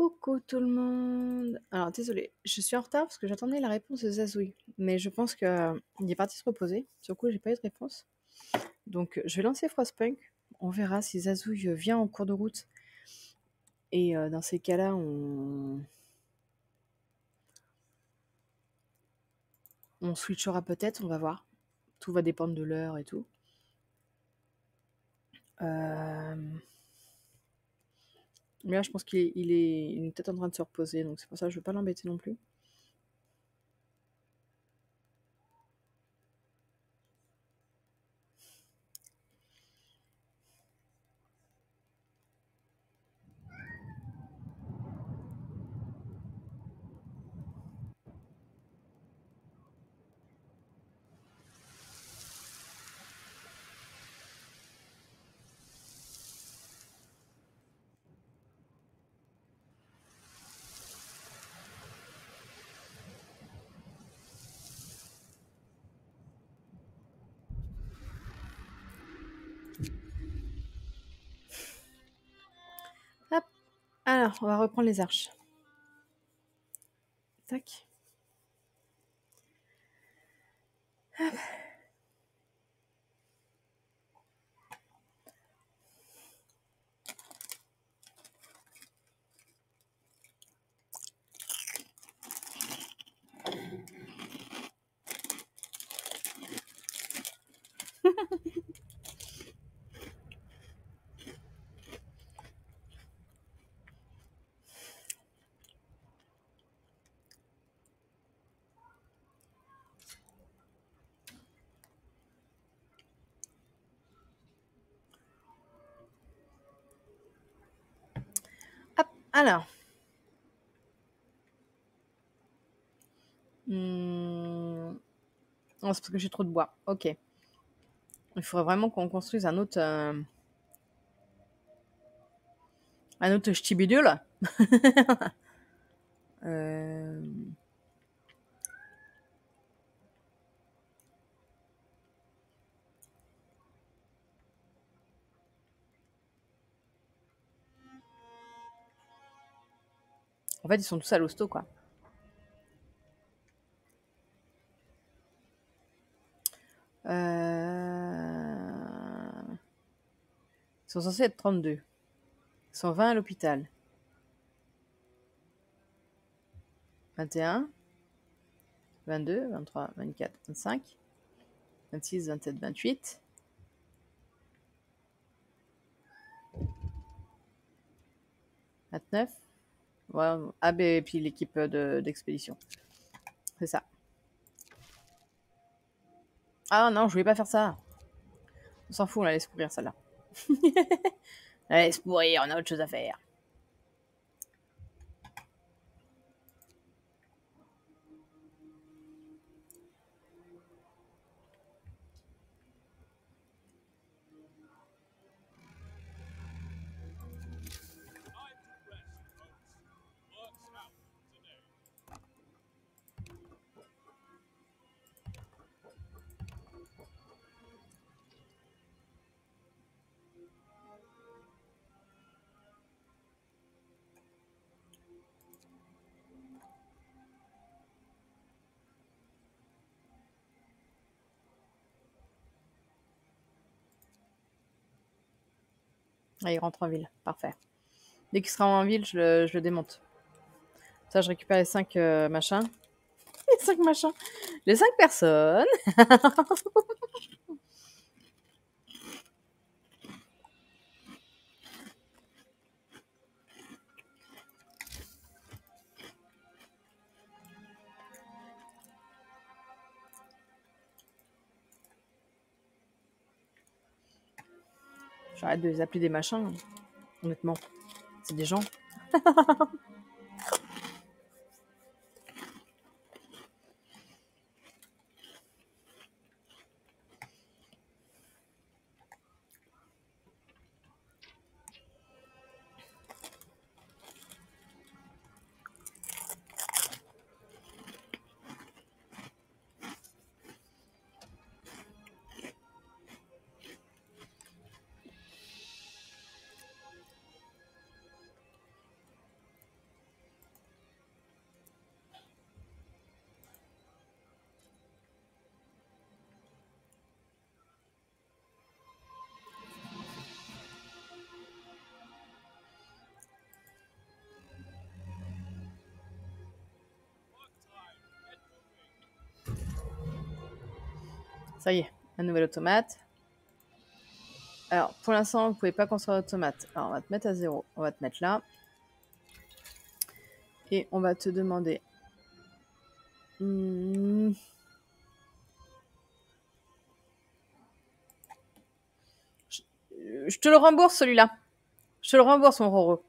Coucou tout le monde. Alors désolé, je suis en retard parce que j'attendais la réponse de Zazoui, mais je pense qu'il est parti se reposer. Sur coup, j'ai pas eu de réponse. Donc je vais lancer Frostpunk. On verra si Zazouille vient en cours de route. Et euh, dans ces cas-là, on... on switchera peut-être, on va voir. Tout va dépendre de l'heure et tout. Euh... Mais là, je pense qu'il est, est, est peut-être en train de se reposer, donc c'est pour ça que je ne veux pas l'embêter non plus. Alors, on va reprendre les arches. Tac. Hop. Alors. Hmm. C'est parce que j'ai trop de bois. Ok. Il faudrait vraiment qu'on construise un autre. euh, Un autre ch'tibidule. Euh, En fait, ils sont tous à l'hosto, quoi. Euh, Ils sont censés être 32. Ils sont 20 à l'hôpital. 21, 22, 23, 24, 25, 26, 27, 28. « 29. Ouais, ben, et puis l'équipe de- d'expédition. C'est ça. Ah non, je voulais pas faire ça. On s'en fout, on la laisse pourrir celle-là. la laisse pourrir, on a autre chose à faire. Ah, il rentre en ville. Parfait. Dès qu'il sera en ville, je le, je le démonte. Ça, je récupère les 5 machins. Les 5 machins. Les 5 personnes. J'arrête de les appeler des machins. Honnêtement. C'est des gens. Ça y est, un nouvel automate. Alors, pour l'instant, vous pouvez pas construire d'automate. Alors, on va te mettre à zéro. On va te mettre là. Et on va te demander... Hmm. Je, je te le rembourse, celui-là. Je te le rembourse, mon Roro.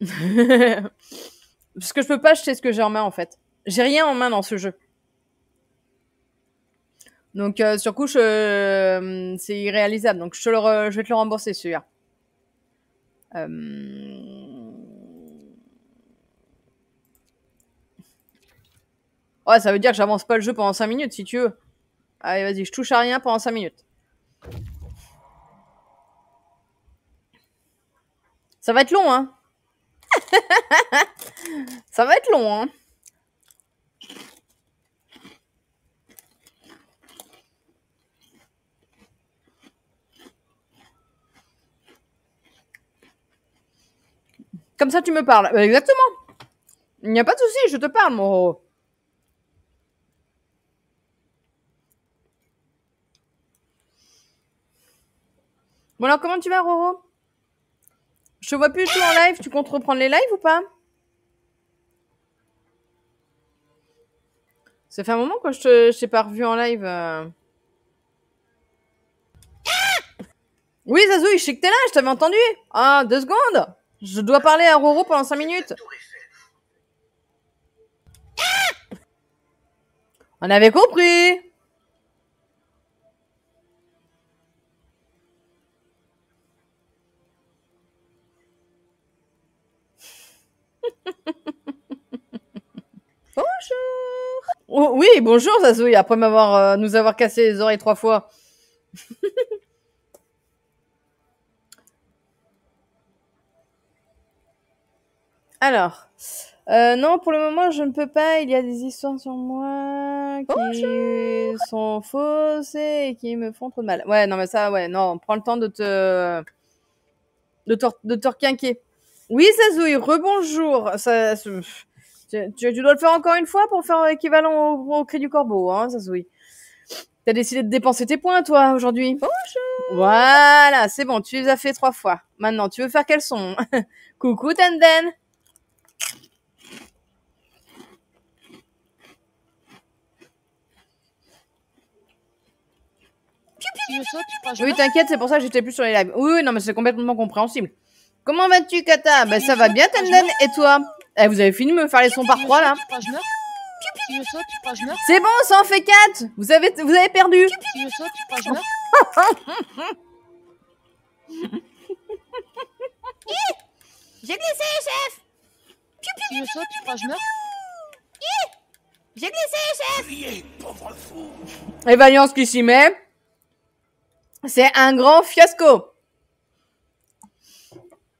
Parce que je peux pas acheter ce que j'ai en main, en fait. J'ai rien en main dans ce jeu. Donc, euh, sur couche, euh, c'est irréalisable. Donc, je, vais te le rembourser, celui-là. Euh... Ouais, ça veut dire que j'avance pas le jeu pendant 5 minutes, si tu veux. Allez, vas-y, je touche à rien pendant 5 minutes. Ça va être long, hein Ça va être long, hein Comme ça, tu me parles. Euh, Exactement. Il n'y a pas de souci, je te parle, mon Roro. Bon alors, comment tu vas, Roro? Je te vois plus du tout en live. Tu comptes reprendre les lives ou pas? Ça fait un moment que je t'ai pas revu en live. euh. Oui, Zazouille, je sais que t'es là, je t'avais entendu. Ah, deux secondes. Je dois parler à Roro pendant cinq minutes. On avait compris. Bonjour. Oh, oui, bonjour Zazouille, après m'avoir euh, nous avoir cassé les oreilles trois fois. Alors, euh, non, pour le moment, je ne peux pas. Il y a des histoires sur moi qui sont fausses et qui me font trop de mal. Ouais, non, mais ça, ouais, non, prends le temps de te, de te, de te requinquer. Oui, rebonjour. Ça, tu, tu- tu dois le faire encore une fois pour faire équivalent au, au cri du corbeau, hein, Zazouille. T'as décidé de dépenser tes points, toi, aujourd'hui. Bonjour. Voilà, c'est bon, tu les as fait trois fois. Maintenant, tu veux faire quel son Coucou, Tenden. Je saute, tu crois, je Oui, t'inquiète, c'est pour ça que j'étais plus sur les lives. Oui, oui, non, mais c'est complètement compréhensible. Comment vas-tu, Kata Ben, ça va bien, Tenden. Et toi Eh, vous avez fini de me faire les sons par trois, là C'est bon, ça en fait quatre Vous avez, vous avez perdu Si je saute, tu crois, je meurs J'ai glissé, chef Si je saute, tu crois, je meurs J'ai glissé, chef Et Valiance qui s'y met. C'est un grand fiasco.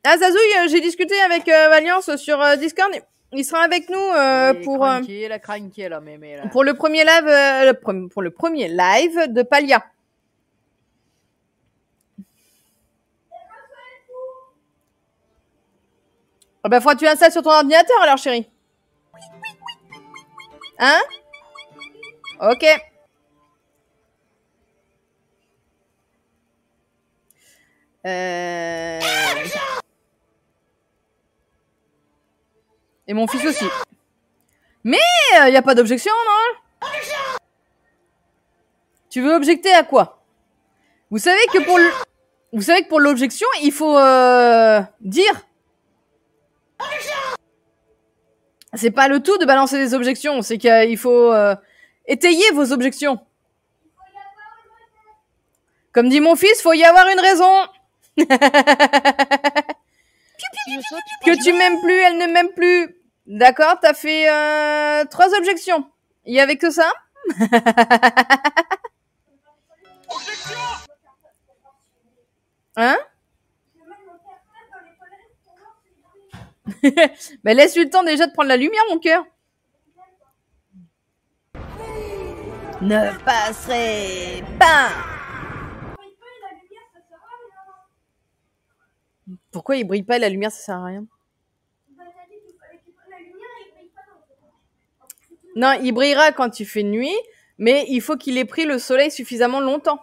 Ah, Zazouille, j'ai discuté avec euh, Valiance sur euh, Discord. Il sera avec nous euh, pour, euh, la cranky, là, pour le premier live, le pre- pour le premier live de Palia. Ah bah, faudra que tu l'installes sur ton ordinateur alors, chérie. Hein? Ok. Euh... Et mon fils aussi. Mais il n'y a pas d'objection, non? Tu veux objecter à quoi? Vous savez que pour. Vous savez que pour l'objection, il faut euh, dire. C'est pas le tout de balancer des objections, c'est qu'il faut euh, étayer vos objections. Comme dit mon fils, faut y avoir une raison. Que tu m'aimes plus, elle ne m'aime plus. D'accord, t'as fait euh, trois objections. Il y avait que ça? Hein? Ben laisse-lui le temps déjà de prendre la lumière, mon cœur. Ne passerai pas. Pourquoi il brille pas la lumière, ça sert à rien Non, il brillera quand tu fais nuit, Mais il faut qu'il ait pris le soleil suffisamment longtemps.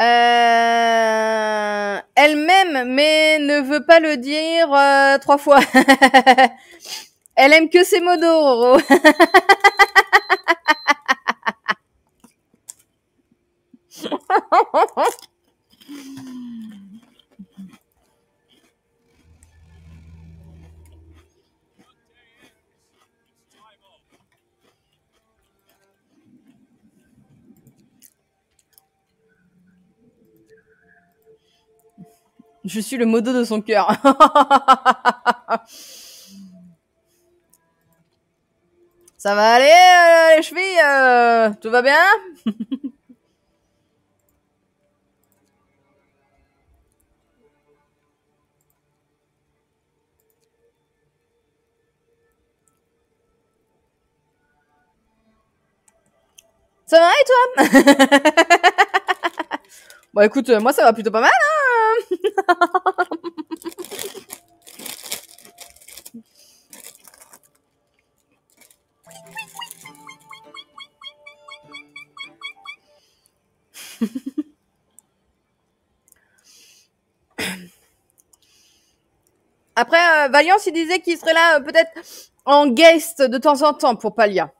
Euh, Elle-même, mais ne veut pas le dire euh, trois fois. Elle aime que ses modos, Roro. Je suis le modo de son cœur. Ça va aller, euh, les chevilles euh, Tout va bien? Ça va et toi Bon écoute, euh, moi ça va plutôt pas mal. Hein Après, euh, Valiance, il disait qu'il serait là euh, peut-être en guest de temps en temps pour Palia.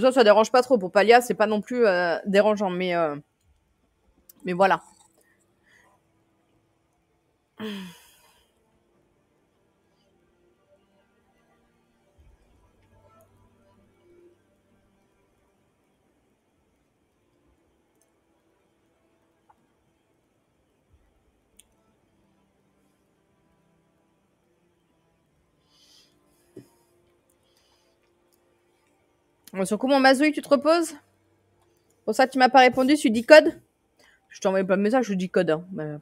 Ça, ça dérange pas trop. Pour Palia, c'est pas non plus euh, dérangeant, mais, euh, mais voilà. Bon, sur coup, mon tu te reposes? Pour ça, tu m'as pas répondu, tu dis code? Je envoyé plein de messages, je dis code. Hein.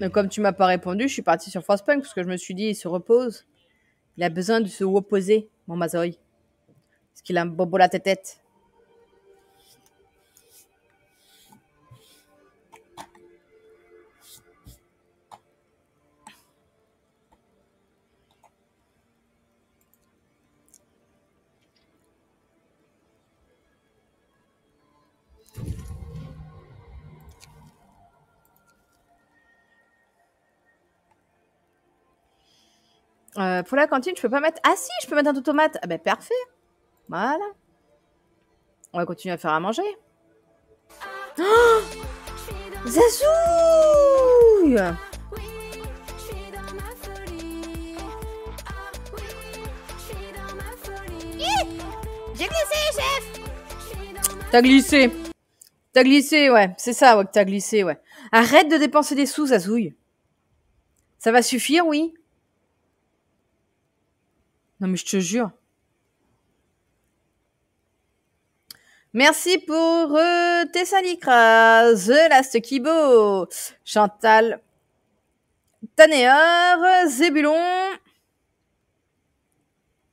Mais comme tu m'as pas répondu, je suis partie sur Frostpunk parce que je me suis dit, il se repose. Il a besoin de se reposer, mon mazouille. Parce qu'il a un bobo la tête. Euh, pour la cantine, je peux pas mettre. Ah si, je peux mettre un automate. Ah ben parfait. Voilà. On va continuer à faire à manger. Oh Zazouille J'ai glissé, chef T'as glissé. T'as glissé, ouais. C'est ça, ouais, que t'as glissé, ouais. Arrête de dépenser des sous, Zazouille. Ça va suffire, oui Non, mais je te jure. Merci pour euh, Tessalicra, The Last Kibo, Chantal, Tanéor, Zébulon.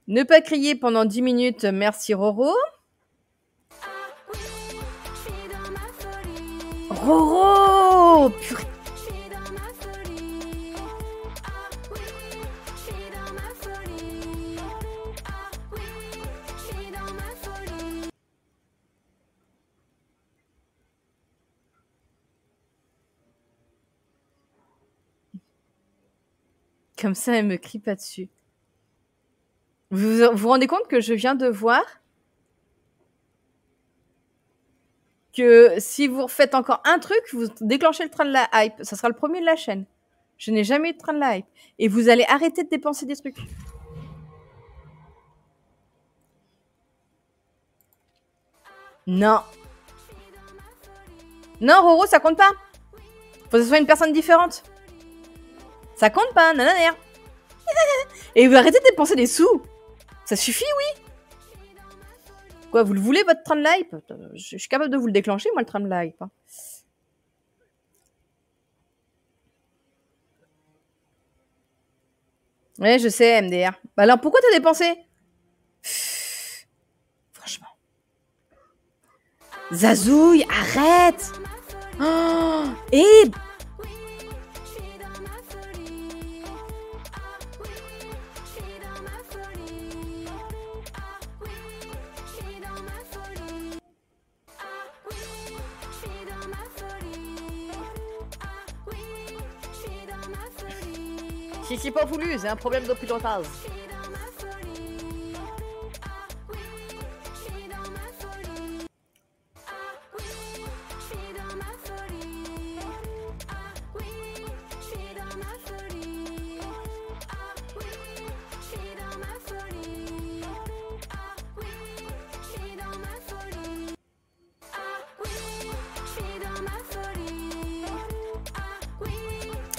Ne pas crier pendant 10 minutes, merci Roro. Roro Purée. Comme ça, elle me crie pas dessus. Vous vous rendez compte que je viens de voir que si vous refaites encore un truc, vous déclenchez le train de la hype. Ça sera le premier de la chaîne. Je n'ai jamais eu de train de la hype. Et vous allez arrêter de dépenser des trucs. Non. Non, Roro, ça compte pas. Faut que ce soit une personne différente. Ça compte pas, nanana. Et vous arrêtez de dépenser des sous. Ça suffit, oui. Quoi, vous le voulez, votre la hype Je suis capable de vous le déclencher, moi, le la hype. hein. Ouais, je sais, MDR. Bah alors pourquoi t'as dépensé? Franchement. Zazouille, arrête oh Et Si c'est pas voulu, c'est un problème de pilotage.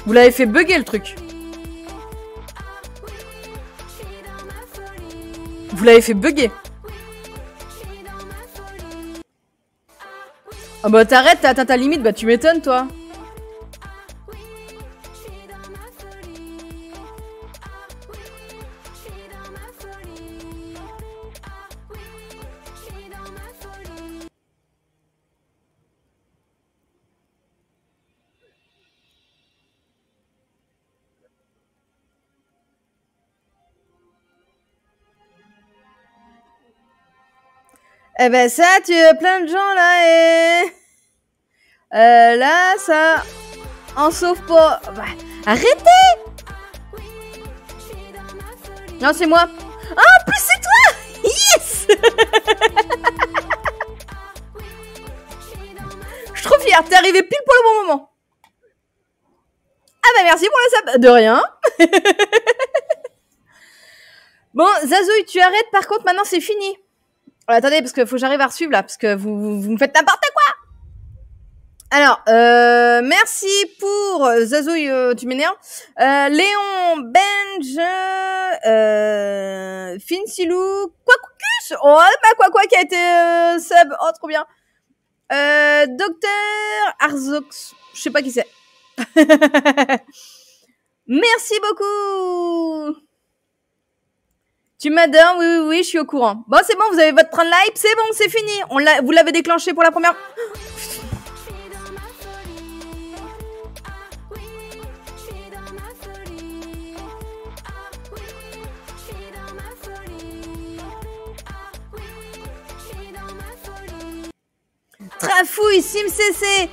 Vous l'avez fait bugger le truc. Vous l'avez fait bugger. Ah bah t'arrêtes, t'as atteint ta limite, bah tu m'étonnes toi. Eh ben ça, tu as plein de gens là et... Euh, là, ça... En sauve pas... Bah, arrêtez Non, c'est moi. Ah, en plus c'est toi Yes Je suis trop fière, t'es arrivé pile pour le bon moment. Ah bah merci pour le sub. De rien. bon, Zazouille, tu arrêtes. Par contre, maintenant c'est fini. Attendez, parce qu'il faut que j'arrive à suivre là, parce que vous, vous, vous me faites n'importe quoi. Alors, euh, merci pour euh, Zazouille, euh, tu m'énerves. Euh, Léon, Benj, euh, Finsilou, Quacus, oh bah quoi quoi qui a été euh, sub, oh trop bien. Euh, Docteur Arzox, je sais pas qui c'est. merci beaucoup. Tu m'adores, oui, oui, oui, je suis au courant. Bon, c'est bon, vous avez votre train de live, c'est bon, c'est fini. On l'a, vous l'avez déclenché pour la première. Trafouille, SimCC.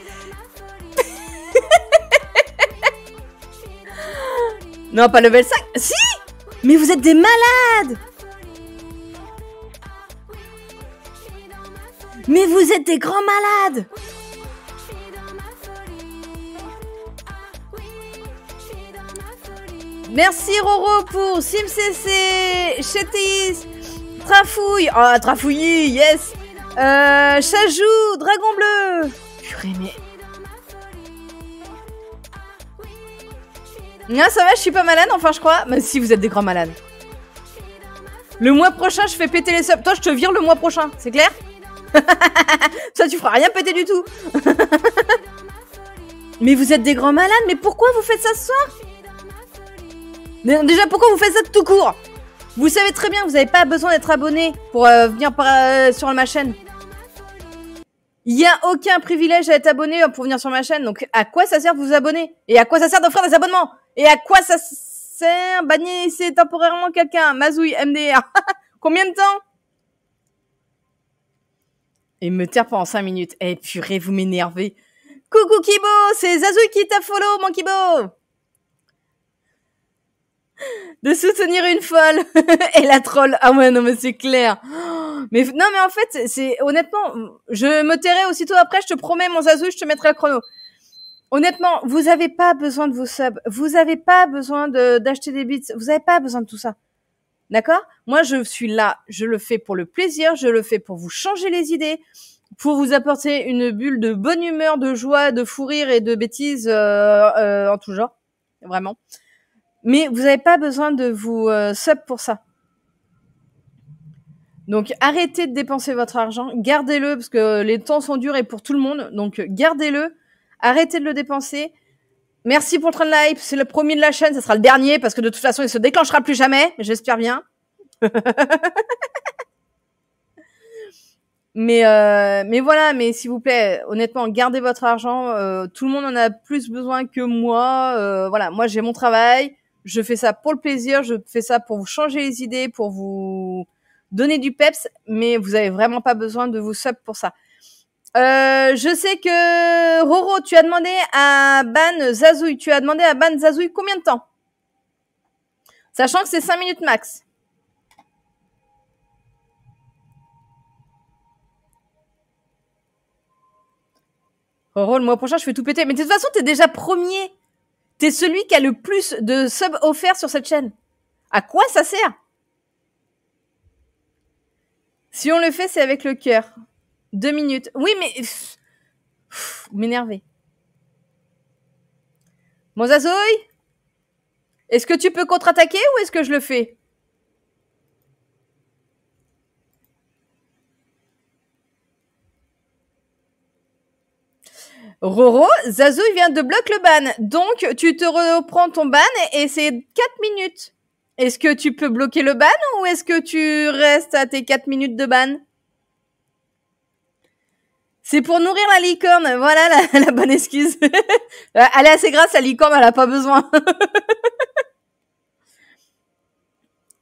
non, pas level 5. Si Mais vous êtes des malades! Mais vous êtes des grands malades! Merci Roro pour SimCC, Chetis, Trafouille, ah Trafouillis, yes. Euh, Chajou, Dragon Bleu. Purée, mais... Ah, ça va, je suis pas malade, enfin, je crois. Mais si, vous êtes des grands malades. Le mois prochain, je fais péter les subs. Toi, je te vire le mois prochain, c'est clair? Ça, tu feras rien péter du tout. mais vous êtes des grands malades, mais pourquoi vous faites ça ce soir? Déjà, pourquoi vous faites ça de tout court? Vous savez très bien, vous n'avez pas besoin d'être abonné pour euh, venir euh, sur ma chaîne. Il n'y a aucun privilège à être abonné pour venir sur ma chaîne, donc à quoi ça sert de vous abonner? Et à quoi ça sert d'offrir des abonnements? Et à quoi ça sert Bannissez temporairement quelqu'un Mazouille, MDR Combien de temps? Et me taire pendant 5 minutes. Eh purée, vous m'énervez. Coucou Kibo, c'est Zazouille qui t'a follow, mon Kibo De soutenir une folle Et la troll Ah ouais, non mais c'est clair mais non, mais en fait, c'est honnêtement, je me tairai aussitôt après. Je te promets, mon Zazou, je te mettrai le chrono. Honnêtement, vous avez pas besoin de vos subs. Vous avez pas besoin d'acheter des bits. Vous avez pas besoin de tout ça. D'accord? Moi, je suis là. Je le fais pour le plaisir. Je le fais pour vous changer les idées, pour vous apporter une bulle de bonne humeur, de joie, de fou rire et de bêtises euh, euh, en tout genre. Vraiment. Mais vous n'avez pas besoin de vous euh, sub pour ça. Donc arrêtez de dépenser votre argent, gardez-le parce que les temps sont durs et pour tout le monde. Donc gardez-le, arrêtez de le dépenser. Merci pour le train de live. C'est le premier de la chaîne. Ça sera le dernier parce que de toute façon, il se déclenchera plus jamais. J'espère bien. mais, euh, mais voilà. Mais s'il vous plaît, honnêtement, gardez votre argent. Euh, tout le monde en a plus besoin que moi. Euh, voilà. Moi, j'ai mon travail. Je fais ça pour le plaisir. Je fais ça pour vous changer les idées, pour vous donner du peps. Mais vous avez vraiment pas besoin de vous sub pour ça. Euh, je sais que Roro, tu as demandé à Ban Zazouille, tu as demandé à Ban Zazouille combien de temps? Sachant que c'est 5 minutes max. Roro, le mois prochain, je fais tout péter. Mais de toute façon, t'es déjà premier. T'es celui qui a le plus de subs offerts sur cette chaîne. À quoi ça sert? Si on le fait, c'est avec le cœur. Deux minutes. Oui, mais. M'énerver. Mozazoï Est-ce que tu peux contre-attaquer ou est-ce que je le fais? Roro, Zazouille vient de bloquer le ban. Donc, tu te reprends ton ban et c'est 4 minutes. Est-ce que tu peux bloquer le ban ou est-ce que tu restes à tes 4 minutes de ban? C'est pour nourrir la licorne, voilà la, bonne excuse. elle est assez grasse, la licorne, elle a pas besoin.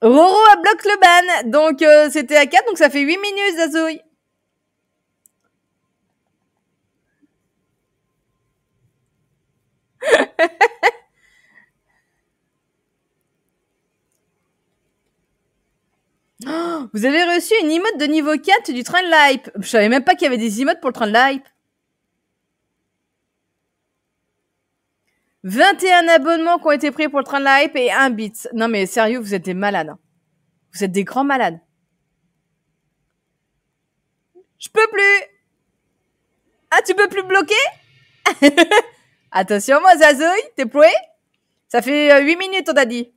Roro a bloqué le ban, donc euh, c'était à 4, donc ça fait 8 minutes, Zazouille. Oh, Vous avez reçu une emote de niveau 4 du train de l'hype. Je savais même pas qu'il y avait des emotes pour le train de l'hype. 21 abonnements qui ont été pris pour le train de et un bit. Non mais sérieux, vous êtes des malades. hein. Vous êtes des grands malades. Je peux plus. Ah, tu peux plus bloquer? Attention, moi, Zazouille, t'es ploué? Ça fait euh, 8 minutes, on t'a dit.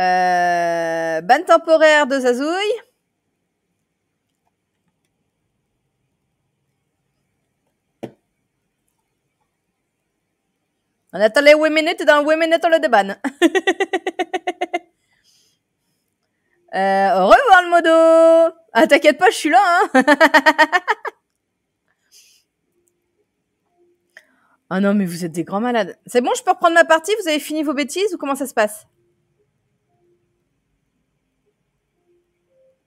Euh, ban temporaire de Zazouille. On attend les 8 minutes et dans les 8 minutes, on le débanne. euh, au revoir, le modo. Ah, t'inquiète pas, je suis là, hein. Ah non, mais vous êtes des grands malades. C'est bon, je peux reprendre ma partie? Vous avez fini vos bêtises ou comment ça se passe?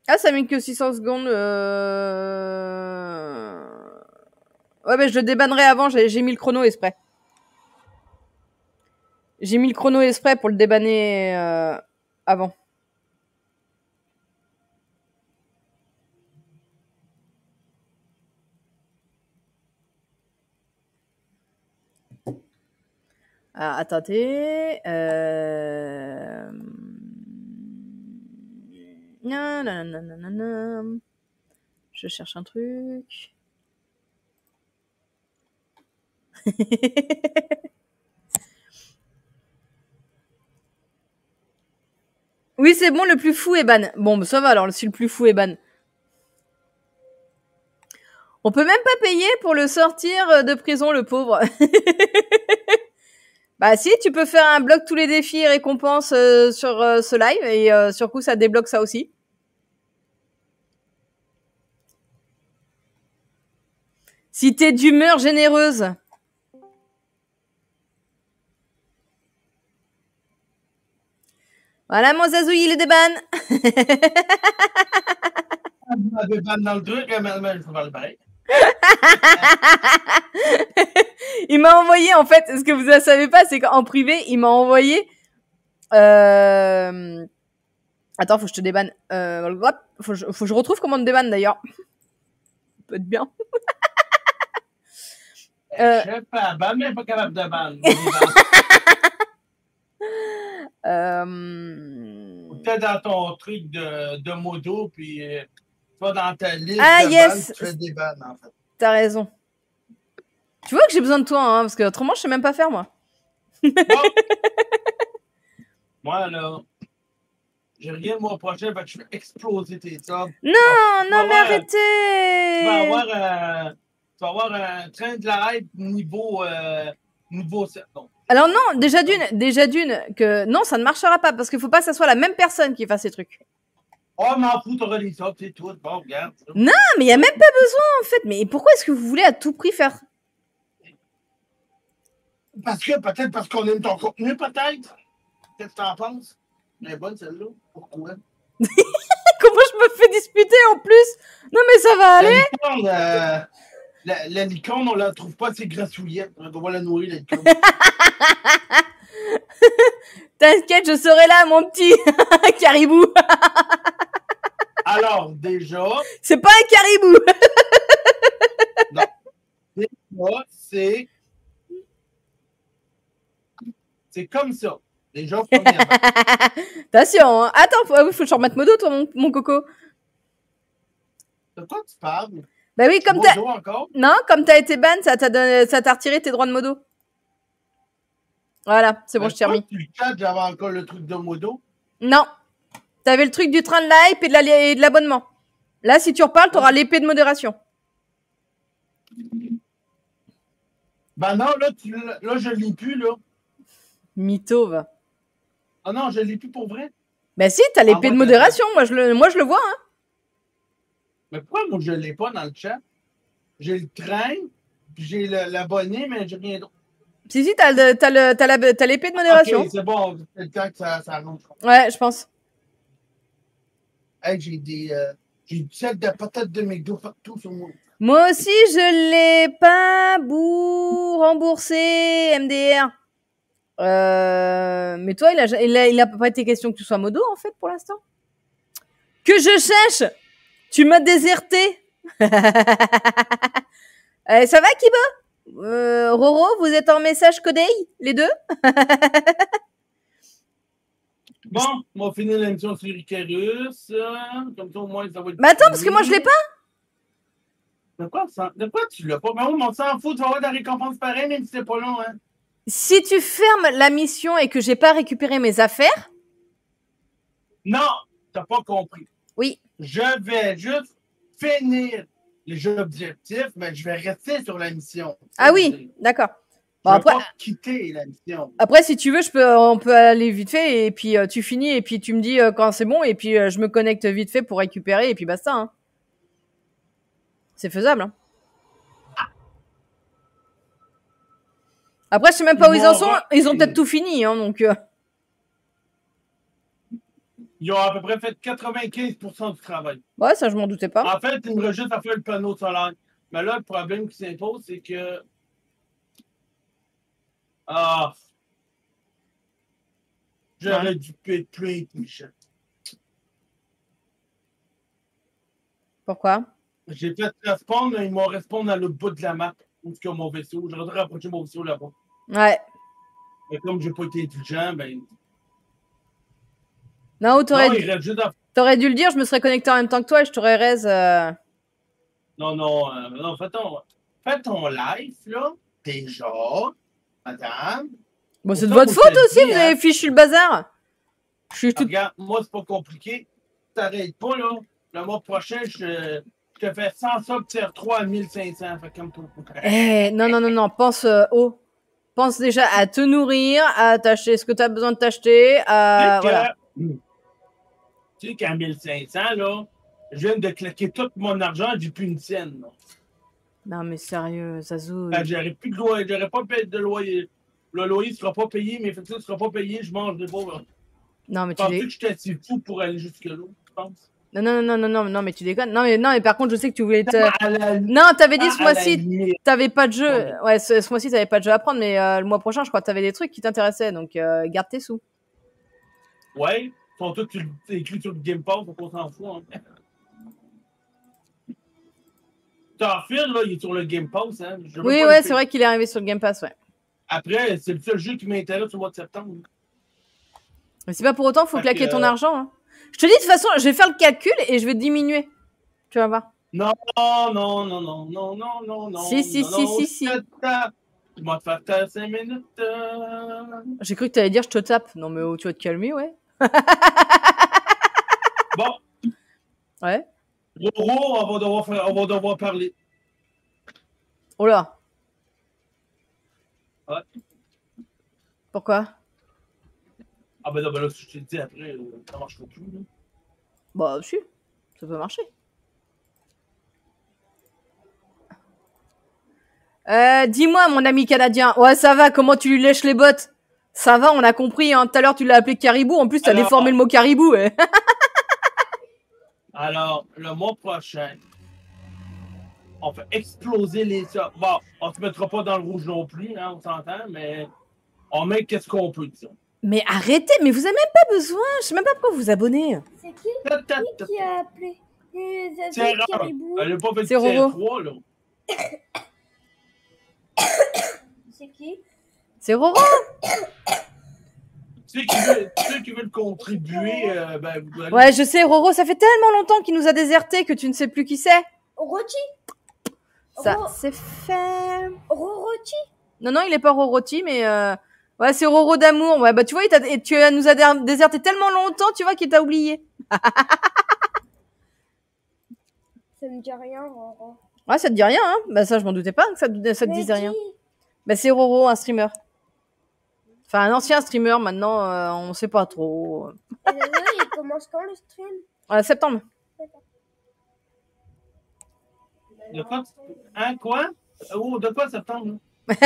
Ah, ça met que 600 secondes. Euh... Ouais, mais je le débannerai avant, j'ai mis le chrono exprès. J'ai mis le chrono exprès pour le débanner euh, avant. Ah, attendez. Euh... Je cherche un truc. oui, c'est bon, le plus fou est ban. Bon, bah, ça va alors, si le plus fou est ban. On peut même pas payer pour le sortir euh, de prison, le pauvre. bah si, tu peux faire un bloc tous les défis et récompenses euh, sur euh, ce live et euh, sur ça débloque ça aussi. Si t'es d'humeur généreuse. Voilà mon il est il m'a envoyé en fait, ce que vous ne savez pas, c'est qu'en privé, il m'a envoyé. Euh... Attends, faut que je te débanne. Euh... Faut, que je- retrouve comment te débanne d'ailleurs. Ça peut être bien. Euh. Je sais pas, ben, mais pas capable de ban. Euh... Peut-être dans ton truc de, de moto, puis euh, toi dans ta liste Ah, de yes. tu fais des bannes, en fait. T'as raison. Tu vois que j'ai besoin de toi, hein, parce que autrement je sais même pas faire moi. Bon. Moi, là, j'ai rien le mois prochain, fait que je vais exploser tes subs. Non, non mais voir, Tu vas arrêtez. avoir euh, tu vas avoir un train de la hype niveau, euh, niveau 7. Non. Alors non, déjà d'une, déjà d'une, que non, ça ne marchera pas parce qu'il faut pas que ça soit la même personne qui fasse ces trucs. Oh, m'en fous, t'auras les autres, c'est tout. Bon, regarde. Ah, mais il y a même pas besoin en fait. Mais pourquoi est-ce que vous voulez à tout prix faire? Parce que, peut-être parce qu'on aime ton contenu, peut-être. Qu'est-ce que t'en penses? Elle est bonne, celle-là. Pourquoi? Comment je me fais disputer en plus? Non mais ça va aller. La, la licorne, on la trouve pas assez grassouillette. On va la nourrir, la licorne. T'inquiète, je serai là, mon petit caribou. Alors, déjà, C'est pas un caribou. moi, c'est. C'est comme ça. Déjà, premièrement. Attention. Hein. Attends, faut, faut que je remette modo, toi, mon, mon coco. De quoi tu parles? Bah oui, comme t'as, non, comme t'as été ban, ça t'a donné- ça t'a retiré tes droits de modo. Voilà, c'est bon, je t'ai remis. Tu j'avais encore le truc de modo? Non. T'avais le truc du train de l'hype et de la- et de l'abonnement. Là, si tu reparles, t'auras l'épée de modération. Ben non, là, tu, là, je ne lis plus, là. Mytho, va. Ah non, je ne lis plus pour vrai. Bah si, t'as l'épée Ah, de modération. Moi, je le, moi, je le vois. Hein. Mais pourquoi moi je ne l'ai pas dans le chat? J'ai le train, puis j'ai l'abonné, mais j'ai rien d'autre. Si, si, t'as l'épée de modération. Ok, c'est bon, c'est le temps que ça, ça rentre. Ouais, je pense. Hey, j'ai des. euh, j'ai du sel de patates de McDo partout sur moi. Moi aussi, je l'ai pas bou remboursé, MDR. Euh, mais toi, il a, ja- il, a, il a pas été question que tu sois modo, en fait, pour l'instant? Que je cherche Tu m'as déserté Euh, Ça va, Kiba euh, Roro, vous êtes en message codé, les deux? Bon, on va finir l'émission sur Icarus. comme ça, au moins, ça va être. Mais attends, parce que moi, je l'ai pas. De quoi, ça- de quoi tu l'as pas? Mais oui, mais on s'en fout, tu vas avoir de la récompense pareil, même si c'est pas long, hein. Si tu fermes la mission et que j'ai pas récupéré mes affaires, Non, t'as pas compris. oui. Je vais juste finir les objectifs, mais je vais rester sur la mission. Ah oui, d'accord. Je vais après, pas quitter la mission. Après, si tu veux, je peux, on peut aller vite fait et puis euh, tu finis et puis tu me dis euh, quand c'est bon et puis euh, je me connecte vite fait pour récupérer et puis basta. Hein. C'est faisable. Hein. Après, je sais même pas où ils en sont. Ils ont peut-être tout fini, hein, donc. Ils ont à peu près fait 95% du travail. Ouais, ça je m'en doutais pas. En fait, il me juste à faire le panneau solaire. Mais là, le problème qui s'impose, c'est que. Ah. J'aurais dû payer plus, Michel. Pourquoi? J'ai fait mais ils m'ont répondu dans le bout de la map. Où a mon vaisseau? J'aurais dû rapprocher mon vaisseau là-bas. Ouais. Mais comme j'ai pas été intelligent, ben. Non, ou t'aurais Non, dû- juste à. t'aurais dû le dire. Je me serais connecté en même temps que toi et je t'aurais raise. euh, Non, non, euh, non, fais ton, fais ton live, là. Déjà. Madame. Bon, c'est de votre faute aussi. Vous avez fichu le bazar. Je suis tout. Regarde, moi, c'est pas compliqué. T'arrêtes pas, là. Le mois prochain, je, je te fais 100 ça, tiers 3 à 1500. Fait comme tout. Eh, non, non, non, non, pense euh, haut. Pense déjà à te nourrir, à t'acheter ce que tu as besoin de t'acheter, à... Tu Voilà. Tu sais qu'à 1500, là, je viens de claquer tout mon argent, j'ai plus une scène. là. Non, mais sérieux, Zazou. Que J'aurais plus de loyer, j'aurais pas payé de loyer. Le loyer ne sera pas payé, mes factures ne seront pas payées, je mange des pauvres. Non, mais tu Penses-tu que j'étais assez fou pour aller jusque-là, je pense? non, non, non, non, non, non, mais tu déconnes. Non, mais, non, mais par contre, je sais que tu voulais te... La- Non, t'avais dit ce mois-ci, t'avais pas de jeu. Ouais. Ouais, ce, ce mois-ci, t'avais pas de jeu à prendre, mais euh, le mois prochain, je crois que t'avais des trucs qui t'intéressaient, donc euh, garde tes sous. Ouais, ils sont tous sur- écrits sur le Game Pass, donc on s'en fout. Hein. Starfield, là, il est sur le Game Pass. Hein. Je Oui, ouais, c'est vrai qu'il est arrivé sur le Game Pass, ouais. Après, c'est le seul jeu qui m'intéresse au mois de septembre. Mais c'est pas pour autant, faut Fait claquer que, ton euh, argent. hein. Je te dis, de toute façon, je vais faire le calcul et je vais diminuer. Tu vas voir. Non, non, non, non, non, non, non, non. Si, si, non, si, non, si, si. Je vais te faire ta 5 minutes. euh. J'ai cru que t'allais dire je te tape. Non, mais oh, tu vas te calmer, ouais. Bon, Ouais. Roro, on va devoir, faire- on va devoir parler. Oh là. Ouais. Pourquoi? Ah ben non, ben là, si je te le dis après, euh, ça marche pas plus. là. Bah, si. Ça peut marcher. Euh, dis-moi, mon ami canadien. Ouais, ça va, comment tu lui lèches les bottes? Ça va, on a compris, hein. Tout à l'heure, tu l'as appelé caribou. En plus, t'as Alors- déformé le mot caribou, ouais. Alors, le mois prochain, on fait exploser les. Bon, on se mettra pas dans le rouge non plus, hein, on s'entend, mais on met qu'est-ce qu'on peut, disons. Mais arrêtez, mais vous avez même pas besoin. Je sais même pas pourquoi vous abonner. C'est qui Ta, ta, ta. qui a appelé les C'est caribou? Elle a pas fait C'est de Roro. CR3, là. C'est qui? C'est Roro. Ceux qui veulent, ceux qui veulent contribuer, euh, ben, vous allez- Ouais, je sais, Roro, ça fait tellement longtemps qu'il nous a désertés que tu ne sais plus qui c'est. Roti Ça, Ro- c'est fait. Roroti Non, non, il est pas Roroti, mais euh... ouais, c'est Roro d'amour. Ouais, bah tu vois, il t'a- et tu as- nous a dé- déserté tellement longtemps, tu vois, qu'il t'a oublié. Ça me dit rien, Roro. Ouais, ça te dit rien, hein Bah ça, je m'en doutais pas que ça, te- ça te Mais disait rien. qui Bah c'est Roro, un streamer. Enfin, un ancien streamer, maintenant, euh, on sait pas trop. Et il commence quand le stream? Ouais, septembre. De quoi? Hein, quoi? Oh, de quoi septembre?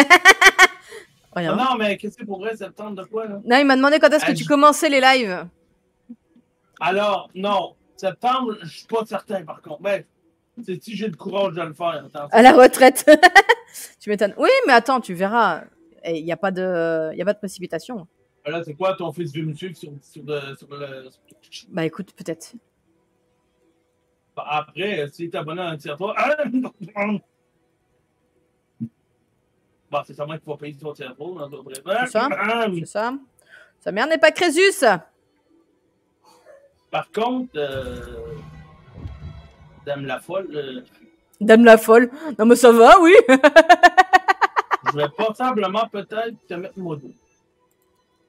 Non, non, mais qu'est-ce que c'est pour vrai, septembre, de quoi, là? Non, il m'a demandé quand est-ce que Ah, tu je- commençais les lives. Alors, non, septembre, je suis pas certain, par contre. Ben, c'est si j'ai le courage de le faire. À la retraite. tu m'étonnes. Oui, mais attends, tu verras. Il n'y a, pas de... y a pas de précipitation. Ben Là, c'est quoi, ton fils veut me suivre sur, sur, le... sur- Bah écoute, peut-être. Ben, Après, euh, s'il est abonné à un tiers-toi... Bon, c'est sûrement qu'il va payer tiers-toi, dans d'autres C'est ça. C'est ça. Sa mère n'est pas Crésus. Par contre, euh... Dame la folle, euh, Dame la folle. Non, mais ça va, oui. je vais possiblement peut-être te mettre modo.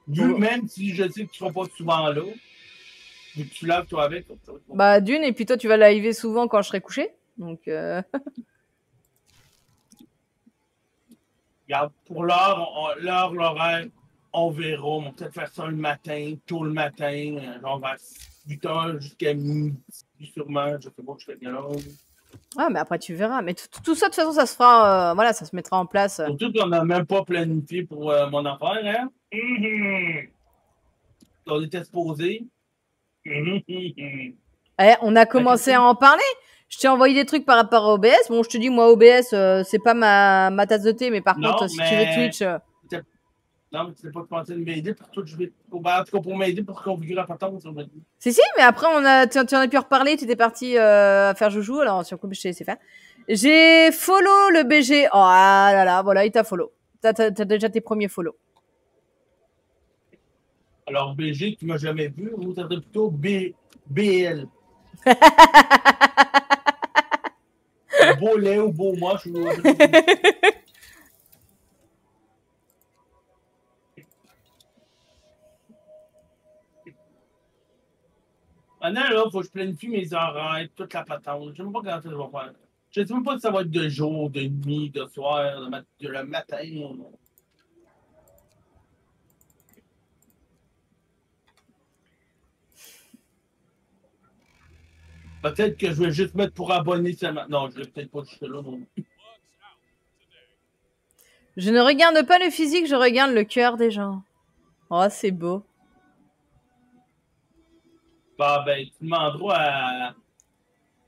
Ouais. même si je sais que tu seras pas souvent là, vu que tu laves toi avec. Bah d'une, et puis toi, tu vas liver souvent quand je serai couché. Donc, euh... Regarde, pour l'heure, l'heure, l'horaire, on verra. On va peut-être faire ça le matin, tôt le matin, euh, genre vers 8 h jusqu'à midi, sûrement. Je sais pas, je fais bien là. Ah, mais après tu verras. Mais tout ça, de toute façon, ça se fera. euh, Voilà, ça se mettra en place. euh. Surtout qu'on n'a même pas planifié pour euh, mon affaire, hein? Mhm. On était supposé. Mhm. Eh, on a commencé à en parler. Je t'ai envoyé des trucs par rapport à OBS. Bon, je te dis, moi, OBS, euh, c'est pas ma, ma tasse de thé, mais par Non, contre, si tu veux Twitch. Non, mais tu n'es pas pensé de m'aider pour tout. Je vais... pour- ben, en tout cas, pour m'aider pour configurer la patente, Si, si, mais après, on a, tu, tu en as pu reparler. Tu étais parti euh, faire joujou. Alors, sur coup, je t'ai laissé faire. J'ai follow le BG. Oh ah là là, voilà, il t'a follow. T'as t'as- t'as déjà tes premiers follow. Alors, BG, tu m'as jamais vu, ou serait plutôt B... BL. beau lait ou beau moche. ou- Maintenant, là, faut que je planifie mes horaires, toute la patente. Je ne sais pas comment ça vais faire. Je ne sais même pas si ça va être de jour, de nuit, de soir, de, mat- de le matin. Peut-être que je vais juste mettre pour abonner seulement. Non, je vais peut-être pas jusque là. Je ne regarde pas le physique, je regarde le cœur des gens. Oh, c'est beau. Bah, ben, tu demanderas à,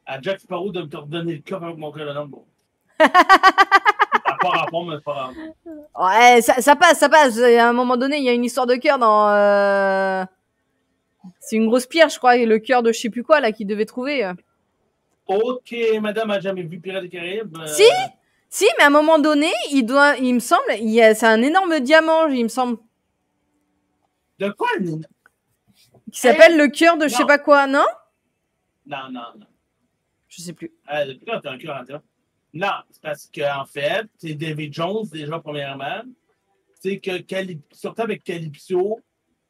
à Jack Sparrow de me redonner le cœur avec mon langue. Bon. pas rapport, mais pas. Ouais, ça, ça passe, ça passe. À un moment donné, il y a une histoire de cœur dans. euh, C'est une grosse pierre, je crois, et le cœur de je sais plus quoi là qu'il devait trouver. Ok, madame a jamais vu Pirates des Caraïbes. euh, Si Si, mais à un moment donné, il doit, il me semble, il y a, c'est un énorme diamant, il me semble, De quoi? Qui s'appelle le cœur de je sais pas quoi, non? Non, non, non. Je sais plus. Euh, depuis quand t'as un cœur toi? Non, c'est parce qu'en fait, c'est David Jones, déjà, premièrement. C'est que, Calyp- surtout avec Calypso,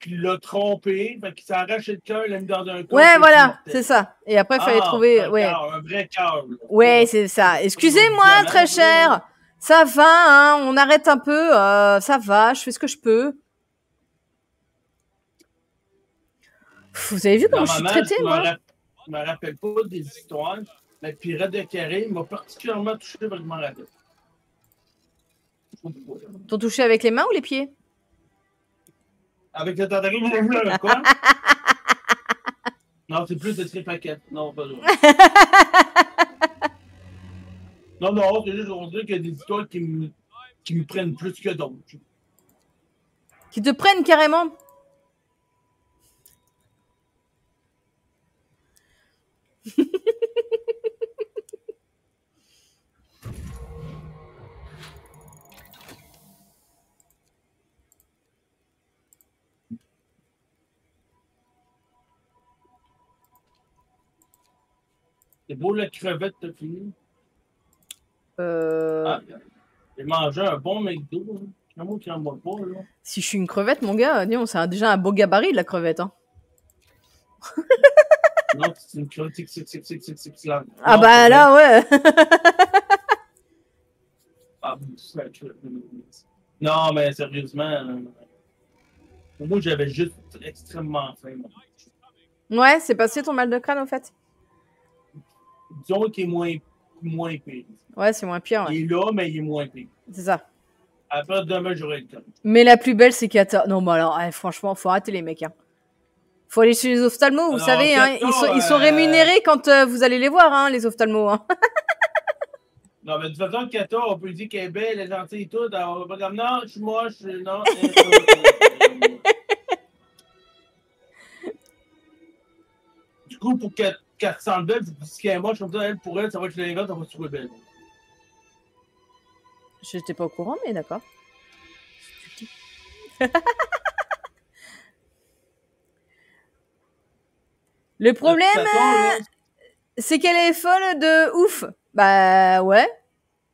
qui l'a trompé, fait qu'il s'est arraché le cœur, il l'a mis dans un corps. Ouais, voilà, c'est ça. Et après, il fallait Ah, trouver, un ouais. cœur, un vrai cœur. Ouais, c'est ça. Excusez-moi, très cher. Ça va, hein, on arrête un peu, euh, ça va, je fais ce que je peux. Pff, Vous avez vu comment je suis je me moi Je me rappelle pas des histoires, mais Pirate de Carré m'a particulièrement touché, sais pas pourquoi. T'ont touché avec les mains ou les pieds? Avec le tentacule, vous quoi? Non, c'est plus de ces paquets. Non, pas. Non, non, c'est juste, dirait qu'il y a des histoires qui me, qui me prennent plus que d'autres. Qui te prennent carrément? C'est beau la crevette, t'as fini? euh... Ah, j'ai mangé un bon McDo. Hein. Moi qui en bois pas, là. Si je suis une crevette, mon gars, c'est déjà un beau gabarit, la crevette. Hein. Non, c'est une là. Ah bah là, ouais. Ah. Non, mais sérieusement, euh, moi j'avais juste extrêmement faim. ouais, c'est passé ton mal de crâne, au fait. Disons qu'il est moins, moins pire. Ouais, c'est moins pire, ouais. Il est là, mais il est moins pire. C'est ça. Après, demain, j'aurai le temps. Mais la plus belle, c'est Kata. Non, mais alors, eh, franchement, faut arrêter les mecs. Hein. Faut aller chez les ophtalmos, vous Alors, savez, hein, ils, sont, ils sont euh, rémunérés quand euh, vous allez les voir, hein, les ophtalmos. Hein. Non, mais de toute façon, Kata, on peut dire qu'elle est belle, elle est gentille et tout. Alors, on va comme, non, je suis moche, non. du coup, pour qu'elle qu'elle se belle, vous dites qu'elle est moche, comme ça, elle, pour elle, ça va être l'inverse, elle va se trouver belle. J'étais pas au courant, mais d'accord. Le problème, De là, c'est qu'elle est folle de ouf. Bah ouais.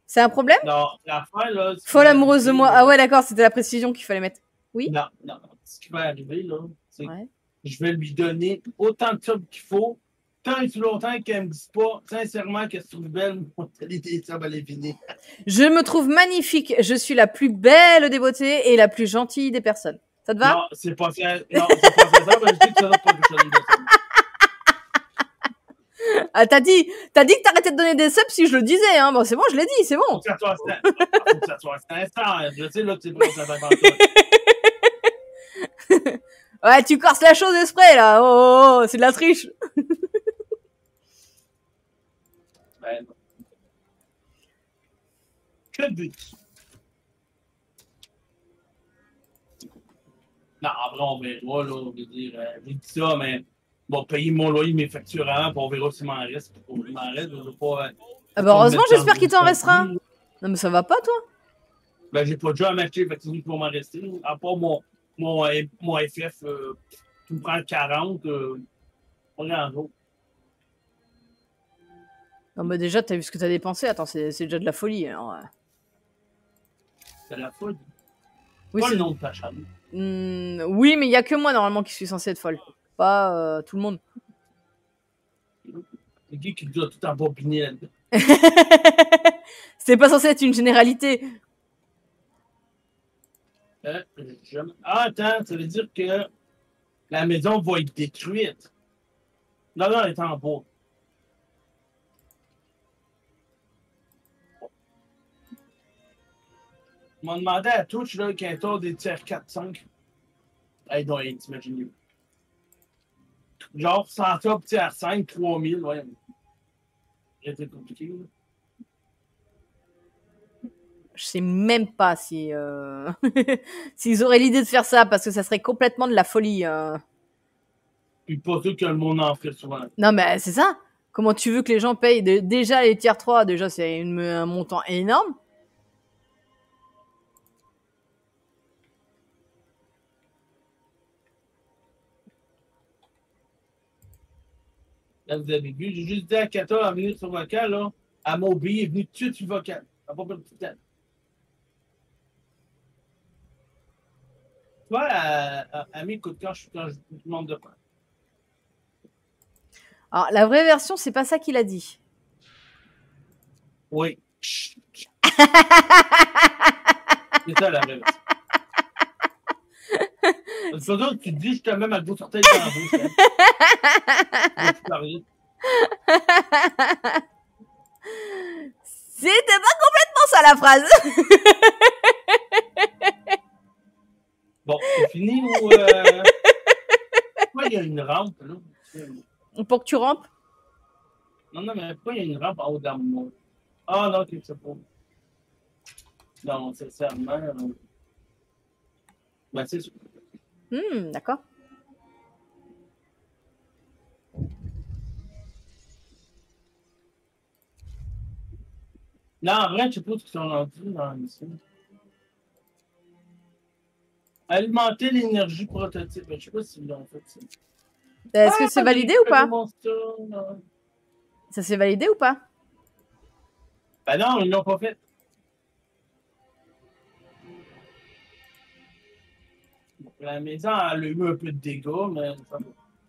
C'est un problème? Non, l'affaire, là. ce qui Folle amoureuse de moi. là- Ah ouais, d'accord, c'était la précision qu'il fallait mettre. Oui? Non, non. Ce qui va arriver, là, c'est Ouais. que je vais lui donner autant de subs qu'il faut, tant et tout longtemps qu'elle me dise pas, sincèrement, qu'elle se trouve belle, moi, les des subs à l'infini. Je me trouve magnifique. Je suis la plus belle des beautés et la plus gentille des personnes. Ça te va? Non, c'est pas ça. Non, c'est pas je dis que ça pas quelque chose de ça. Ah, t'as dit, t'as dit que t'arrêtais de donner des subs si je le disais, hein. Bon, c'est bon, je l'ai dit, c'est bon. ça soit ça soit. Je sais, là, pas Ouais, tu corses la chose exprès, là. Oh, oh, oh, c'est de la triche. Ben. Que but? Non, après, on verra, là, on veut dire, euh, j'ai dit ça, mais bon, payer mon loyer, mes factures avant, puis on verra s'il m'en reste. Il m'en reste, je veux pas. euh, Ah bah, heureusement, j'espère qu'il t'en restera. Non, mais ça va pas, toi Ben, j'ai pas déjà à m'acheter, fait que va m'en rester. À part mon, mon, euh, mon FF, euh, qui me prend 40, euh, pas grand-chose. Non, bah, déjà, t'as vu ce que t'as dépensé? Attends, c'est déjà de la folie. Alors. C'est la folie. Oui, c'est- le nom de ta chaîne. Hmm, oui, mais il y a que moi, normalement, qui suis censée être folle. Pas euh, tout le monde. C'est qui qui doit tout là-dedans? c'est pas censé être une généralité. Je- Ah, attends, ça veut dire que la maison va être détruite. Non, non, elle est en bois. On m'a demandé à Twitch là, qu'il y a un tour des tiers 4-5. Hey, donc, t'imagines. Genre, 100 top tiers 5, 3000, ouais. C'était compliqué. là. Je sais même pas si euh, s'ils auraient l'idée de faire ça parce que ça serait complètement de la folie. euh. Puis pas sûr que le monde en fait souvent. Non mais c'est ça. Comment tu veux que les gens payent? De- déjà les tiers 3 Déjà c'est une- un montant énorme. Là, vous avez vu, j'ai juste dit à Kata à venir sur vocal, là. À Moby, est venu tout de suite sur vocal. Ça n'a pas perdu de temps. Toi, coups de cœur, je suis quand je demande de quoi? Alors la vraie version c'est pas ça qu'il a dit. Oui. C'est ça la vraie version. Ça que tu te dis, je te mets ma grosse orteil dans la bouche. Hein. Je vais te parler. C'était pas complètement ça la phrase. Bon, c'est fini ou. Euh... Pourquoi il y a une rampe, là? Pour que tu rampes? Non, non, mais pourquoi il y a une rampe en haut de moi? Ah non, ok, c'est pas. Non, sincèrement. euh, Ben, c'est sûr. Hmm, d'accord. Non, en vrai, je sais pas ce qu'ils sont rendus dans l'émission. Alimenter l'énergie prototype. Je sais pas s'ils l'ont fait. ça. Est-ce que c'est validé ou pas? Ça s'est validé ou pas? Ben non, ils l'ont pas fait. La maison, elle a eu un peu de dégâts, mais.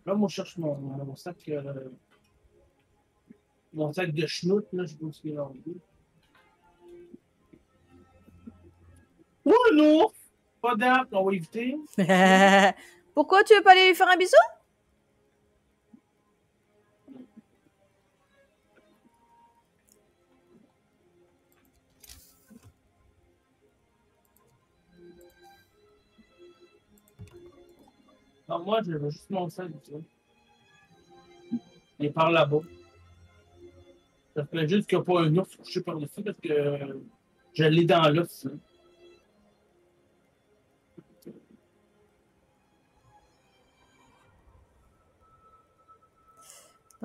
Là, moi, je cherche mon, mon sac. euh, mon sac de schnout, là, je ce qu'il a envie. Oh non! Pas d'arbre, on va éviter. Pourquoi tu veux pas aller lui faire un bisou? Moi, je veux juste sac, tu vois. Est par là-bas. Ça fait juste qu'il n'y a pas un ours couché par-dessus parce que je l'ai dans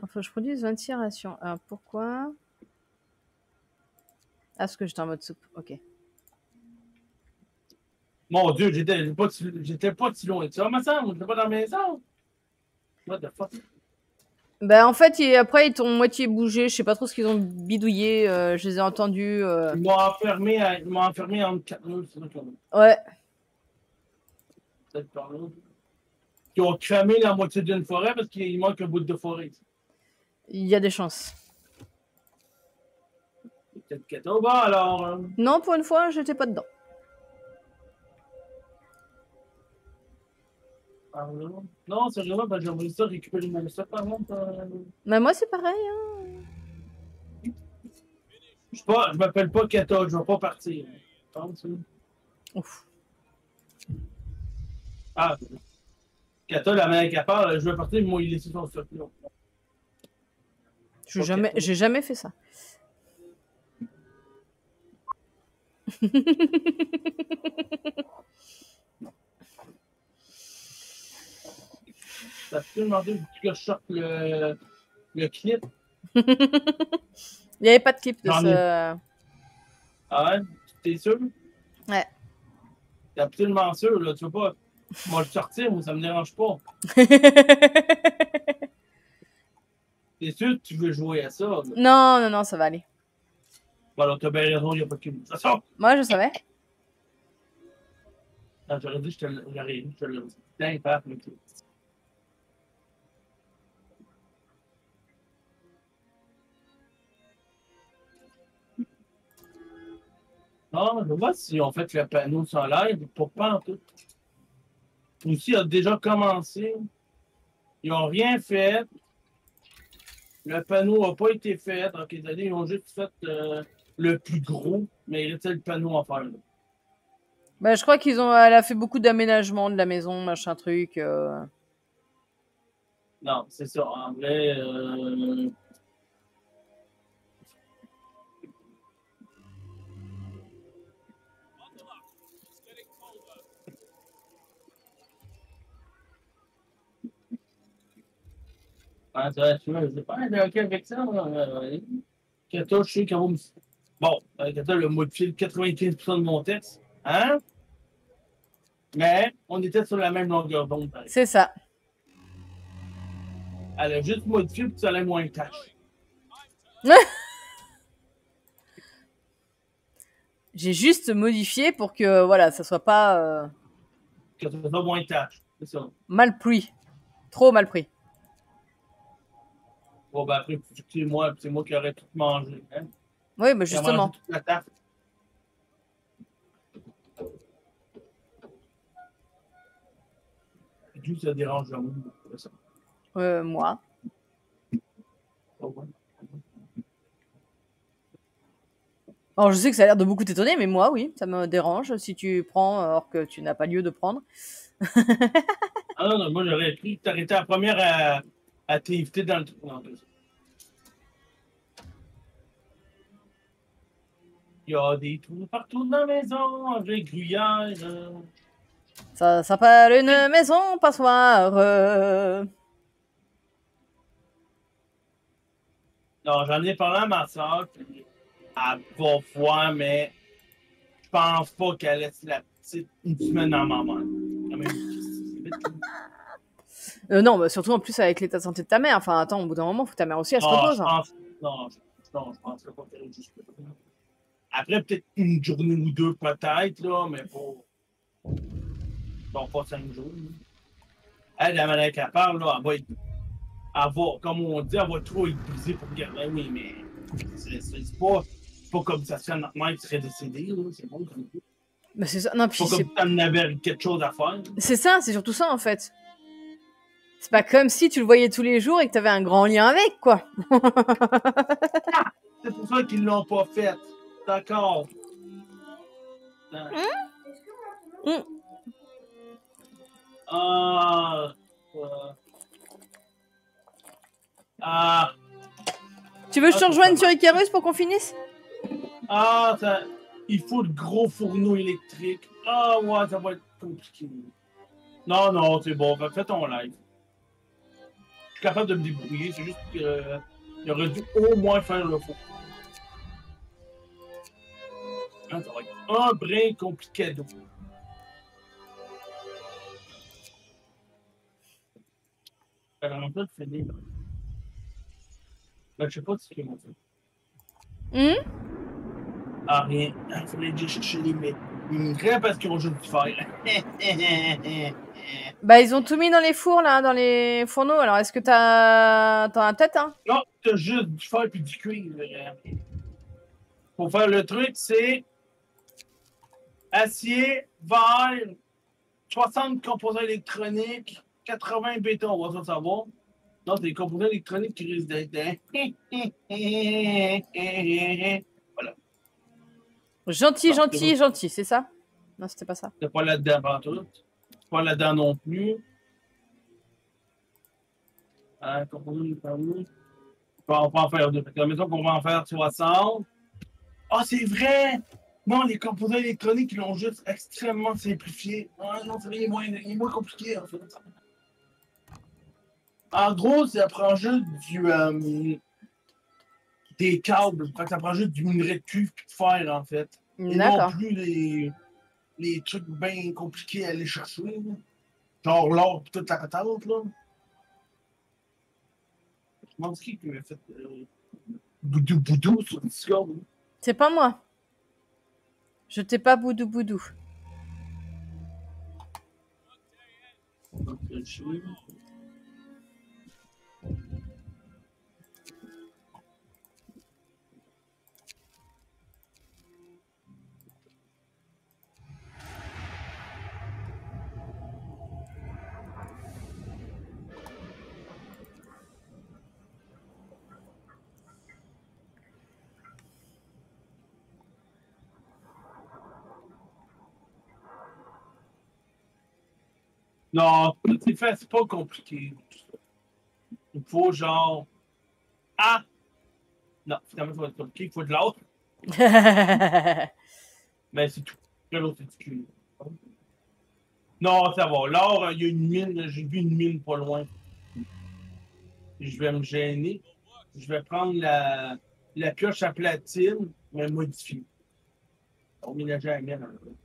faut que je produise 26 rations. Alors pourquoi? Ah, parce que j'étais en mode soupe. Ok. Mon Dieu, j'étais pas, si- j'étais pas si loin de ça. Ça, moi, j'étais pas dans la maison. What the fuck? Ben en fait, ils- après ils t'ont moitié bougé. Je sais pas trop ce qu'ils ont bidouillé. euh, je les ai entendus. euh, Ils m'ont enfermé, à- ils m'ont enfermé entre quatre murs, Ouais. Ils ont cramé la moitié d'une forêt parce qu'il manque un bout de forêt. Il y a des chances. Peut-être bah alors. euh, Non, pour une fois, j'étais pas dedans. Ah, non, non sérieusement, ben, j'aimerais ça récupérer mon sac par contre. euh, Mais moi, c'est pareil. Hein. Je suis pas- je m'appelle pas Kata, je vais pas partir. Je pense, hein. Ouf. Ah, Kata, la mec à part, je vais partir, moi, il laisse son sac là. J'ai Ok. jamais, j'ai jamais fait ça. T'as pu demander que je sorte le, le clip? Il y avait pas de clip de ce. Ah ouais? T'es sûr? Ouais. T'es absolument sûr, là. Tu veux pas. Moi, le sortir, moi, ça me dérange pas. T'es sûr que tu veux jouer à ça? là? non, non, non, ça va aller. Bon, alors, t'as bien raison, il n'y a pas de clip. Ça sort! Moi, je savais. Ah, J'aurais dit, je te l- j'aurais dit, je. Putain, paf, le Non, je vois si on fait le panneau live, pour pas en tout. Aussi, a déjà commencé. Ils n'ont rien fait. Le panneau n'a pas été fait. Donc, les années, ils ont juste fait euh, le plus gros, mais il restait le panneau à faire. là. Bah, je crois qu'ils ont, elle a fait beaucoup d'aménagements de la maison, machin truc. euh. Non, c'est ça. En vrai, euh, Ah, tu vois, je sais pas, OK avec ça. Euh, Kata, je sais me... Bon, euh, Kata, le modifié de 95% de mon texte. Hein? Mais on était sur la même longueur d'onde. C'est ça. Elle a juste modifié pour que ça ait moins de tâches. J'ai juste modifié pour que voilà, ça soit pas euh, Que ça soit moins de tâches. C'est ça. mal pris. Trop mal pris. Bon, ben après, c'est moi, c'est moi qui aurais tout mangé. Hein. Oui, mais justement. Toute la tarte. Qui ça dérange ça? Euh, moi. Oh, alors, je sais que ça a l'air de beaucoup t'étonner, mais moi, oui, ça me dérange si tu prends alors que tu n'as pas lieu de prendre. ah non, non, moi, j'aurais pu t'arrêter à la première à à dans le. Non, c'est ça. Il y a des trous partout dans la maison, avec gruyère. euh. Ça s'appelle une maison passoire. Non, j'en ai parlé à ma soeur, puis elle va voir, mais je pense pas qu'elle laisse la petite une semaine dans ma main. Quand même, c'est vite, là. Euh, non, bah, surtout en plus avec l'état de santé de ta mère. Enfin, attends, au bout d'un moment, faut que ta mère aussi, elle se Ah, repose. hein. pense, non, je, non, je pense pas juste. Après, peut-être une journée ou deux, peut-être, là, mais pas. Non, pas cinq jours. Elle, la manière qu'elle parle, là, elle va être. Elle va, comme on dit, elle va trop être brisée pour garder. Oui, mais. C'est pas, pas comme ça serait notre mère qui serait décédée, là. C'est bon, comme ça. Bah, c'est ça. Non, puis pas comme si t'en avais quelque chose à faire. c'est ça, c'est surtout ça en fait. C'est pas comme si tu le voyais tous les jours et que t'avais un grand lien avec, quoi. C'est pour ça qu'ils l'ont pas fait. D'accord. Hein? Est-ce que Ah. euh, Ah. Tu veux que je te Ah, rejoigne c'est sur Icarus pour qu'on finisse? Ah, ça, il faut le gros fourneau électrique. Ah, ouais, ça va être compliqué. Non, non, c'est bon, fais ton live. Capable de me débrouiller, c'est juste qu'il aurait dû au moins faire le faux. Ah, ça va être un brin compliqué. donc. Alors, on peut le finir. là. Ben, je sais pas ce qu'ils m'ont fait. Hum Ah, rien. Il faudrait que j'aille chercher les mets. Ils me crèvent parce qu'ils ont juste du fer. Bah, ils ont tout mis dans les fours, là, dans les fourneaux. Alors, est-ce que t'as. As peut-être, hein? Non, t'as juste du fer puis du cuivre. Pour faire le truc, c'est acier, verre, 60 composants électroniques, 80 béton, on va ça savoir. Non, c'est les composants électroniques qui risquent d'être. Gentil, Non, gentil, c'est gentil, c'est ça? Non, c'était pas ça. C'est pas là-dedans, tout. Pas là-dedans non plus. Électroniques. On peut en faire deux. Fait que, Mettons qu'on va en faire 60. Ah, c'est vrai! Non, les composants électroniques, ils l'ont juste extrêmement simplifié. Ah non, c'est rien, moins, il est moins compliqué, en fait. En gros, ça prend juste du. euh, des câbles. Fait que Ça prend juste du minerai de cuivre et de fer, en fait. Et non plus les, les trucs bien compliqués à aller chercher. là. Genre l'or et toute la patente, là. Je me demande qui m'a fait euh, boudou boudou sur Discord. là. C'est pas moi. Je t'ai pas boudou boudou. Donc, je Non, c'est fait, c'est pas compliqué. Il faut genre. Ah! Non, finalement, ça va être compliqué. Il faut de l'or, mais c'est tout. Après, l'autre, c'est du cul. Non, ça va. L'or, il y a une mine. J'ai vu une mine pas loin. Je vais me gêner. Je vais prendre la, la pioche à platine, mais modifiée. On mélanger la mienne un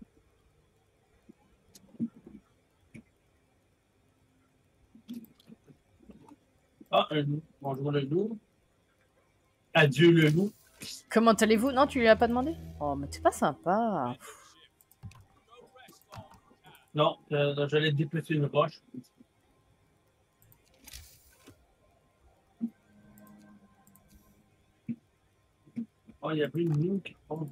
Ah, un loup. Bonjour le loup. Adieu le loup. Comment allez-vous? Non, tu lui as pas demandé? Oh, mais c'est pas sympa. Non, euh, j'allais déplacer une roche. Oh, il y a plus une mine qui tombe.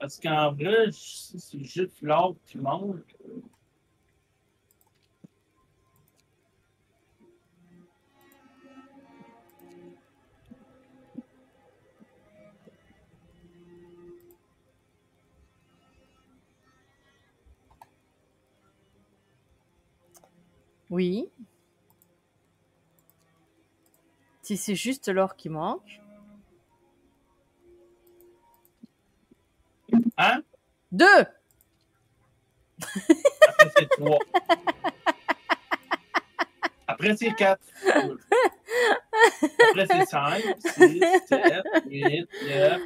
Parce qu'en vrai, c'est juste l'or qui manque. Oui. Si c'est juste l'or qui manque. Hein? Deux Après, c'est trois. Après, c'est quatre. Après, c'est cinq, six, sept, huit, neuf.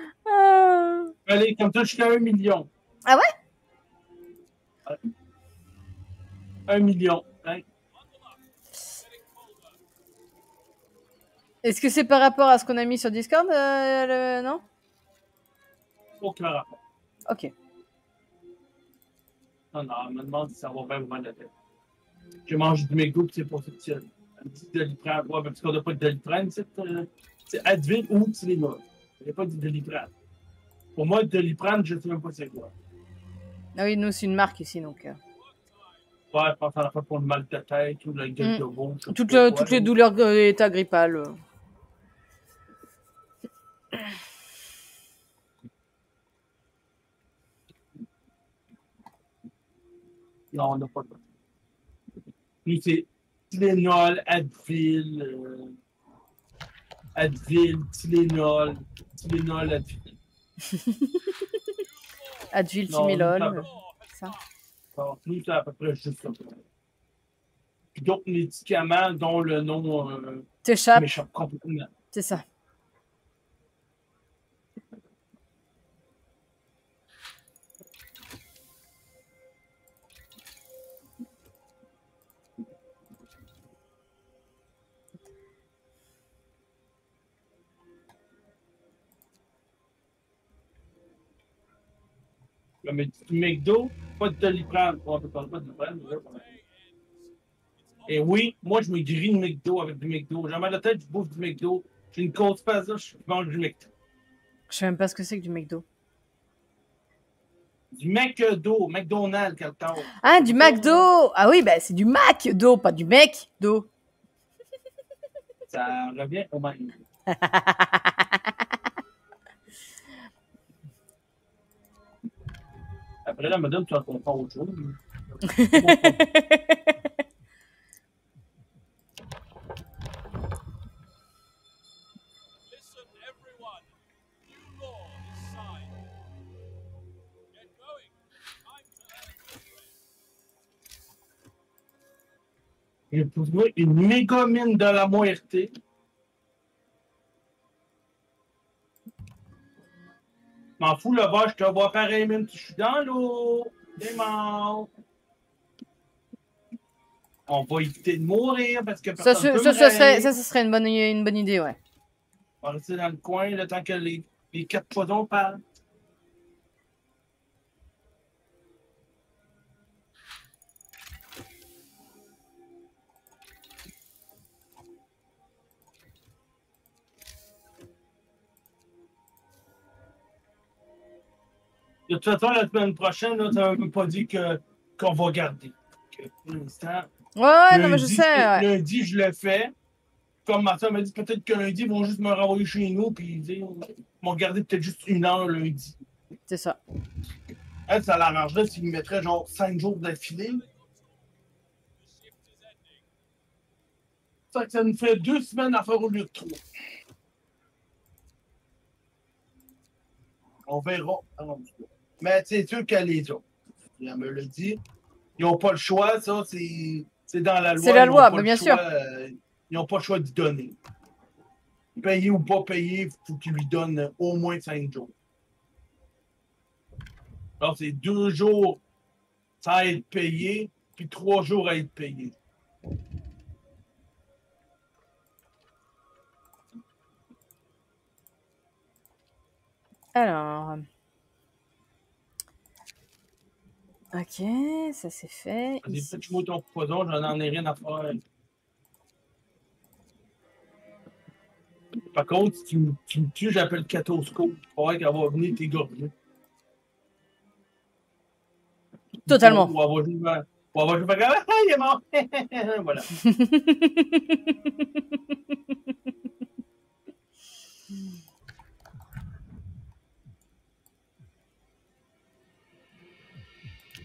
Allez, comme ça, jusqu'à un million. Ah ouais? Ouais. Un million. Hein? Est-ce que c'est par rapport à ce qu'on a mis sur Discord euh, le- Non? Aucun rapport. Ok. Non, non, elle me demande si ça va bien vraiment la tête. Je mange du puis c'est que c'est un petit doliprane. Ouais, parce qu'on n'a pas de doliprane, c'est euh, Advil ou Tylenol. Il n'y a pas de doliprane. Pour moi, doliprane, je ne sais même pas c'est quoi. Ah oui, nous, c'est une marque ici, donc. euh, Ouais, je pense à la fois pour le mal de tête ou la gueule Mm. de veau. Toutes, pas les- douleurs euh, état Non, on n'a pas de Nous, c'est Tylenol, Advil, euh, Advil, Tylenol, Tylenol, Advil. Advil, Timilol. ça euh. Alors, nous, c'est à peu près juste ça. Puis d'autres médicaments dont le nom euh, m'échappe complètement. c'est ça. Le mec- du McDo, pas de doliprane. On ne parle pas de doliprane. Et oui, moi, je me grille de McDo avec du McDo. J'ai mal à la tête, je bouffe du McDo. J'ai une côte pas ça, je mange du McDo. Je sais même pas ce que c'est que du McDo. Du McDo, McDonald's, quelqu'un. Ah, du McDo Ah oui, bah c'est du McDo, pas du McDo. Ça revient au même. Après, là, madame, tu vas comprendre autre chose. Your J'ai trouvé une méga mine de la muerte. M'en fous, le bas, je te vois pareil, même si je suis dans l'eau. T'es mort. On va éviter de mourir parce que Ça, personne ça, ça serait, rayer. ça, ce serait une bonne, une bonne idée, ouais. On va rester dans le coin le temps que les, les quatre poisons parlent. De toute façon, la semaine prochaine, là, ça ne veut pas dire que- qu'on va garder. Pour l'instant, Ouais, ouais, non, mais je Lundi, sais, ouais. Lundi, je le fais. Comme ma soeur m'a dit, peut-être que lundi, ils vont juste me renvoyer chez nous, puis ils vont garder peut-être juste une heure lundi. C'est ça. Elle, ça l'arrangerait s'ils me mettraient genre cinq jours d'affilée. Ça, ça nous fait deux semaines à faire au lieu de trois. On verra. Mais c'est sûr que les autres, l'a dit, ils n'ont pas le choix, ça, c'est dans la loi. C'est la loi, mais le bien choix, sûr. euh, ils n'ont pas le choix d'y donner. Payer ou pas payer, il faut qu'ils lui donnent au moins cinq jours. Alors, c'est deux jours sans être payé, puis trois jours à être payé. Alors. Ok, ça c'est fait. Vas-y, Ici. fais-moi ton poison, j'en ai rien à faire. Par contre, si tu, me- tu me tues, j'appelle Catoscope. Il faudrait qu'elle va venir t'égorger. Totalement. Faire- ou on va juste faire Ah, il est mort! voilà.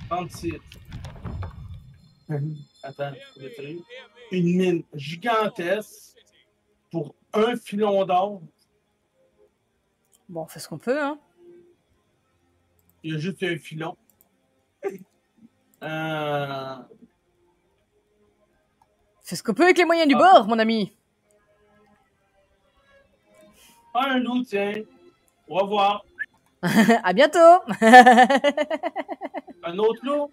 Trente-six. Attends, je vais tirer. une mine gigantesque pour un filon d'or. Bon, on fait ce qu'on peut, hein. Il y a juste un filon. Euh, Fais ce qu'on peut avec les moyens du Ah. bord, mon ami. un tiens. Au revoir. à bientôt. Un autre loup.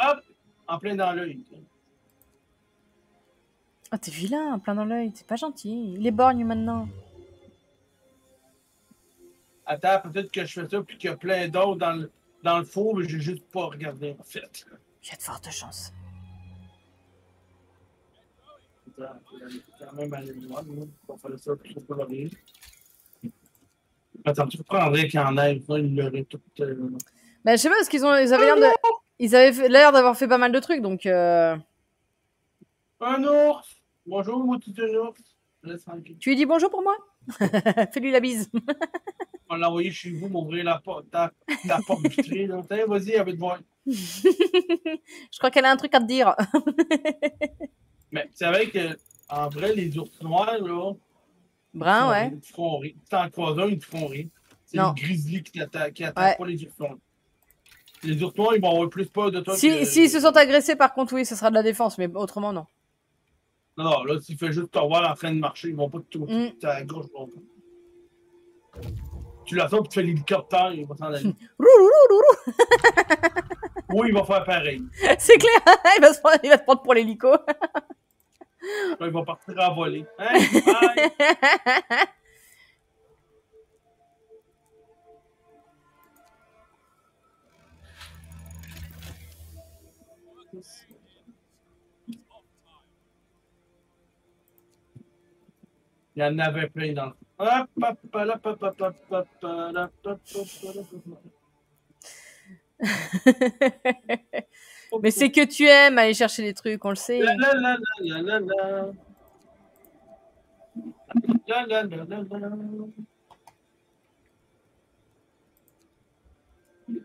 Hop, en plein dans l'œil. oh, t'es vilain, plein dans l'œil. T'es pas gentil. Il est borgne maintenant. Attends, peut-être que je fais ça puis qu'il y a plein d'autres dans le, dans le four, mais j'ai juste pas regardé en fait. Il y a de fortes chances. Attends, quand même aller loin, nous. On va faire ça plus coloré. Attends, tu prendrais qu'il y en ait, il l'aurait tout. euh, Bah, je sais pas, parce qu'ils ont, ils avaient l'air de, ils avaient l'air d'avoir fait pas mal de trucs, donc. Euh... Un ours! Bonjour, mon petit ours. Tu lui dis bonjour pour moi? Fais-lui la bise. On va l'envoyer chez vous, m'ouvrir la porte, ta, ta porte vitrée. Tiens, vas-y, te voir. je crois qu'elle a un truc à te dire. Mais tu savais que, en vrai, les ours noirs, là. Brun, ouais. Ils te feront rire. T'en croises un, ils te feront rire. C'est le grizzly qui t'attaque, qui attaque Ouais. pas les ours noirs. Les ils vont avoir plus peur de toi Si, que... s'ils se sont agressés, par contre, oui, ce sera de la défense, mais autrement, non. Non, non, là, s'il fait juste te revoir en train de marcher, ils vont pas te toucher. Mm. À gauche, pas. Tu la sors, puis tu fais l'hélicoptère, il va s'en aller. Oui, il va faire pareil. C'est clair, il va, se prendre, il va te prendre pour l'hélico. Il va partir en voler. Hein? Il y en avait plein dans. Mais c'est que tu aimes aller chercher des trucs, on le sait.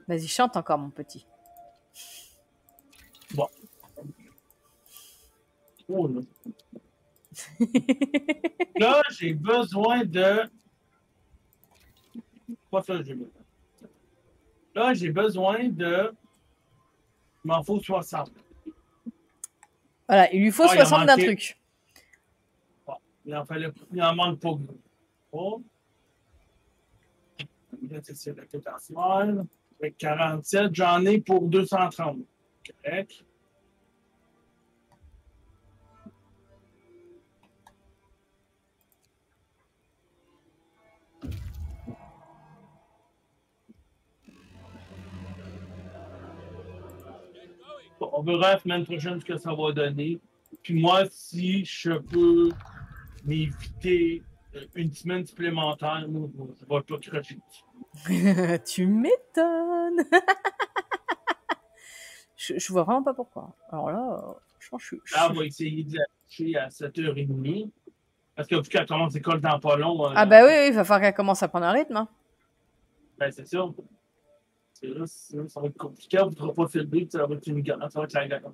Vas-y, chante encore, mon petit. Là, j'ai besoin de. Pas ça, j'ai besoin. Là, j'ai besoin de. Il m'en faut 60. Voilà, il lui faut Ah, il a 60 d'un manqué. truc. Il en, fallait... il en manque pas gros. Oh. Là, c'est c'est le potentiel. Avec 47, j'en ai pour 230. Correct. On verra la semaine prochaine ce que ça va donner. Puis moi, si je peux m'éviter une semaine supplémentaire, je vais pas cracher tu m'étonnes. je, je vois vraiment pas pourquoi. Alors là, je pense que je suis. Là, on va essayer de la coucher à 7h30. Parce que vu qu'elle commence l'école dans pas long, euh, Ah bah oui, oui, il va falloir qu'elle commence à prendre un rythme. hein. ben, c'est là, ça va être compliqué. On ne voudra pas filmer, ça va être une galère. Ça va être la galère.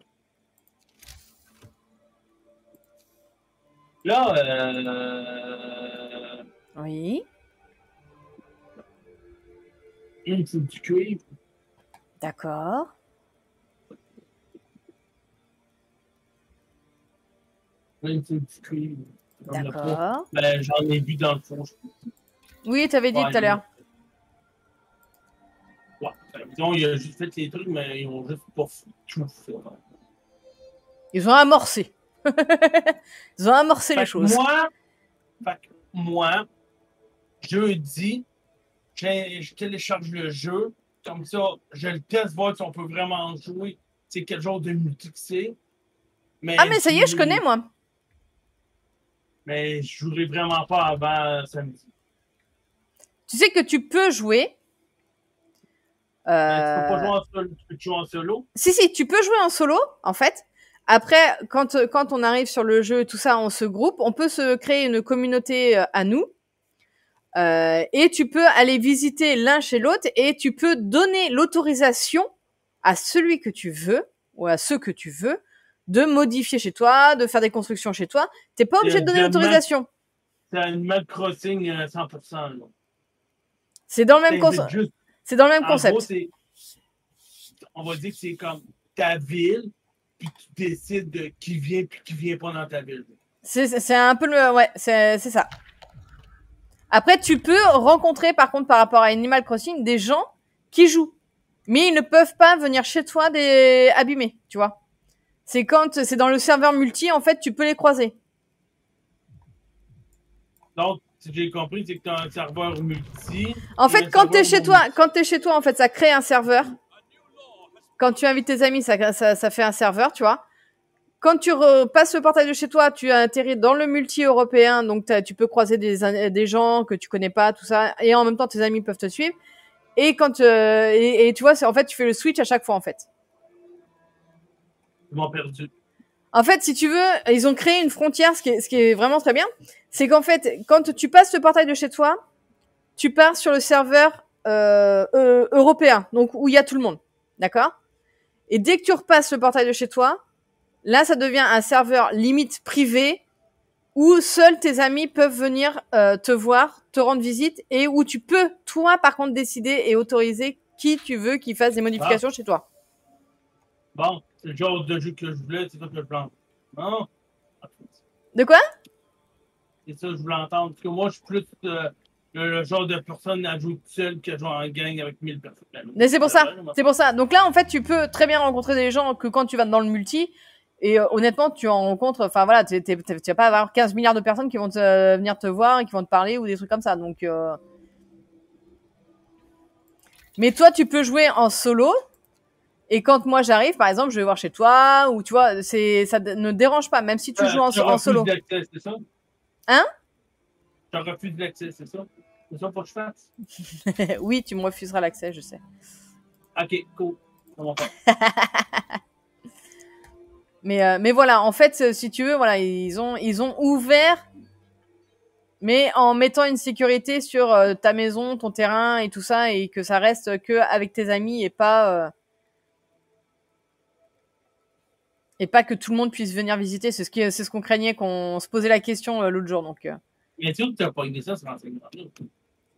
Là, euh, Oui, une c'est du cuivre. d'accord. Une c'est du cuivre. D'accord. Ben, j'en ai vu dans le fond. Oui, t'avais dit Ouais, tout à l'heure. Disons, il a juste fait les trucs, mais ils ont juste pas tout fait. Ils ont amorcé. Ils ont amorcé Fait les choses. Moi, fait que moi, jeudi, je télécharge le jeu. Comme ça, je le teste, voir si on peut vraiment jouer. C'est quel genre de multi que c'est. Ah, mais ça y est, je connais, moi. Mais je jouerai vraiment pas avant samedi. Tu sais que tu peux jouer Tu peux pas Euh, jouer en solo. Tu peux jouer en solo. Si, si, tu peux jouer en solo, en fait. Après, quand, quand on arrive sur le jeu, tout ça, on se groupe, on peut se créer une communauté euh, à nous. Euh, et tu peux aller visiter l'un chez l'autre et tu peux donner l'autorisation à celui que tu veux ou à ceux que tu veux de modifier chez toi, de faire des constructions chez toi. T'es pas obligé de donner l'autorisation. C'est un Animal Crossing euh, 100%. là. C'est dans le même concept. juste- C'est dans le même en concept. gros, c'est- on va dire que c'est comme ta ville, puis tu décides de qui vient puis qui vient pas dans ta ville. C'est c'est un peu le ouais, c'est c'est ça. Après, tu peux rencontrer par contre par rapport à Animal Crossing des gens qui jouent, mais ils ne peuvent pas venir chez toi des abîmés, tu vois. C'est quand c'est dans le serveur multi en fait, tu peux les croiser. Donc, si j'ai compris, c'est que tu as un serveur multi. En fait, quand t'es serveur chez toi, quand chez toi, en fait, ça crée un serveur. Quand tu invites tes amis, ça, ça, ça fait un serveur, tu vois. Quand tu re- passes le portail de chez toi, tu as atterri dans le multi européen, donc tu peux croiser des, gens que tu connais pas, tout ça, et en même temps tes amis peuvent te suivre. Et quand euh, et, et tu vois, en fait tu fais le switch à chaque fois en fait. Ils m'ont perdu. En fait, si tu veux, ils ont créé une frontière, ce qui est, ce qui est vraiment très bien. C'est qu'en fait, quand tu passes le portail de chez toi, tu pars sur le serveur euh, euh, européen, donc où il y a tout le monde. D'accord? Et dès que tu repasses le portail de chez toi, là, ça devient un serveur limite privé où seuls tes amis peuvent venir euh, te voir, te rendre visite et où tu peux, toi, par contre, décider et autoriser qui tu veux qui fasse des modifications chez toi. Bon, c'est le genre de jeu que je voulais, c'est ça que je plante. Non? De quoi? C'est ça que je voulais entendre. Parce que moi, je suis plus euh, le, le genre de personne à jouer tout seul que jouer en gang avec 1000 personnes. Mais c'est pour ça. C'est pour ça. Donc là, en fait, tu peux très bien rencontrer des gens que quand tu vas dans le multi. Et euh, honnêtement, tu en rencontres. Enfin voilà, tu tu vas pas avoir 15 milliards de personnes qui vont te, euh, venir te voir et qui vont te parler ou des trucs comme ça. Donc, mais toi, tu peux jouer en solo. Et quand moi j'arrive, par exemple, je vais voir chez toi ou tu vois, c'est ça ne dérange pas, même si tu joues en, tu en refuses solo. l'accès, c'est ça? Hein? Tu refuses l'accès, c'est ça? C'est ça pour que je fasse? oui, tu me refuseras l'accès, je sais. Ok, cool. On va faire. Mais, euh, mais voilà, en fait, euh, si tu veux, voilà, ils ont, ils ont ouvert, mais en mettant une sécurité sur euh, ta maison, ton terrain et tout ça, et que ça reste que avec tes amis et pas euh, et pas que tout le monde puisse venir visiter. C'est ce qu'on craignait, qu'on se posait la question euh, l'autre jour. Donc, euh. Bien sûr que tu n'as pas aidé ça, ce renseignement-là.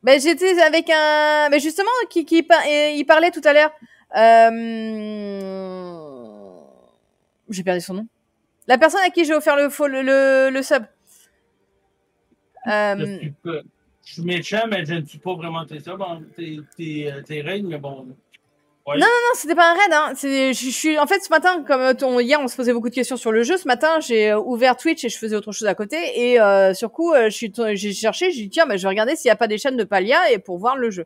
ben j'étais avec un, ben justement, qui, qui par- il parlait tout à l'heure. Euh... J'ai perdu son nom. La personne à qui j'ai offert le, le, le, le sub. Je Euh, suis méchant, mais je ne suis pas vraiment tes ça. Bon, tes, tes, tes règles, mais bon. Ouais. Non, non, c'était pas un raid. Hein. Je, suis, en fait, ce matin, comme euh, ton- hier, on se posait beaucoup de questions sur le jeu. Ce matin, j'ai euh, ouvert Twitch et je faisais autre chose à côté. Et euh, sur coup, euh, j'ai cherché. J'ai dit tiens, bah, je vais regarder s'il y a pas des chaînes de Palia et pour voir le jeu.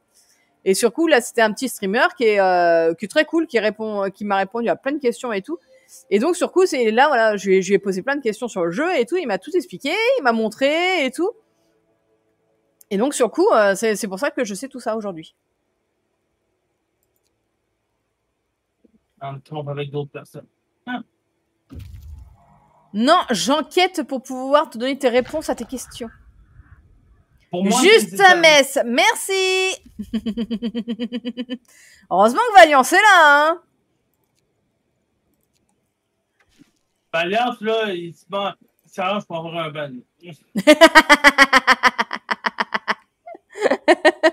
Et sur coup, là, c'était un petit streamer qui est, euh, qui est très cool, qui répond, qui m'a répondu à plein de questions et tout. Et donc sur coup, c'est là, voilà, je lui, ai- posé plein de questions sur le jeu et tout. Il m'a tout expliqué, il m'a montré et tout. Et donc sur coup, c'est pour ça que je sais tout ça aujourd'hui. Trompe avec d'autres personnes. Non, j'enquête pour pouvoir te donner tes réponses à tes questions. Pour moi, Juste ça. à messe, merci. Heureusement que Valiance est là, hein. Alliance, là, il se bat- il s'arrange pour avoir un ban.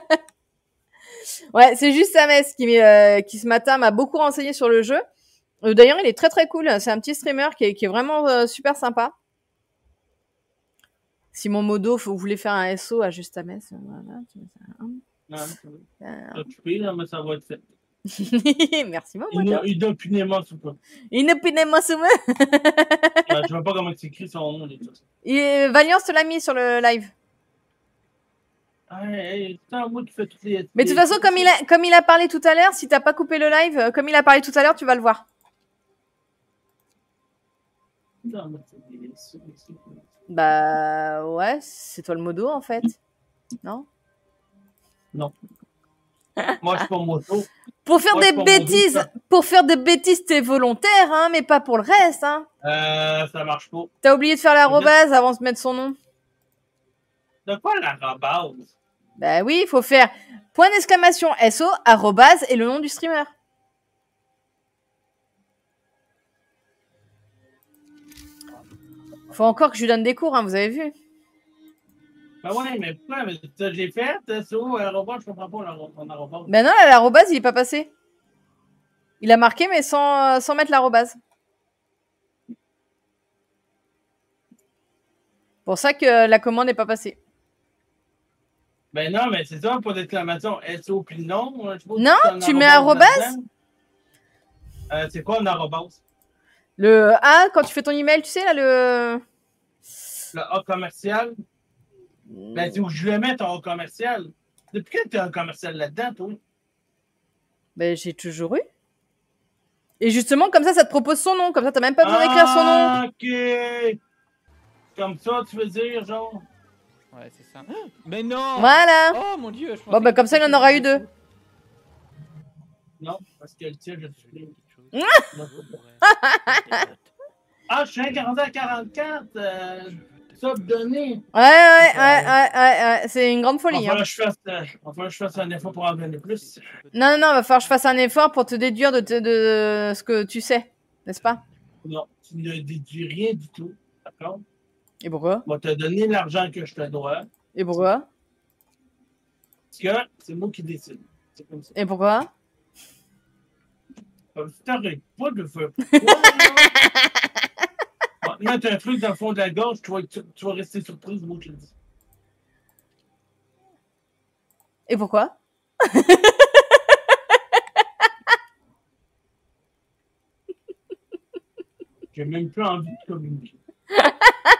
Ouais, c'est juste messe qui, euh, qui ce matin m'a beaucoup renseigné sur le jeu. Euh, D'ailleurs, il est très très cool. C'est un petit streamer qui est, qui est vraiment euh, super sympa. Si mon modo, vous voulez faire un SO à juste messe, voilà. tu c'est. Merci. Ino- Inopinément, c'est pas. Inopinément souvent. Je sais pas comment tu écris son nom. Valiance te l'a mis sur le live. Ah, hey, c'est un moi qui fait toutes les. Mais de toute façon, comme il a, comme il a parlé tout à l'heure, si t'as pas coupé le live, euh, comme il a parlé tout à l'heure, tu vas le voir. Non, Bah ouais, c'est toi le modo en fait. Non? Moi, je suis moto. Pour faire Moi, des bêtises, pour faire des bêtises, t'es volontaire, hein, mais pas pour le reste, hein. Euh, ça marche pas. T'as oublié de faire l'arrobase avant de mettre son nom. De quoi la rabase? Bah oui, il faut faire point d'exclamation SO, arrobase et le nom du streamer. Faut encore que je lui donne des cours, hein, vous avez vu. Ben ouais, mais pourquoi? Mais ça, j'ai fait, au aéroport, je comprends pas ton aéroport. Ben non, l'arrobase, il est pas passé. Il a marqué, mais sans, sans mettre l'arrobase. Pour ça que la commande n'est pas passée. Ben non, mais c'est ça, pour d'exclamation SO puis Non, un tu mets là-dedans. Euh, c'est quoi un arrobase? Le A, quand tu fais ton email, tu sais, là, le. Le A commercial? Ben, c'est où je le mets ton A commercial. Depuis quand t'as un commercial là-dedans, toi? Ben, j'ai toujours eu. Et justement, comme ça, ça te propose son nom. Comme ça, t'as même pas besoin d'écrire son nom. Ah, ok. Comme ça, tu veux dire, genre? Ouais, c'est ça. Mais non Voilà. Oh mon dieu je Bon, bah, que comme ça, il en aura eu deux. Non, parce que le tien, je suis. Ah Ah, je suis un 40 à 44. Euh, ça, donné. Ouais, ouais, ouais, ouais, ouais, ouais. C'est une grande folie. Enfin, Hein. je fasse, euh, enfin, je fasse un effort pour en donner plus. Non, non, non, va falloir que je fasse un effort pour te déduire de, te- de ce que tu sais. N'est-ce pas? Non, tu ne déduis rien du tout. D'accord? Et pourquoi? Je vais te donner l'argent que je te dois. Et pourquoi? Parce que c'est moi qui décide. C'est comme ça. Et pourquoi? Euh, T'arrêtes pas de faire. te mettre un truc dans le fond de la gorge, tu vas, tu, tu vas rester surprise, moi, je le dis. Et pourquoi? J'ai même plus envie de communiquer.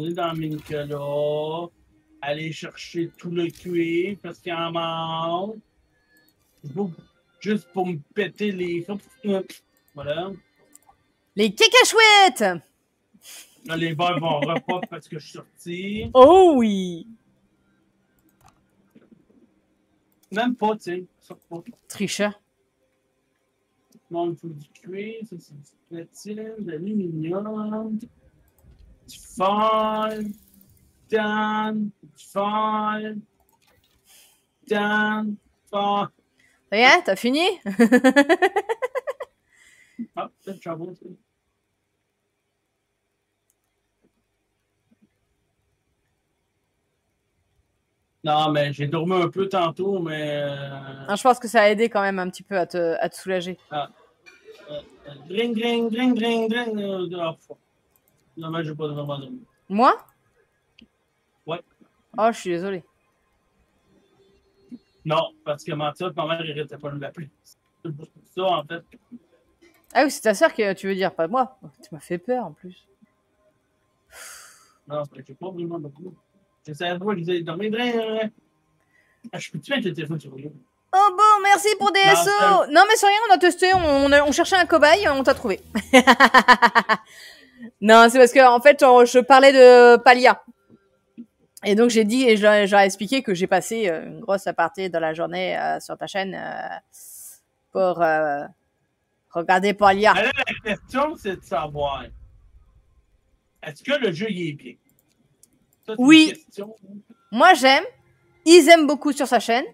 est dans Minicala. Aller chercher tout le cuir parce qu'il en manque. Juste- Juste pour me péter les. Voilà. Les cacachouettes Là, les verres vont repas parce que je suis sorti. Oh oui Même pas, tu sais. Tricheur. Non, il faut du cuir, ça c'est du platine, de l'aluminium, tan, fer. Ça y est, t'as fini Ah, sais. Non, mais j'ai dormi un peu tantôt, mais. euh, Ah, Je pense que ça a aidé quand même un petit peu à te, à te soulager. euh, euh, Dring, dring, dring, dring, dring. De. Non, mais j'ai pas vraiment dormi. Moi? Ouais. Oh, je suis désolée. Non, parce que mentir, ma mère n'arrêtait pas de m'appeler. C'est ça, en fait. Ah oui, c'est ta soeur que tu veux dire, pas moi. Tu m'as fait peur en plus. Non, c'est que pas vraiment beaucoup. J'essaie de voir qu'ils aient dormi. Dring, Ah, je peux-tu mettre le téléphone sur lui? Oh bon, merci pour des Non, Non mais sur rien, on a testé, on, on, a- on cherchait un cobaye, on t'a trouvé. non, c'est parce que en fait, on- je parlais de Palia. Et donc j'ai dit, et je leur ai- je leur ai expliqué que j'ai passé euh, une grosse partie de la journée euh, sur ta chaîne euh, pour euh, regarder Palia. La question, c'est de savoir est-ce que le jeu il est bien? Ça, Oui. question. Moi j'aime, ils aiment beaucoup sur sa chaîne.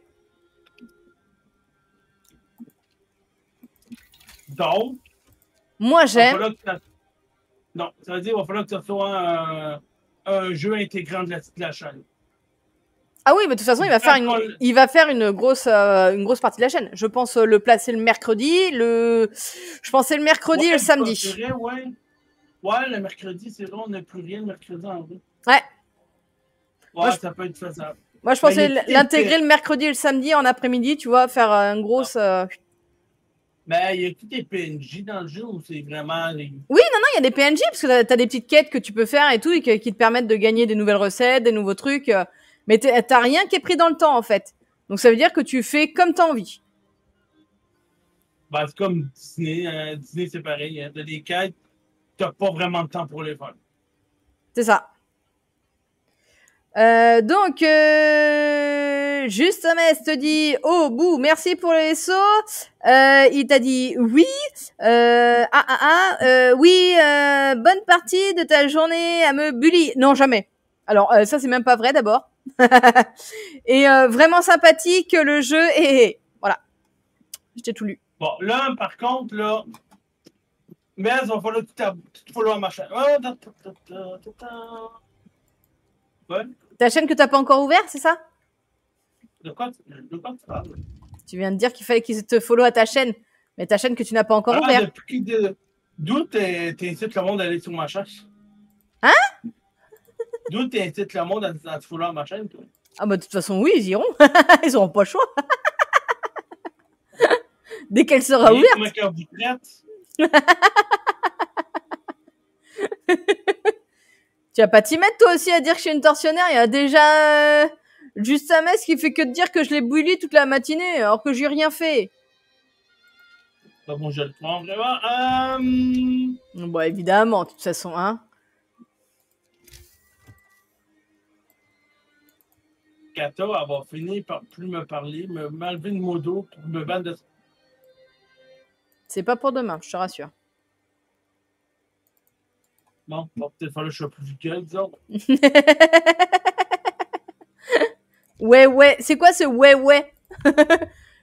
Donc, Moi j'aime. Non, ça veut dire qu'il va falloir que ce soit un, un jeu intégrant de la, de la chaîne. Ah oui, mais de toute façon, il va faire une, il va faire une grosse, euh, une grosse partie de la chaîne. Je pense euh, le placer le mercredi, le, je pensais le mercredi et le samedi. vrai, ouais. Ouais, le mercredi, c'est vrai, on n'a plus rien le mercredi en vrai. Ouais. Ouais, Moi, je- ça peut être faisable. Moi, je pensais l'intégrer le mercredi et le samedi en après-midi, tu vois, faire euh, une grosse. euh, Mais il y a tous des PNJ dans le jeu où c'est vraiment. les- Non, il y a des PNJ parce que t'as- t'as des petites quêtes que tu peux faire et tout et que- qui te permettent de gagner des nouvelles recettes, des nouveaux trucs. euh, mais t'as rien qui est pris dans le temps en fait. Donc ça veut dire que tu fais comme t'as envie. Ben, c'est comme Disney. hein. Disney, c'est pareil. Hein. T'as des quêtes, t'as pas vraiment de temps pour les faire. C'est ça. Euh, donc, euh, juste Mess te dit Oh, bouh, merci pour le SO. Euh, il t'a dit oui. Euh, ah, ah, ah, euh, oui, euh, bonne partie de ta journée à me bully. Non, jamais. Alors, ça, c'est même pas vrai d'abord. Et vraiment sympathique le jeu. Et voilà. J'étais tout lu. Bon, là, par contre, là. Mais va falloir tout, tout falloir machin. Ta, chaîne que t'as pas encore ouvert, c'est ça? De quoi, tu- de quoi tu parles? Tu viens de dire qu'il fallait qu'ils te follow à ta chaîne. Mais ta chaîne que tu n'as pas encore Ah, ouverte. depuis de- D'où t'in- t'incites le monde à aller sur ma chaîne? Hein? D'où t'incites le monde à, à te follow à ma chaîne, toi? Ah bah de toute façon oui, ils iront. ils auront pas le choix. Dès qu'elle sera Et ouverte. comment qu'elle vous traite? Tu vas pas t'y mettre toi aussi à dire que je suis une tortionnaire. Il y a déjà euh, juste un mess qui fait que de dire que je l'ai bully toute la matinée alors que j'ai rien fait. Bah, bon, je le prends vraiment. Euh... Bon évidemment, de toute façon, hein. Kata, elle va finir par plus me parler, me m'enlever le modo pour me vendre de. C'est pas pour demain, je te rassure. Bon, peut-être je sois plus disons. Ouais ouais, c'est quoi ce ouais ouais?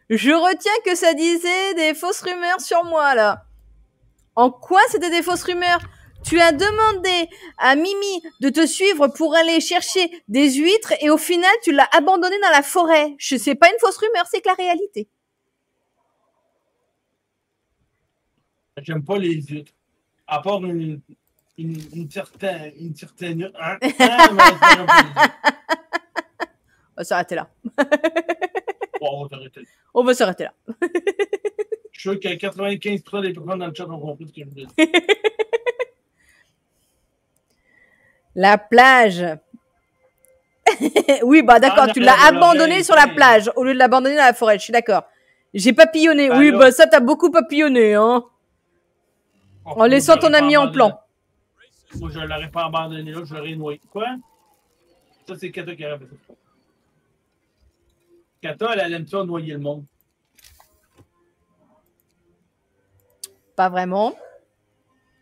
Je retiens que ça disait des fausses rumeurs sur moi là. En quoi c'était des fausses rumeurs? Tu as demandé à Mimi de te suivre pour aller chercher des huîtres et au final tu l'as abandonné dans la forêt. Je sais pas une fausse rumeur, c'est que la réalité. J'aime pas les huîtres. À part une, une, une certaine. Une certaine. Hein? Hein? On va s'arrêter là. Bon, on va t'arrêter. On va s'arrêter là. Je suis sûr que 95% des personnes dans le chat ont compris ce que je veux dire. La plage. oui, bah d'accord, Ah, tu l'as abandonné sur la plage au lieu de l'abandonner dans la forêt, je suis d'accord. J'ai papillonné. Bah oui, alors. bah ça t'as beaucoup papillonné, hein. En laissant ton ami en plan. Moi, je l'aurais pas abandonné là, je l'aurais noyé. Quoi? Ça, c'est Kata qui aurait fait ça. Kata, elle, elle aime ça noyer le monde. Pas vraiment.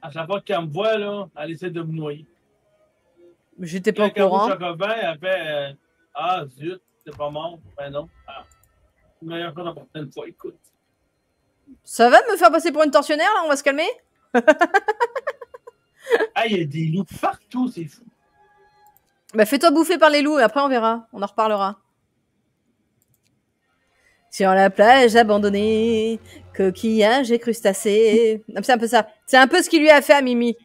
À chaque fois qu'elle me voit, là, elle essaie de me noyer. J'étais pas au courant. Jacobin, elle fait euh, Ah, zut, c'est pas mort. Ben non. Ah. Meilleure chose à porter une fois, écoute. Ça va me faire passer pour une tortionnaire, là? On va se calmer? Ah, il y a des loups partout, c'est fou. Bah fais-toi bouffer par les loups et après on verra. On en reparlera. Sur la plage abandonnée, coquillage et crustacés. Non, C'est un peu ça. C'est un peu ce qu'il lui a fait à Mimi.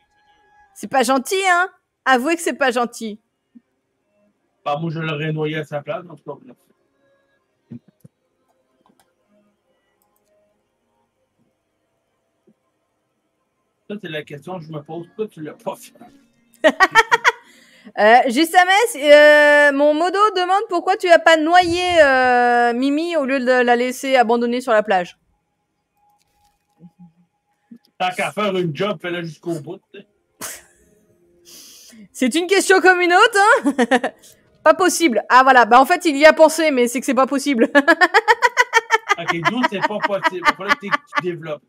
C'est pas gentil, hein Avouez que c'est pas gentil. Bah, moi, je l'aurais noyé à sa place, en tout cas. Ça, c'est la question que je me pose. Pourquoi tu l'as pas fait? Euh, Gistames, euh, mon modo demande pourquoi tu as pas noyé euh, Mimi au lieu de la laisser abandonnée sur la plage. Tant qu'à faire une job, fais-le jusqu'au bout. C'est une question comme une autre, hein? Pas possible. Ah voilà, bah en fait il y a pensé, mais c'est que c'est pas possible. Ok, d'où c'est pas possible? Il fallait que tu développes.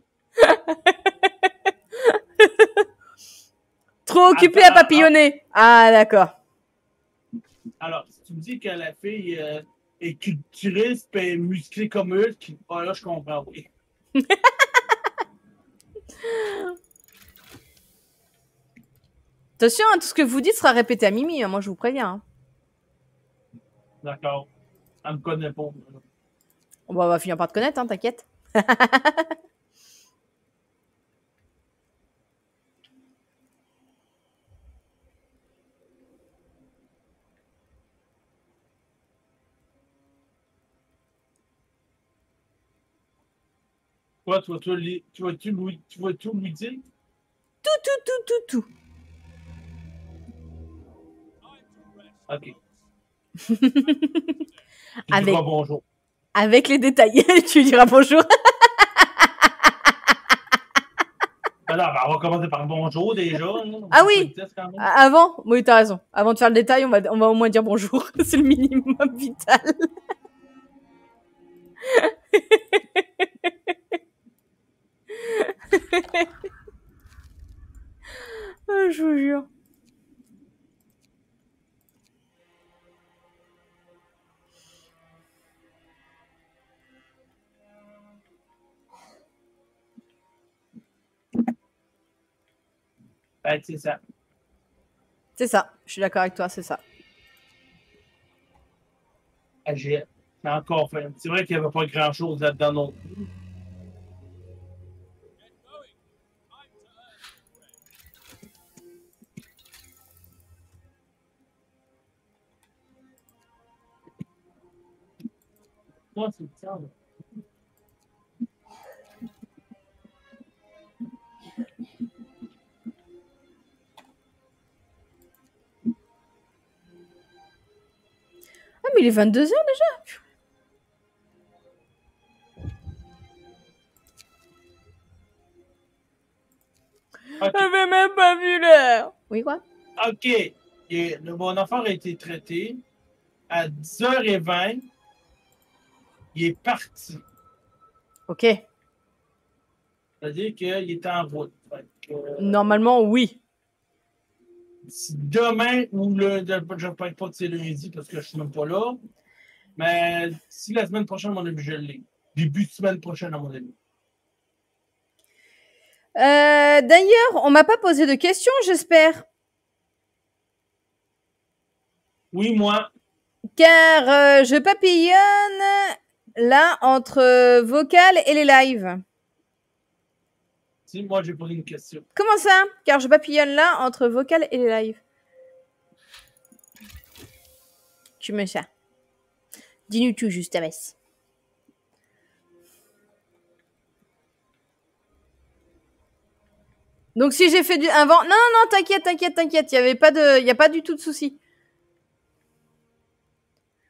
Trop occupé à papillonner. Ah d'accord. Alors, si tu me dis que la fille euh, est culturiste et musclée comme eux, qui... ah, là, je comprends, oui. Attention, hein, tout ce que vous dites sera répété à Mimi, hein, moi je vous préviens. hein. D'accord. Elle me connaît pas. On va, on va finir par te connaître, hein, t'inquiète. Toi, tu vas tout lui, tu vas tout lui, tu vas tout lui dire? Tout, tout, tout, tout, tout. OK. Tu Avec- diras bonjour. Avec les détails. tu diras bonjour. Ben non, ben, on va commencer par bonjour déjà. hein. Ah oui. Avant, oui, t'as raison. Avant de faire le détail, on va, on va au moins dire bonjour. C'est le minimum vital. Ah, je vous jure. Ben, c'est ça. C'est ça. Je suis d'accord avec toi, c'est ça. Ah, J'ai encore fait. C'est vrai qu'il n'y avait pas grand-chose là-dedans non plus. Moi, c'est ça. là. Ah, mais il est 22h déjà. OK. J'avais même pas vu l'heure. Oui, quoi? OK. Et le, mon affaire a été traité. À 10h20, il est parti. Ok. C'est-à-dire qu'il est en route. Que, euh, Normalement, oui. demain ou le. Je ne parle pas que c'est lundi parce que je ne suis même pas là. Mais si la semaine prochaine, mon avis, je l'ai. Début de semaine prochaine, à mon avis. Euh, D'ailleurs, on m'a pas posé de questions, j'espère. Oui, moi. Car euh, je papillonne là entre euh, vocal et les lives. Si, moi, j'ai posé une question. Comment ça? Car je papillonne là entre vocal et les lives. Tu me ça. Dis-nous tout, juste à messe. Donc si j'ai fait du un vent, non non non, t'inquiète t'inquiète t'inquiète, il y avait pas de, il y a pas du tout de souci.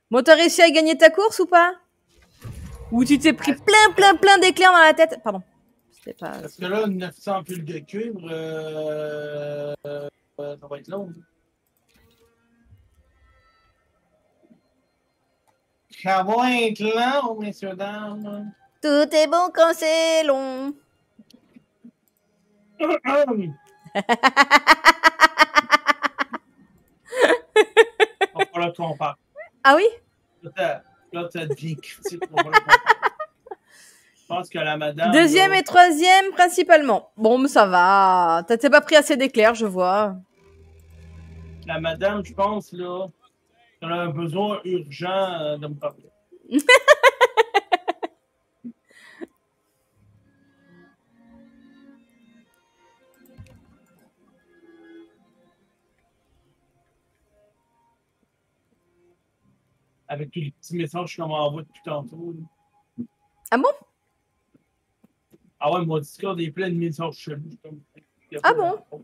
Bon, t'as réussi à gagner ta course ou pas? Ou tu t'es pris plein plein plein d'éclairs dans la tête Pardon. C'était pas. Parce que là, 900 piles de cuivre, euh, euh, ça va être long. Ça va être long, messieurs, dames. Tout est bon quand c'est long. On va falloir qu'on parle. Ah oui? Là, tu devient critique. Je pense que la madame. Deuxième là, et troisième principalement. Bon, mais ça va. T'as t'as pas pris assez d'éclairs, je vois. La madame, je pense, là, elle a un besoin urgent euh, de me parler. Avec tous les petits messages je m'envoie depuis tantôt. là. Ah bon? Ah ouais, mon Discord est plein de messages chelous. Ah bon? Faut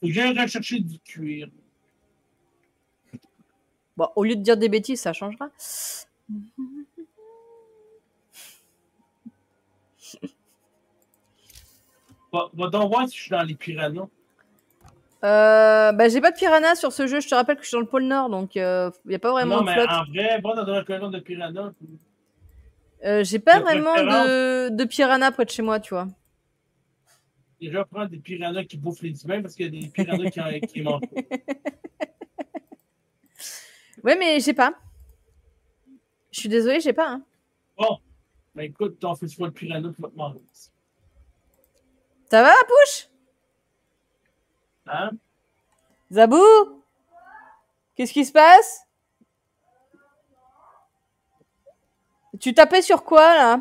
que j'aille rechercher du cuir. Bon, au lieu de dire des bêtises, ça changera. Va, va donc voir si je suis dans les piranhas. Euh, bah, j'ai pas de piranha sur ce jeu. Je te rappelle que je suis dans le pôle Nord, donc il y a pas vraiment non, de mais flotte. en vrai, un colonne de piranhas. Euh, j'ai pas de vraiment de, de piranha près de chez moi, tu vois. Déjà, prends des piranhas qui bouffent les humains parce qu'il y a des piranhas qui, qui mangent. Ouais, mais j'ai pas. Je suis désolée, j'ai pas. Hein. Bon, ben écoute, ton festival de piranhas, tu vas te manger. Ça va, la pouche? Hein? Zabou? Qu'est-ce qui se passe? Tu tapais sur quoi, là?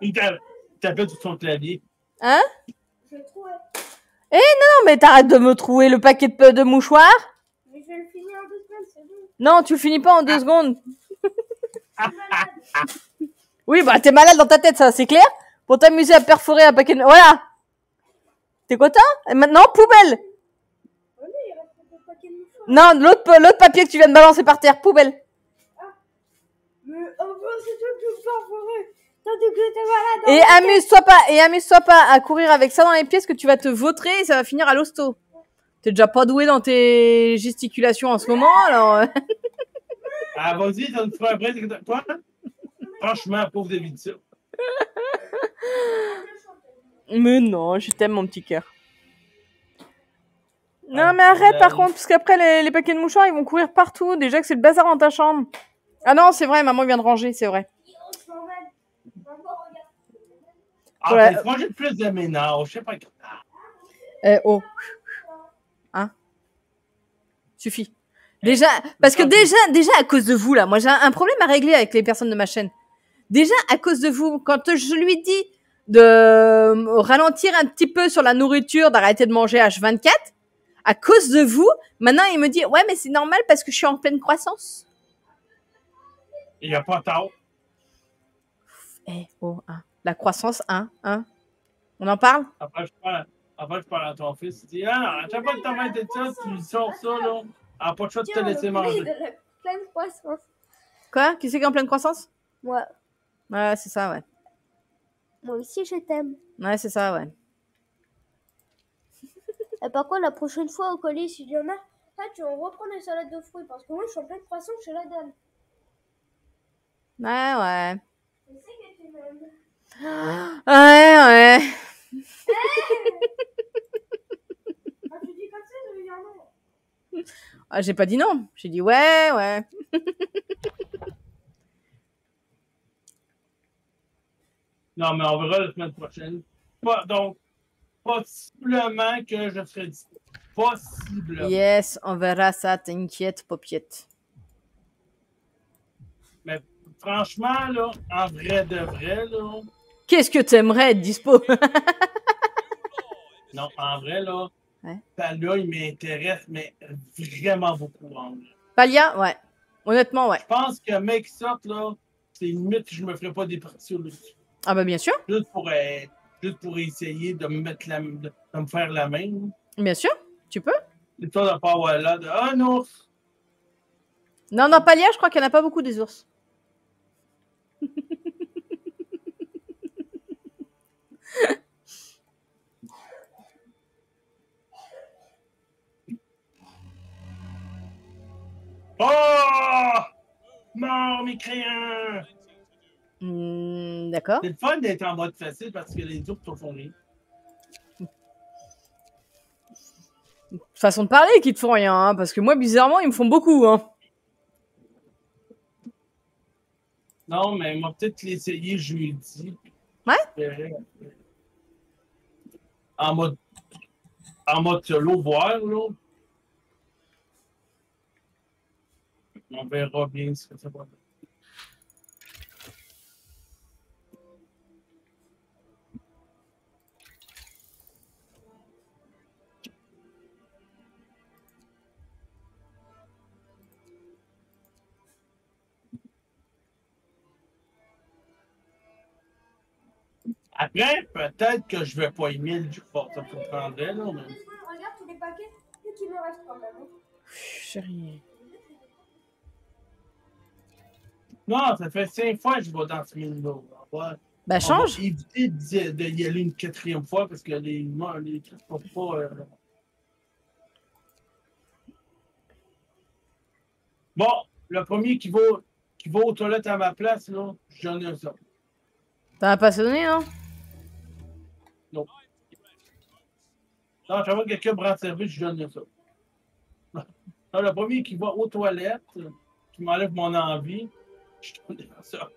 Il t'a- il t'appelle sur son clavier. Hein? J'ai trouvé. Non, mais t'arrêtes de me trouver le paquet de, de mouchoirs? Mais je vais le finir en deux semaines, c'est bon. Non, tu le finis pas en deux secondes. Oui, bah t'es malade dans ta tête, ça, c'est clair? Pour t'amuser à perforer un paquet de... Voilà. T'es content? Et maintenant, poubelle. Non, l'autre l'autre papier que tu viens de balancer par terre, poubelle. Toi t'es malade. Et amuse-toi pas, et amuse-toi pas à courir avec ça dans les pièces que tu vas te vautrer et ça va finir à l'hosto. T'es déjà pas doué dans tes gesticulations en ce moment, alors. euh, Ah, vas-y, nous fera après. Quoi? Franchement, pauvre David, ça. Mais non, je t'aime, mon petit cœur. Non, Ah, mais arrête par contre, parce qu'après, les, les paquets de mouchoirs, ils vont courir partout. Déjà que c'est le bazar dans ta chambre. Ah non, c'est vrai, maman vient de ranger, c'est vrai. Ah, Ouais. moi, j'ai plus de ménage. Je sais pas. Eh oh. Hein? Suffit. Déjà, parce que déjà, déjà à cause de vous là, moi j'ai un problème à régler avec les personnes de ma chaîne. Déjà à cause de vous, quand je lui dis de ralentir un petit peu sur la nourriture, d'arrêter de manger H24, à cause de vous, maintenant il me dit ouais mais c'est normal parce que je suis en pleine croissance. Il n'y a pas tard. Eh oh, hein. la croissance, hein, hein. On en parle? Après, je parle, après, je parle à ton fils. Il dit Ah, à chaque fois que fait ça, tu sors ça, là. Ah, pas de choix de te laisser manger. pleine croissance. Quoi? Qui c'est qui est en pleine croissance? Moi, Ouais, c'est ça, ouais. Moi aussi, je t'aime. Ouais, c'est ça, ouais. Et par contre, la prochaine fois au colis, s'il y en a, tu en reprends des salades de fruits parce que moi, je suis en pleine croissance chez la dame. Ouais, ouais. Je sais que tu m'aimes. Ouais, ouais. Ah, tu dis comme ça, je veux dire non. Ah, j'ai pas dit non. J'ai dit ouais, ouais. Non, mais on verra la semaine prochaine. Pas, donc, possiblement que je serai dispo. Possiblement. Yes, on verra ça, t'inquiète, paupiette. Franchement, là, en vrai de vrai, là. Qu'est-ce que t'aimerais être dispo? Non, en vrai, là. Ouais. Là, il m'intéresse, mais vraiment beaucoup. vrai. Palia, ouais. Honnêtement, ouais. Je pense que mec sorte, là, c'est limite que je me ferais pas des parties sur le dessus. Ah bah bien sûr, Juste pour, euh, juste pour essayer de me mettre la, de, de me faire la main. bien sûr, tu peux. L'histoire de pas avoir là, de Ah non! Non, non, Palia, je crois qu'il n'y en a pas beaucoup des ours. Oh! Mort, mes Hmm, D'accord. C'est le fun d'être en mode facile parce que les ours te font rire. Façon de parler qui te font rien, hein, parce que moi, bizarrement, ils me font beaucoup. Hein. Non, mais on va peut-être l'essayer jeudi. Ouais? En mode. En mode solo, voir, là. On verra bien ce que ça va donner. Après, peut-être que je vais pas aimer le. Bon, ça me prendrait, là, mais. Regarde tous les paquets et qu'il me reste quand même. hein? Chérie. Non, ça fait cinq fois que je vais dans ce. Bah, On change. va éviter d'y de y aller une quatrième fois parce que les humains, les trucs pas. euh, Bon, le premier qui va, qui va aux toilettes à ma place, là, j'en ai ça. T'en as pas donné, non Non, chaque fois que quelqu'un me rend service, je donne ça. Le premier qui va aux toilettes, qui m'enlève mon envie, je donne ça.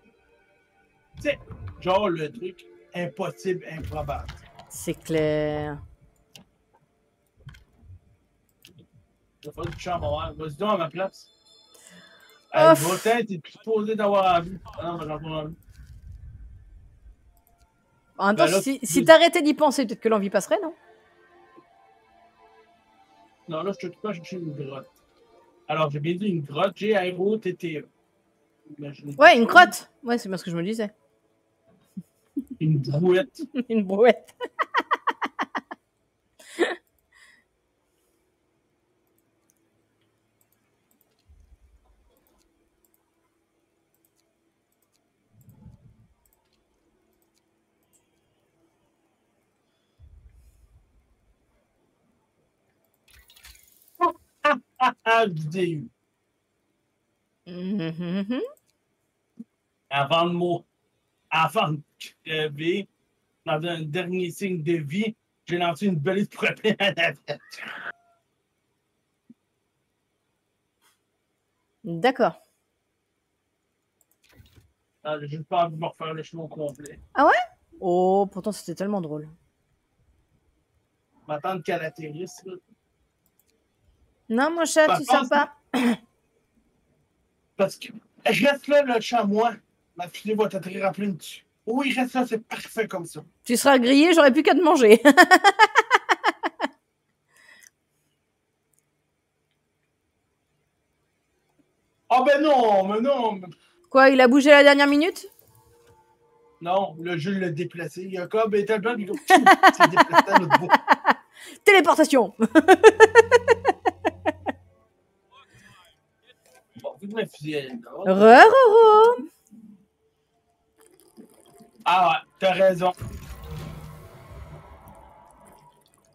Tu sais, genre le truc impossible, improbable. C'est clair. Il falloir que tu verre. Vas-y donc à ma place. Elle va peut-être être supposée d'avoir envie. Ah non, mais j'en pas envie. En même temps, là, si, tu- si t'arrêtais d'y penser, peut-être que l'envie passerait, non? Non, là, je ne pas chercher une grotte. Alors, j'ai bien dit une grotte, G-R-O-T-T-E. Ouais, une grotte. Ouais, c'est bien ce que je me disais. Une brouette. une brouette. Ah, eu. Mhm. Avant de mourir, avant de crever, dans un dernier signe de vie, j'ai lancé une balise appeler à la navette. D'accord. Ah, J'ai pas envie de me refaire le chemin au complet. Oh, pourtant c'était tellement drôle. M'attendre qu'elle atterrisse. Non, mon chat, Par tu contre- sens pas. Parce que reste là, le chamois. Ma fille va t'atterrir en plein dessus. Oui, reste là, c'est parfait comme ça. Tu seras grillé, j'aurais plus qu'à te manger. Ah ben non, mais non, Quoi, il a bougé à la dernière minute? Non, le jeu l'a déplacé. Il s'est déplacé à notre bout. Téléportation Re. Ah ouais, t'as raison.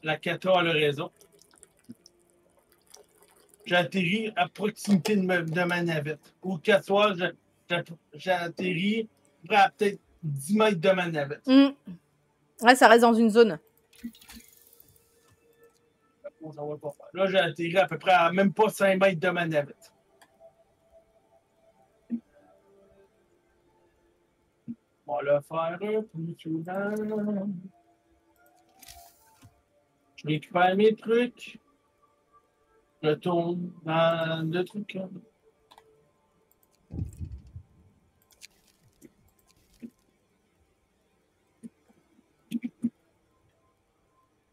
La Kata a le raison. J'ai atterri à proximité de ma, de ma navette. Ou qu'à soit, atterri à peut-être 10 mètres de ma navette. Hmm. Ouais, ça reste dans une zone. Là, j'ai atterri à peu près à même pas 5 mètres de ma navette. On va le faire un peu souvent. Je récupère mes trucs. Je tourne dans le truc. là.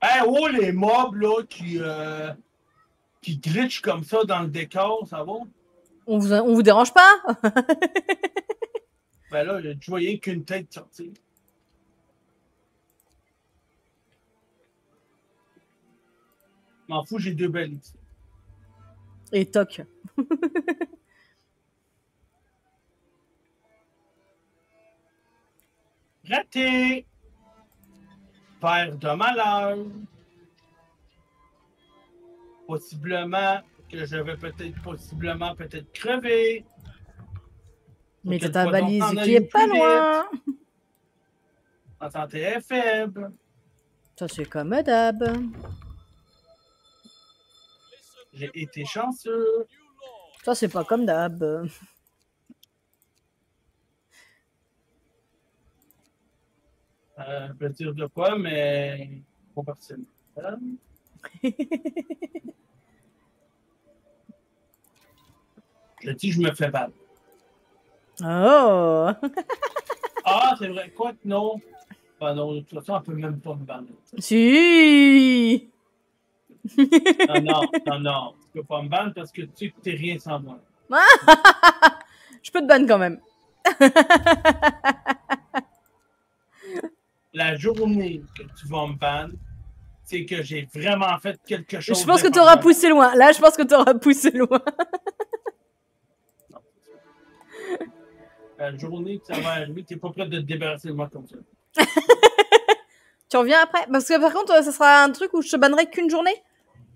Hey, oh, les mobs là, qui, euh, qui glitchent comme ça dans le décor, ça va? On vous, on vous dérange pas? Ben là, je voyais qu'une tête sortir. M'en fous, j'ai deux balises. Et toc. Raté! Père de malheur. Possiblement que je vais peut-être, possiblement, peut-être crever. Mais t'as ta valise qui est pas loin. Ma santé est faible. Ça, c'est comme d'hab. J'ai été chanceux. Ça, c'est pas comme d'hab. Euh, je peux dire de quoi, mais pas personnel. je dis, je me fais mal. Oh Ah, c'est vrai, quoi que non. Ben non, de toute façon, on peut même pas me banner. Si Non, non, non, non. Tu peux pas me banner parce que tu sais que t'es rien sans moi. Je peux te ban quand même. La journée que tu vas me banner, c'est que j'ai vraiment fait quelque chose. Je pense que t'auras d'important. poussé loin. Là, je pense que t'auras poussé loin. La journée que ça va arriver, t'es pas prêt de te débarrasser de moi comme ça. Tu reviens après? Parce que par contre, ça sera un truc où je te bannerai qu'une journée?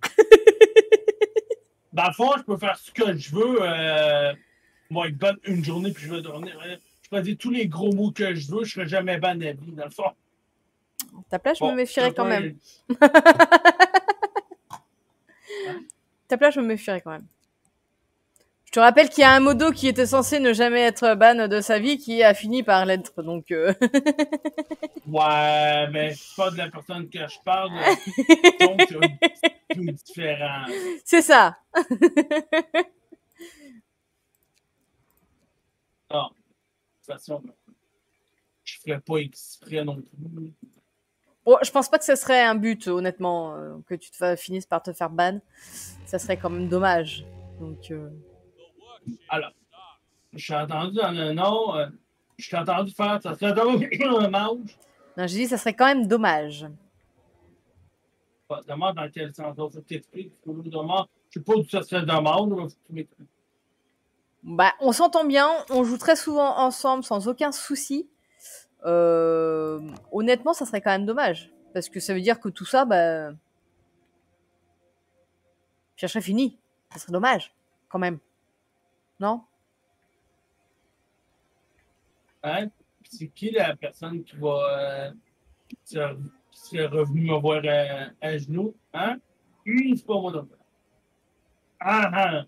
Dans le fond, je peux faire ce que je veux. Euh... Moi, il banne une journée puis je vais dormir. Euh, Je peux dire tous les gros mots que je veux, je serai jamais ban à vie, dans le fond. Ta place, je Bon, me méfierais quand même. Ta place, je me méfierais quand même. Je te rappelle qu'il y a un modo qui était censé ne jamais être ban de sa vie qui a fini par l'être. Donc, euh, Ouais, mais c'est pas de la personne que je parle. donc, c'est un peu différent. c'est ça. Non. De toute façon, je ferais pas exprès non plus. Bon, je pense pas que ce serait un but, honnêtement, euh, que tu te finisses par te faire ban. Ça serait quand même dommage. Donc, euh, Alors, j'ai entendu dans le nom, euh, Je t'ai entendu faire, ça serait dommage. Non, j'ai dit ça serait quand même dommage. Pas Dommage dans quel sens? Il faut que tu expliques. Dommage. Je sais pas d'où ça serait dommage, mais faut que tu m'expliques. Bah, on s'entend bien, on joue très souvent ensemble sans aucun souci. Euh, honnêtement, ça serait quand même dommage. Parce que ça veut dire que tout ça, bah. Ça serait fini. Ça serait dommage, quand même. Non? Hein? C'est qui la personne qui va. Euh, qui serait revenue me voir à, à genoux? Hein? C'est pas moi non plus. Ah ah!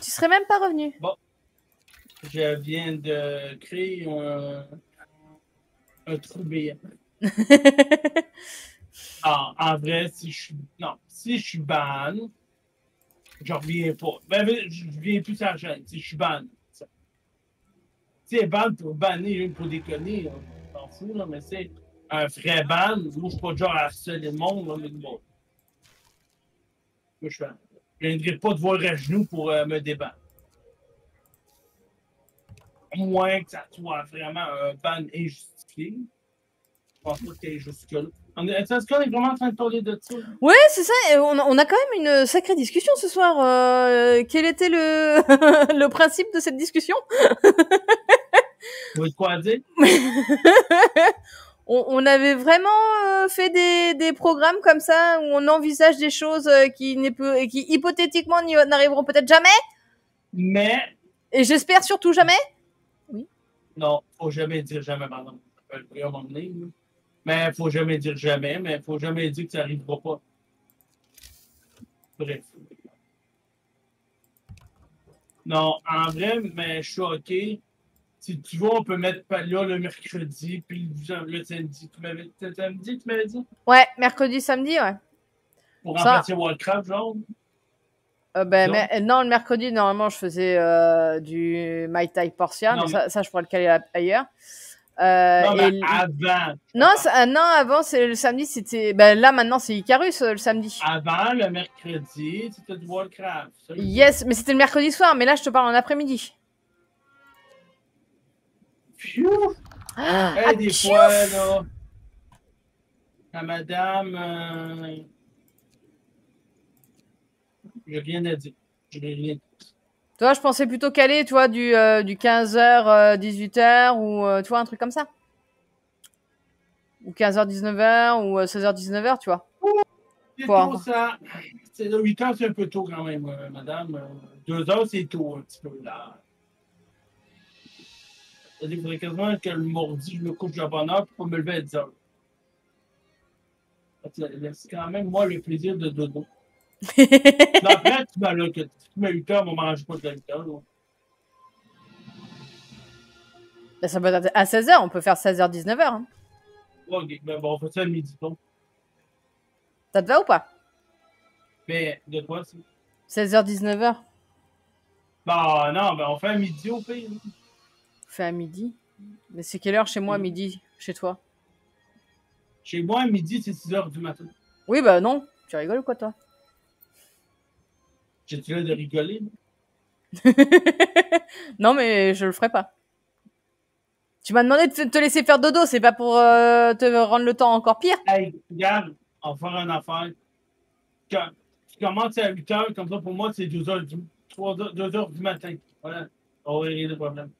Tu serais même pas revenu. Je viens de créer un, un trou béant. Ah, en vrai, si je suis. Non, si je suis ban, je reviens pas. Ben, je reviens plus sur la je suis ban. ça. Si est ban pour banner, pour déconner, on s'en fout, là, mais c'est un vrai ban. Moi, je suis pas genre à harceler le monde, là, mais bon. Moi, je fais. Je viendrai pas te voir à genoux pour euh, me débattre. À moins que ça soit vraiment un ban injustifié. Je pense pas que t'es jusque-là. Est-ce qu'on est vraiment en train de parler de ça? Ouais, c'est ça. On a, on a quand même une sacrée discussion ce soir. Euh, quel était le, le principe de cette discussion? Vous avez quoi dire? on, on avait vraiment euh, fait des, des programmes comme ça où on envisage des choses euh, qui, qui hypothétiquement n'y- n'arriveront peut-être jamais. Mais, Et j'espère surtout jamais. non, faut jamais dire jamais, pardon. Ça peut le Mais faut jamais dire jamais, mais faut jamais dire que ça arrivera pas. Bref. Non, en vrai, mais je suis OK. Si tu veux, on peut mettre Palia le mercredi, puis le, samedi. Tu m'avais samedi, tu m'avais dit? Ouais, mercredi, samedi, ouais. Pour Ça- remplacer Warcraft, genre? Euh, ben, Non. mais- non, le mercredi, normalement, je faisais euh, du My Type Portia, Non, mais mais- ça, ça, je pourrais le caler ailleurs. Euh, non, mais avant. non, ça- ah, non, avant, c'est le samedi, c'était. Ben, là, maintenant, c'est Icarus euh, le samedi. Avant, le mercredi, c'était du Warcraft. Yes, mais c'était le mercredi soir, mais là, je te parle en après-midi. Phew! Ah, Hey, des fois, là, la madame, euh, j'ai rien à dire. J'ai rien. Toi, je pensais plutôt caler, tu vois, du, euh, du 15h, 18h, ou euh, tu vois, un truc comme ça. Ou 15h, 19h, ou 16h, 19h, tu vois. C'est tôt, ça. C'est 8 heures, c'est un peu tôt quand même, euh, madame. 2 heures, c'est tôt un petit peu, là. Qu'il faudrait quasiment que le mardi, je me couche de bonne heure pour me lever à 10 heures. C'est quand même, moi, le plaisir de dodo. Non, Après, tu m'as là, que tu mets 8 heures, on ne mange pas de 8 heures. là. Ben, ça peut être à 16h, on peut faire 16h, 19h. Hein. Ok, ben bon, on fait ça à midi, donc. Ça te va ou pas? Mais de quoi, ça? 16h, 19h Bah non, ben on fait à midi au pire. On fait à midi. Mais c'est quelle heure chez moi, à midi, chez toi? Chez moi, à midi, c'est 6 heures du matin. Oui, bah non. Tu rigoles ou quoi, toi? J'ai-tu l'air de rigoler? Non, mais je le ferai pas. Tu m'as demandé de te- te laisser faire dodo, c'est pas pour euh, te rendre le temps encore pire. Hey, regarde, on va faire une affaire. Quand tu commences à 8 heures, comme ça, pour moi, c'est 2 heures du, 3 heures, 2 heures du matin. Voilà. On va régler le problème.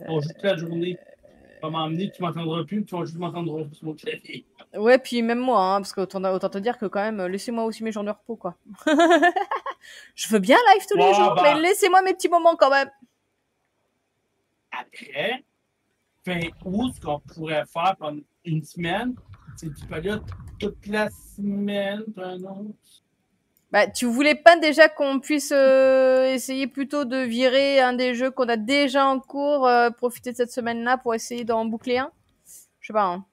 On joue toute la journée. Tu vas m'emmener, tu m'entendras plus, tu vas juste m'entendre sur mon clavier. Ouais, puis même moi, hein, parce qu'autant autant te dire que quand même, laissez-moi aussi mes jours de repos, quoi. je veux bien live tous les jours, bah. mais laissez-moi mes petits moments quand même. Après, fin août, ce qu'on pourrait faire pendant une semaine, c'est du là toute la semaine, pardon. Bah, tu voulais pas déjà qu'on puisse euh, essayer plutôt de virer un des jeux qu'on a déjà en cours, euh, profiter de cette semaine-là pour essayer d'en boucler un? Je sais pas. Hein.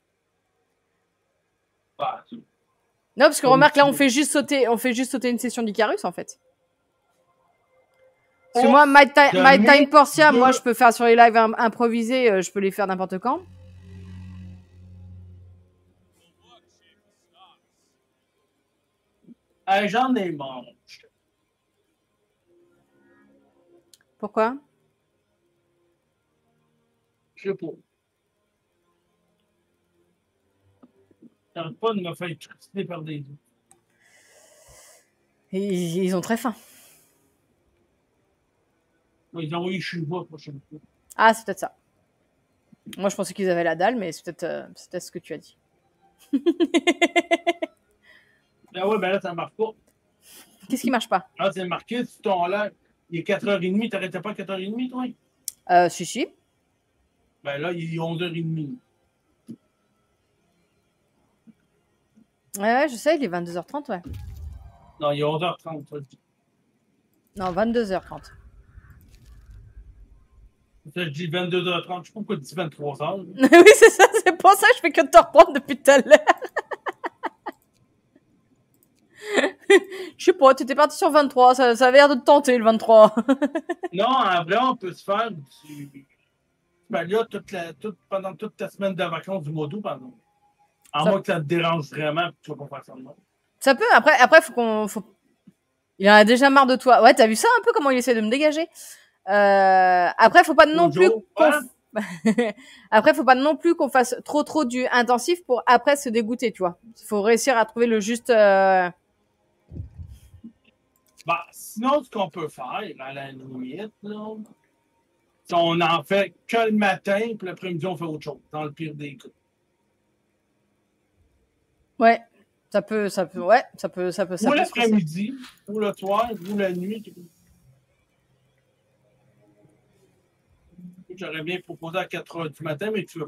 Non, parce que remarque, là, on fait juste sauter, on fait juste sauter une session d'Icarus, en fait. Parce que moi, My, Ti- My Time Portia, moi, je peux faire sur les lives im- improvisés, euh, je peux les faire n'importe quand. Hey, j'en ai marre. Pourquoi? Je sais pas. T'arrêtes pas de me faire trucider par des ils, ils ont très faim. Ils ont envoyé chez moi prochaine fois. Ah, c'est peut-être ça. Moi, je pensais qu'ils avaient la dalle, mais c'est peut-être euh, c'est peut-être ce que tu as dit. Ah ouais, ben là, ça marche pas. Qu'est-ce qui marche pas? Ah, c'est marqué sur ton là. Il est 4h30, t'arrêtais pas à 4h30, toi? euh, Si, si. Ben là, il est 11h30. Ouais, ouais, je sais, il est 22h30, ouais. Non, il est 11h30, toi. Non, 22h30. Je dis 22h30, je sais pas pourquoi tu dis 23h. oui, c'est ça, c'est pour ça que je fais que de te reprendre depuis tout à l'heure. Je sais pas, t'étais parti sur 23, ça, ça avait l'air de te tenter le 23. Non, en vrai, on peut se faire du. Ben là, toute la, toute, pendant toute ta semaine de vacances du mois d'août, pardon. En Ça- moins que ça te dérange vraiment, tu vas pas faire ça de. Ça peut, après, après faut qu'on. Faut... Il en a déjà marre de toi. Ouais, t'as vu ça un peu comment il essaie de me dégager? Euh, Après, faut pas non plus. Bonjour, hein? après, faut pas non plus qu'on fasse trop trop du intensif pour après se dégoûter, tu vois. Faut réussir à trouver le juste. euh, Bah, sinon, ce qu'on peut faire, à la limite, là, on en fait que le matin, puis l'après-midi, on fait autre chose, dans le pire des cas. Ouais, ça peut, ça peut, ouais, ça peut, ça peut. Ça ou l'après-midi, ou le soir, ou la nuit. J'aurais bien proposé à 4 h du matin, mais tu veux.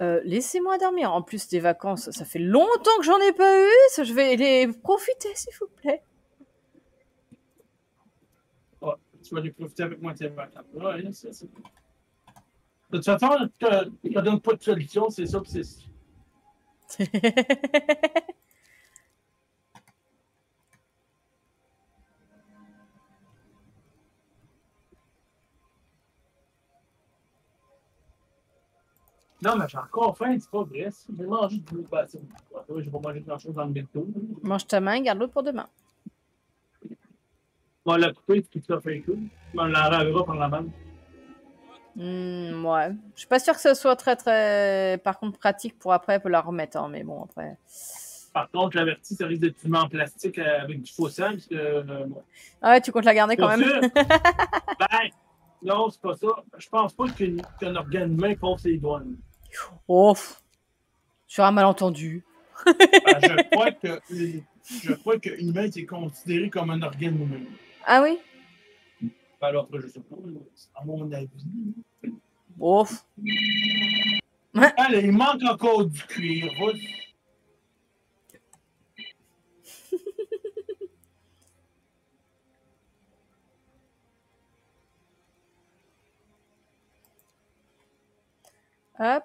Euh, Laissez-moi dormir. En plus des vacances, ça fait longtemps que j'en ai pas eu. Je vais les profiter, s'il vous plaît. Ouais, tu vas les profiter avec moi de tes vacances. C'est. De toute façon, je te donne pas de solution, c'est ça, puis c'est Non, mais j'ai encore faim, c'est pas vrai. J'ai mangé du bleu passé. Ouais, j'ai pas mangé grand chose dans le métro. Mange ta main, garde l'autre pour demain. On l'a coupé, puis ça fait cool. Mais on la ravera par la main. Hmm, ouais. Je suis pas sûre que ce soit très très, par contre, pratique pour après pour la remettre. hein, mais bon, après. Par contre, l'averti, ça risque d'être fumé en plastique euh, avec du faux sang, parce que. euh. Ah ouais, tu comptes la garder quand même. sûr. ben, non, c'est pas ça. Je pense pas qu'un organe humain passe les douanes. Oh, pff. sur un malentendu. Ben, je crois que je crois que humain est considéré comme un organe humain. Ah oui? Alors, après, je pas, à mon avis. Pff. Allez, il manque encore du cuir. Hop.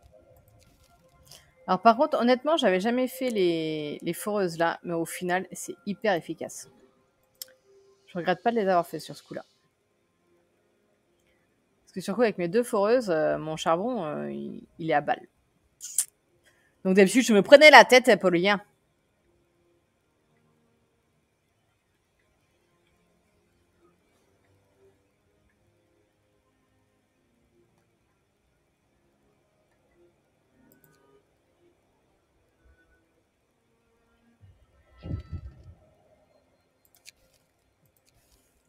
Alors par contre, honnêtement, j'avais jamais fait les, les foreuses là, mais au final, c'est hyper efficace. Je regrette pas de les avoir fait sur ce coup-là. Parce que sur coup, avec mes deux foreuses, euh, mon charbon, euh, il, il est à balle. Donc d'habitude, je me prenais la tête pour le lien.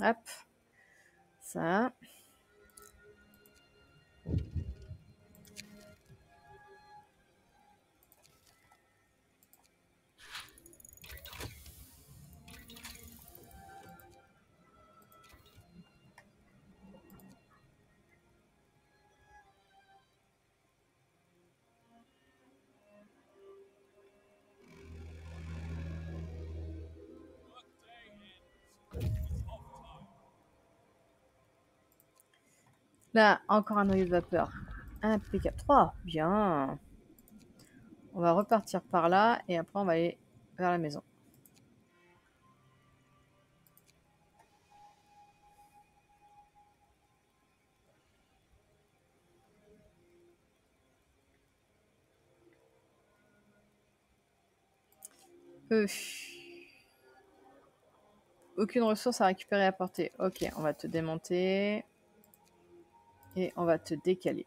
Hop. Là, encore un noyau de vapeur. Impeccable. 3. Bien. On va repartir par là et après on va aller vers la maison. Aucune ressource à récupérer à porter. Ok, on va te démonter. Et on va te décaler.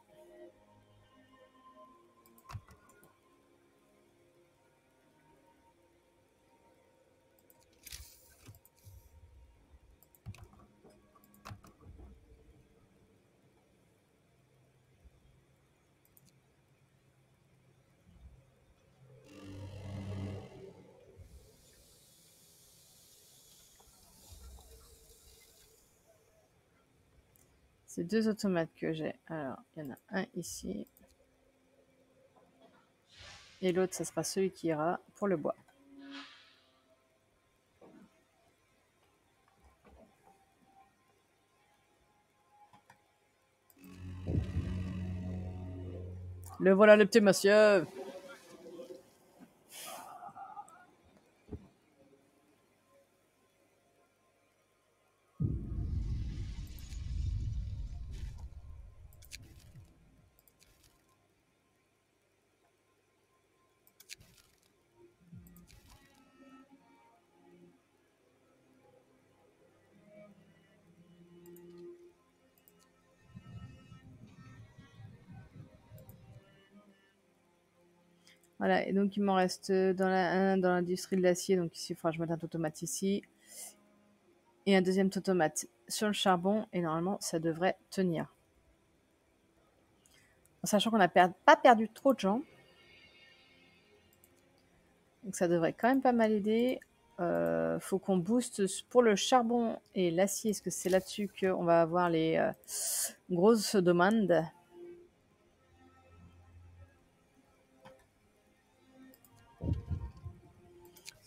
C'est deux automates que j'ai. Alors, il y en a un ici. Et l'autre, ce sera celui qui ira pour le bois. Le voilà, le petit monsieur. Voilà, et donc il m'en reste un dans l'industrie de l'acier, donc ici il faudra que je mette un automate ici. Et un deuxième automate sur le charbon, et normalement ça devrait tenir. En sachant qu'on n'a pas perdu trop de gens. Donc ça devrait quand même pas mal aider. Euh, faut qu'on booste pour le charbon et l'acier, parce que c'est là-dessus qu'on va avoir les euh, grosses demandes.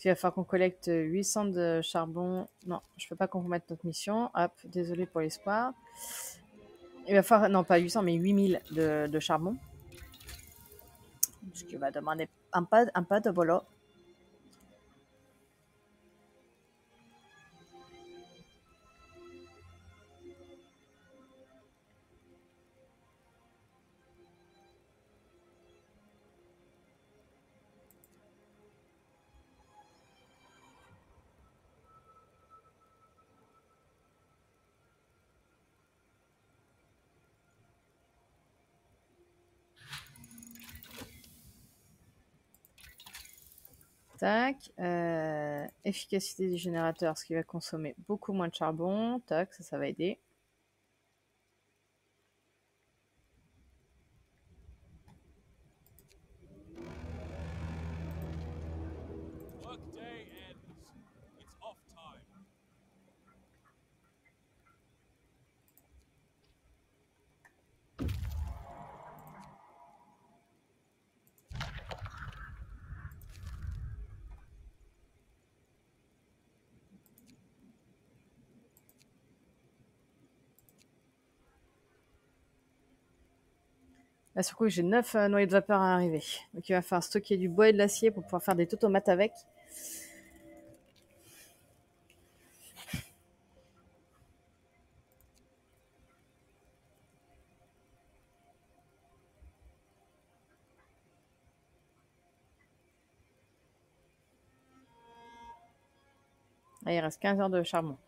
Il va falloir qu'on collecte 800 de charbon. Non, je peux pas compromettre notre mission. Hop, désolé pour l'espoir. Il va falloir, non pas 800, mais 8000 de, de charbon. Ce qui va demander un pas, un pas de boulot. Tac. euh, efficacité du générateur, ce qui va consommer beaucoup moins de charbon. Tac, ça, ça va aider. Workday ends. It's off time. Là, sur coup, j'ai 9 noyaux de vapeur à arriver. Donc, il va falloir stocker du bois et de l'acier pour pouvoir faire des tomates avec. Il reste 15 heures de charbon.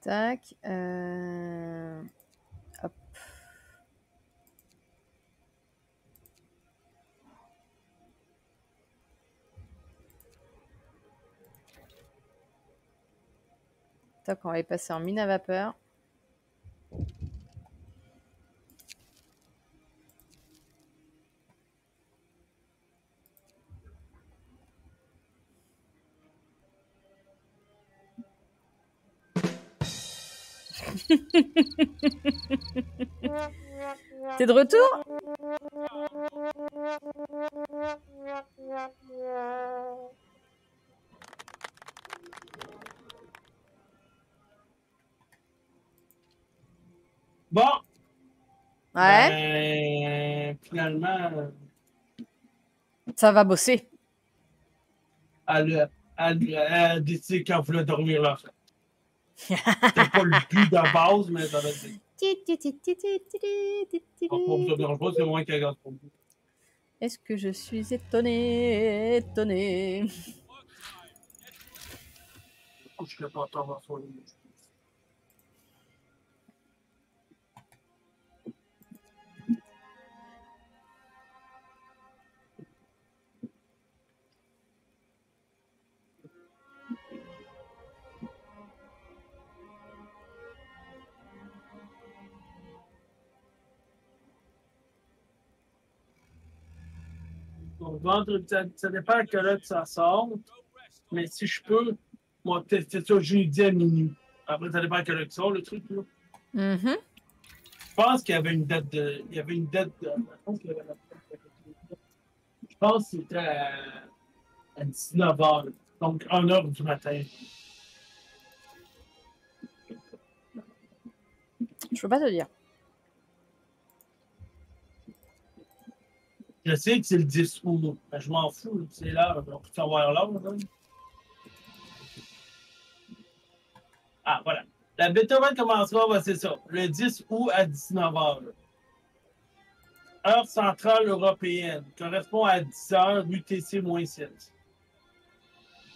Tac. euh, Hop. Tac, on va y passer en mine à vapeur. T'es de retour? Bon, Ouais, ben, finalement, ça va bosser. elle, elle, elle a décidé qu'elle voulait dormir là. C'était pas le but de base, mais ça va être. C'est moins pour vous. Est-ce que je suis étonné Étonné? Je ne pas. Vendredi, ça, ça dépend à quelle heure que ça sort. Mais si je peux, moi, tester ça jeudi à minuit. Après, ça dépend à quelle heure que ça sort, le truc. Là. Mhm. Je pense qu'il y avait une date de. Il y avait une date de. Je pense qu'il la- Je pense que c'était à, à 19h. Donc, 1h du matin. Je peux pas te dire. Je sais que c'est le 10 août, mais je m'en fous. C'est là, on peut savoir l'heure. Ah, voilà. La Beethoven commencera, ouais, c'est ça, le 10 août à 19h. Heure centrale européenne, correspond à 10h UTC-7.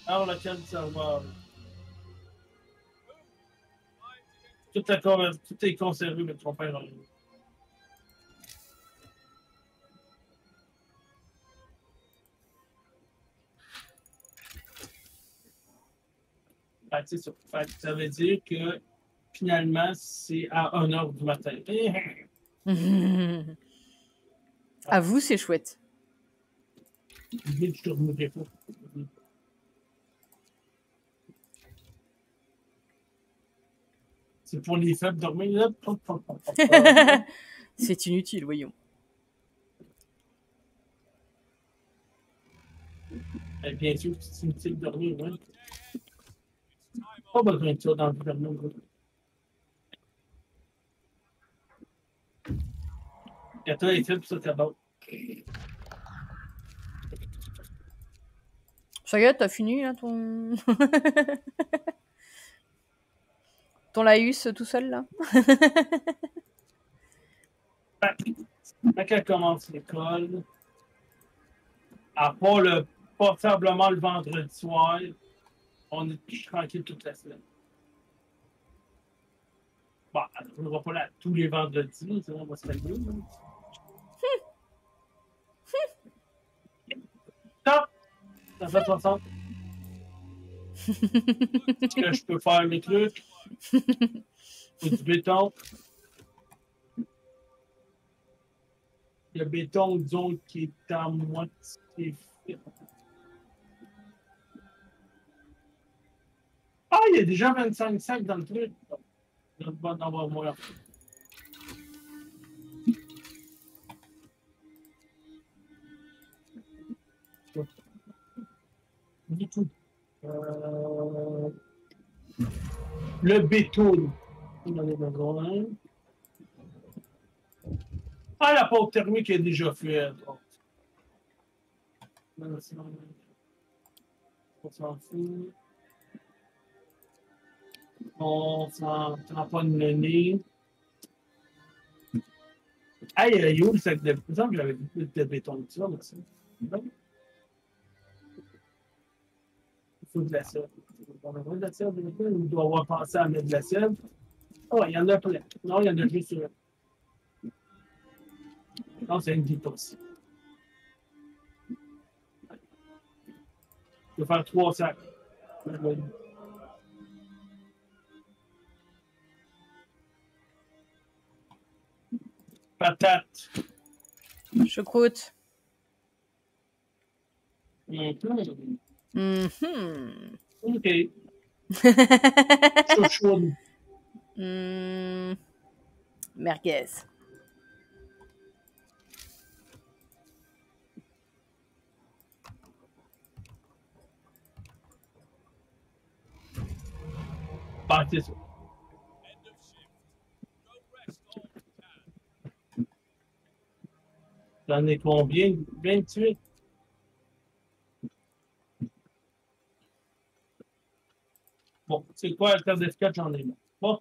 Heure locale du serveur. Tout, est conservé, mais ton père. Ça. Veut dire que finalement, c'est à 1h du matin. à vous, c'est chouette. Je dormirai pas. C'est pour les faibles dormir. c'est inutile, voyons. Eh Bien sûr, c'est inutile de dormir. Pas besoin de ça dans le gouvernement. Toi, les faibles, ça, c'est bon. Ça y est, t'as fini là ton. ton laïus tout seul là Quand elle commence l'école, à part le passablement le vendredi soir, on est tranquille toute la semaine. Bon, on ne va pas là tous les vendredis, ça, on va se calmer. Stop! Ça fait 60. Est-ce que je peux faire les trucs? Faut du béton? Le béton, disons, qui est à moitié fait. Ah, il y a déjà 25 sacs dans le truc. Il va en avoir moins. Du tout. Euh, Le béton. On en a besoin. Ah, la pompe thermique est déjà faite. On s'en fout. On s'en pas de nez. Hey, euh, yo, le. Il me semble que j'avais dit de béton de ça, ça. Il faut de la sève. On a de la sève, on doit avoir pensé à mettre de la sève. Oh, il y en a plein. Non, il y en a juste sur. Non, c'est une guitare aussi. Je vais faire trois sacs. Patate. Choucroute. Mhm. Mhm. OK. Chouchoune. Hmm. Merguez. J'en ai combien? 28? Bon, c'est quoi la carte de sketch? J'en ai. Bon,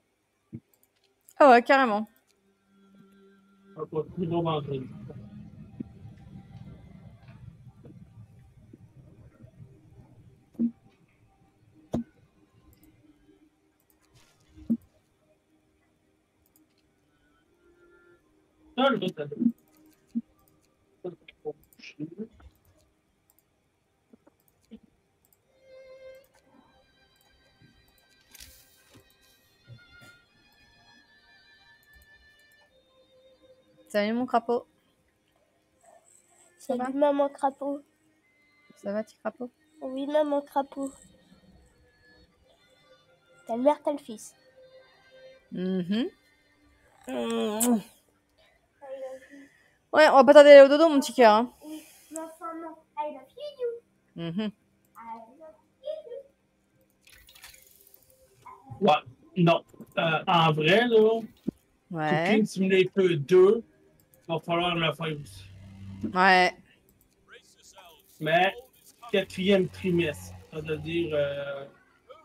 Ah ouais, carrément. va pas plus gros vendredi. Salut mon crapaud. Ça va Salut maman crapaud. Ça va, petit crapaud? Oui, maman crapaud. T'as le mère, t'as le fils? Mhm. Mmh. Ouais, on va pas tarder au dodo, mon petit cœur. Hein. I love you. Mhm. I love you. Ouais, non. Euh, en vrai, là, Ouais. Cooking Simulator 2, il va falloir le faire aussi. Ouais. Mais quatrième trimestre, c'est-à-dire euh,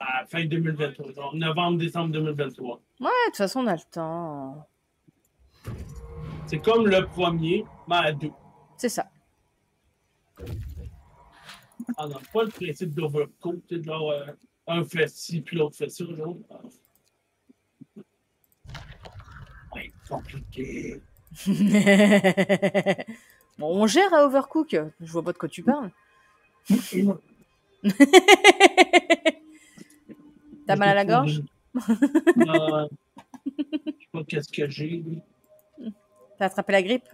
à fin 2023, genre novembre-décembre 2023. Ouais, de toute façon, on a le temps. C'est comme le premier, mais à deux. C'est ça. On n'a pas le principe d'overcoat, c'est genre euh, un fait ci, puis l'autre fait ça, genre. Ouais, compliqué. bon, on gère à Overcook. Je vois pas de quoi tu parles. T'as mal à la gorge? Non, je sais pas qu'est-ce que j'ai. T'as attrapé la grippe?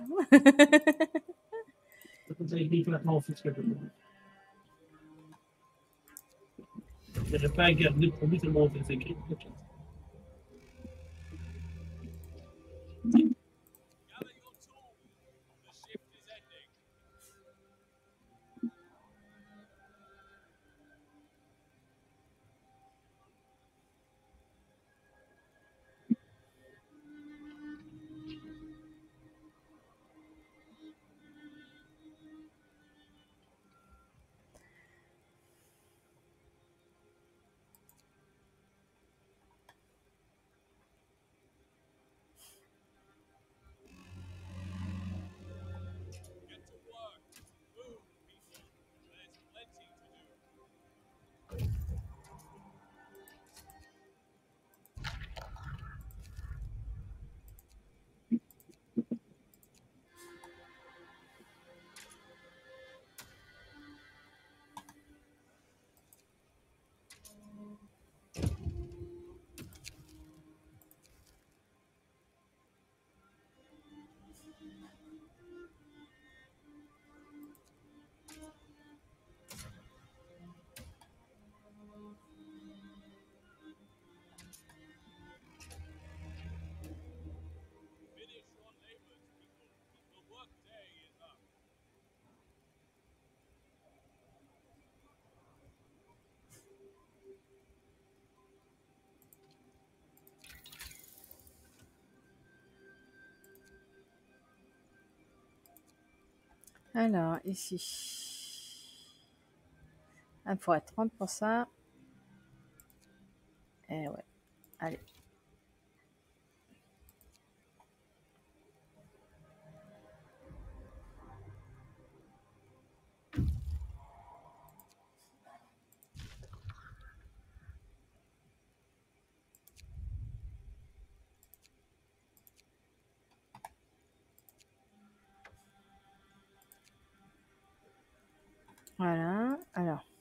Veux. J'aurais pas à garder pour lui, c'est mon fait Alors, ici. Il faut être 30 pour ça. Eh ouais. Allez. Voilà. Alors.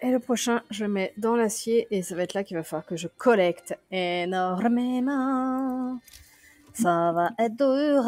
Et le prochain, je le mets dans l'acier et ça va être là qu'il va falloir que je collecte énormément. Ça va être dur.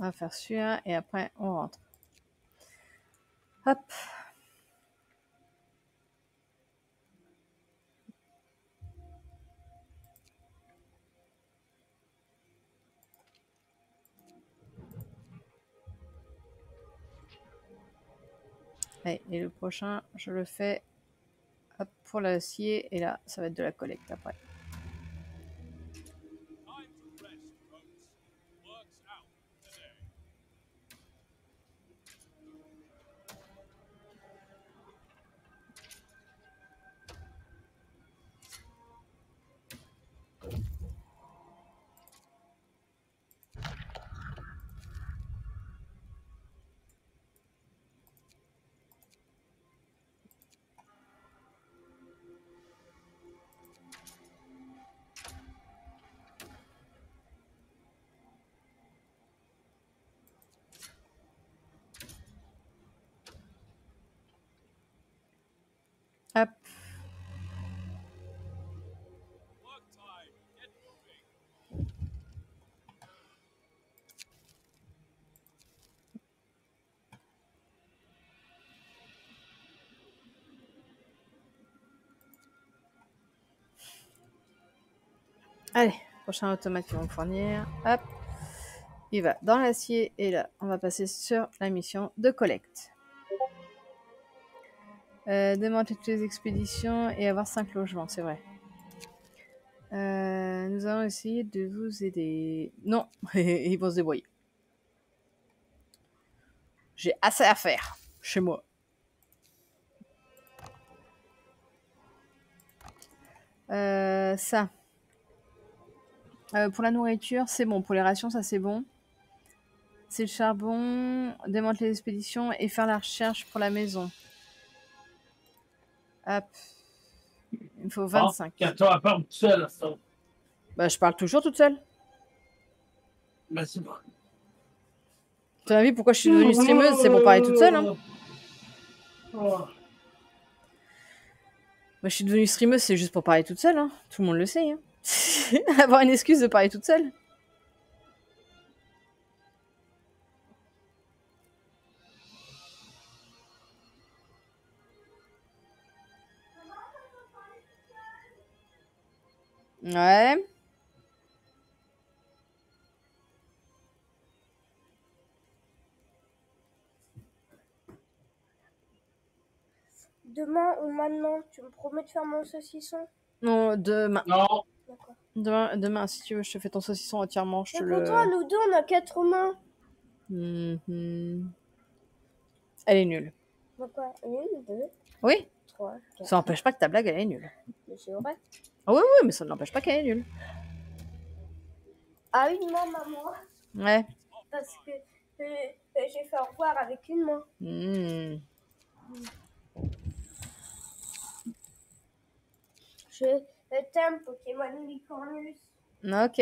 On va faire celui-là et après on rentre. Hop. Allez, et le prochain, je le fais pour l'acier et là, ça va être de la collecte après. Prochain automate qui vont fournir. Hop. Il va dans l'acier et là, on va passer sur la mission de collecte. Euh, démanteler toutes les expéditions et avoir 5 logements, c'est vrai. Euh, nous allons essayer de vous aider. Non, ils vont se débrouiller. J'ai assez à faire chez moi. Euh, ça. Euh, pour la nourriture, c'est bon. Pour les rations, ça c'est bon. C'est le charbon, démanteler les expéditions et faire la recherche pour la maison. Hop. Il me faut 25. Quand toi, à part tout seul, ça. Bah, je parle toujours toute seule. Ben, c'est bon. Tu as vu pourquoi je suis devenue streameuse C'est pour parler toute seule. Hein. Oh. Moi, je suis devenue streameuse, c'est juste pour parler toute seule. Hein. Tout le monde le sait. Hein. Avoir une excuse de parler toute seule. Ouais. Demain ou maintenant, tu me promets de faire mon saucisson? Non, demain. D'accord. Demain, demain, si tu veux, je te fais ton saucisson entièrement. Je te le. deux, on a quatre mains. Mhm. Elle est nulle. Donc, quoi Une, deux, Oui, trois, quatre. ça n'empêche pas que ta blague, elle est nulle. Mais c'est vrai. Ah oui, oui, mais ça n'empêche pas qu'elle est nulle. À une main, maman. Ouais. Parce que euh, euh, j'ai fait au revoir avec une main. Mhm. Je t'aime, Pokémon Licornus. Ok.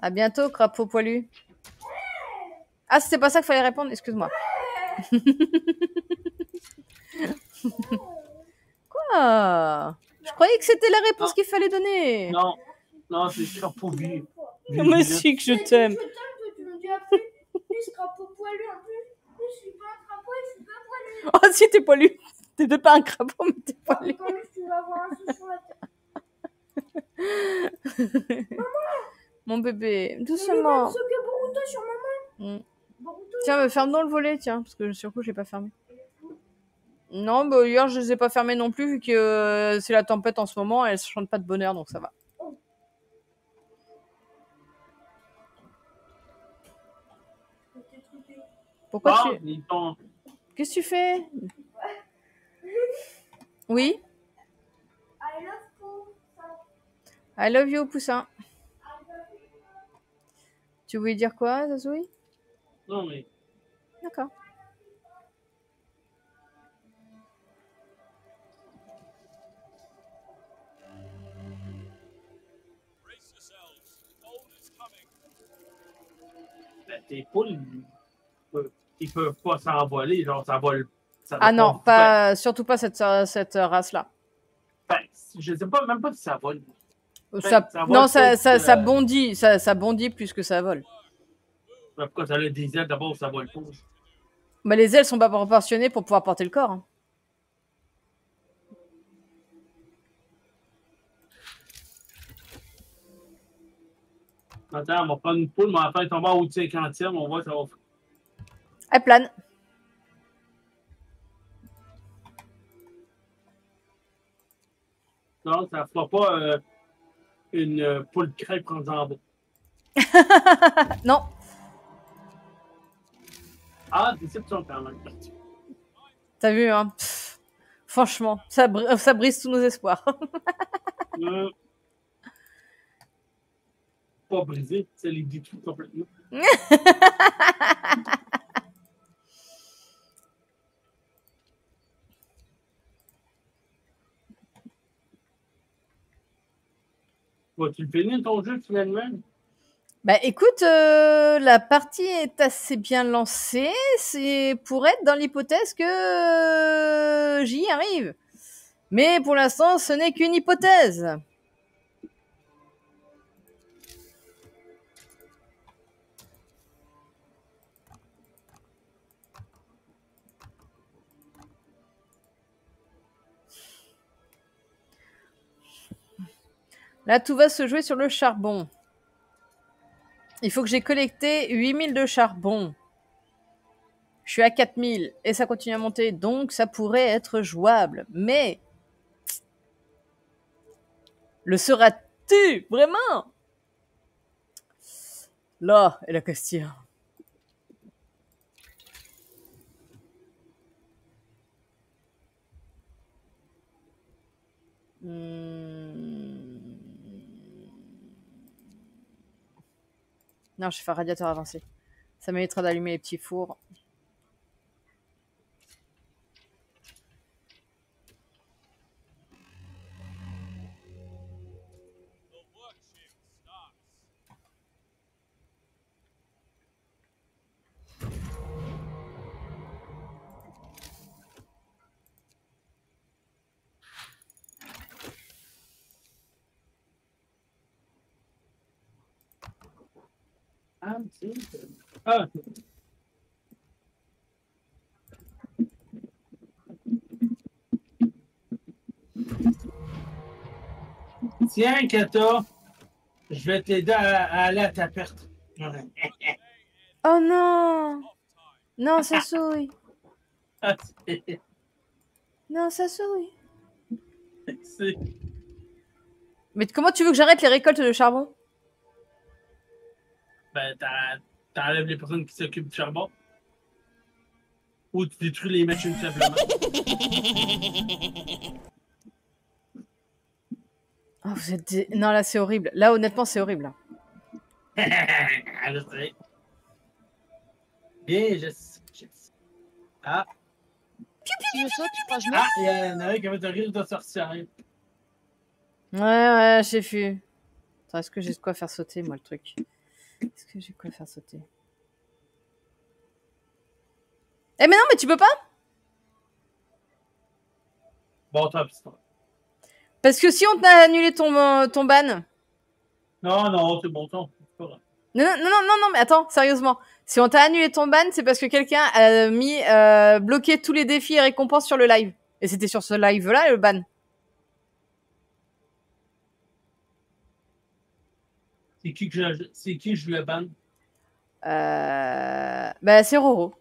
À bientôt, crapaud poilu. Ah, c'était pas ça qu'il fallait répondre, excuse-moi. Quoi? Je croyais que c'était la réponse qu'il fallait donner. non, non, c'est crapaud vie. Moi aussi que je t'aime. Je t'aime, toi, tu me dis après. Lui, ce crapaud poilu en plus. Lui, je suis pas un crapaud et je suis pas poilu. Oh, si t'es poilu. T'es de pas un crapaud, mais t'es la tête. Mon bébé, Mais doucement. Mm. Boruto, Tiens, me ferme donc le volet, tiens, parce que sur le coup, je l'ai pas fermé. Non, bah hier, je les ai pas fermés non plus, vu que euh, c'est la tempête en ce moment, elles se chantent pas de bonheur, donc ça va. trompé. Pourquoi Ah, tu... Qu'est-ce que tu fais? Oui I love you. I love you, poussin. Tu voulais dire quoi, Zazoui Non, mais D'accord. Ben, tes poules, ils peuvent pas s'envoler. Genre, ça vole. Ça Ah non, pas, surtout pas cette, cette race-là. Ben, je sais pas, même pas si ça vole. Ça, ça vole non, ça, peut-être, ça, ça euh, bondit, ça, ça bondit plus que ça vole. Ben, Pourquoi ça a des ailes d'abord, ça vole pas? Bah, les ailes sont pas proportionnées pour pouvoir porter le corps. hein. Attends, on va prendre une poule, mais on va faire tomber au 50e, on voit ça va. Elle plane. Non, ça fera pas euh, une euh, poule crêpe en bas. non, Ah, déception quand même. t'as vu, hein? Pff, Franchement, ça, br- ça brise tous nos espoirs. Euh, pas brisé, ça les détruit complètement. Vas-tu le ton jeu finalement? Bah écoute, euh, la partie est assez bien lancée. C'est pour être dans l'hypothèse que euh, j'y arrive. Mais pour l'instant, ce n'est qu'une hypothèse. Là, tout va se jouer sur le charbon. Il faut que j'ai collecté 8000 de charbon. Je suis à 4000 et ça continue à monter, donc ça pourrait être jouable. Mais le sera-tu vraiment? Là est la question. Hmm. Non, je fais un radiateur avancé. Ça m'évitera d'allumer les petits fours. Ah, Tiens, Kata, je vais t'aider à, à aller à ta perte. Oh non! Non, ça souille. Non, ça souille. Mais comment tu veux que j'arrête les récoltes de charbon? Ben, t'en- t'enlèves les personnes qui s'occupent du charbon. Ou tu détruis les machines simplement. Oh, vous êtes des- Non, là, c'est horrible. Là, honnêtement, c'est horrible. je sais. Bien, je sais. je sais. Ah, ah, il y en a un qui avait un risque de sortir. Ouais, ouais, j'ai vu. Est-ce que j'ai de quoi faire sauter, moi, le truc? Est-ce que j'ai quoi faire sauter Eh, mais non, mais tu peux pas Bon, pas. Parce que si on t'a annulé ton, euh, ton ban... Non, non, c'est bon temps. Non, non, non, non, non, mais attends, sérieusement. Si on t'a annulé ton ban, c'est parce que quelqu'un a mis... Euh, bloqué tous les défis et récompenses sur le live. Et c'était sur ce live-là, le ban. C'est qui que je, c'est qui je le banne? Euh... Bah, c'est Roro.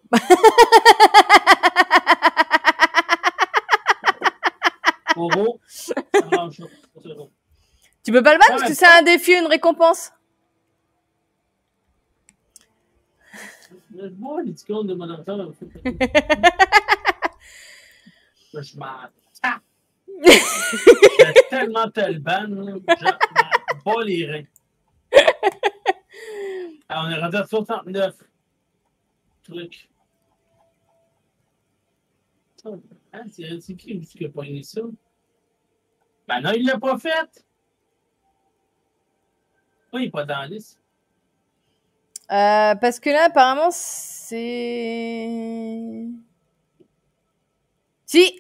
Oro? Ah, je- c'est bon. Tu peux pas le ban Ouais, parce que c'est un défi, une récompense. De mon. Je m'en. J'ai tellement tel ban, là, je bats les reins. Ah, on est rendu à 69 trucs. Ah, c'est qui qui a pogné ça? Ben non, il l'a pas fait! Pourquoi il est pas dans la liste? Euh, parce que là, apparemment, c'est... Si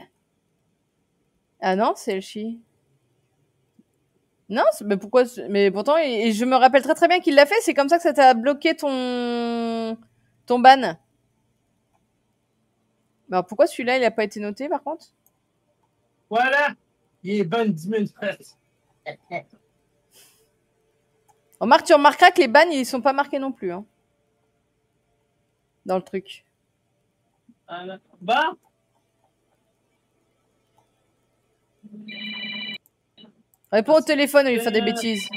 Ah non, c'est le chi. Non, mais pourquoi Mais pourtant, et je me rappelle très très bien qu'il l'a fait. C'est comme ça que ça t'a bloqué ton ton ban. Bah pourquoi celui-là, il a pas été noté par contre? Voilà! Il est bon 10 minutes. Remarque, tu remarqueras que les bans, ils sont pas marqués non plus. Hein, dans le truc. Voilà. Bon! Réponds au téléphone au lieu de faire des bêtises.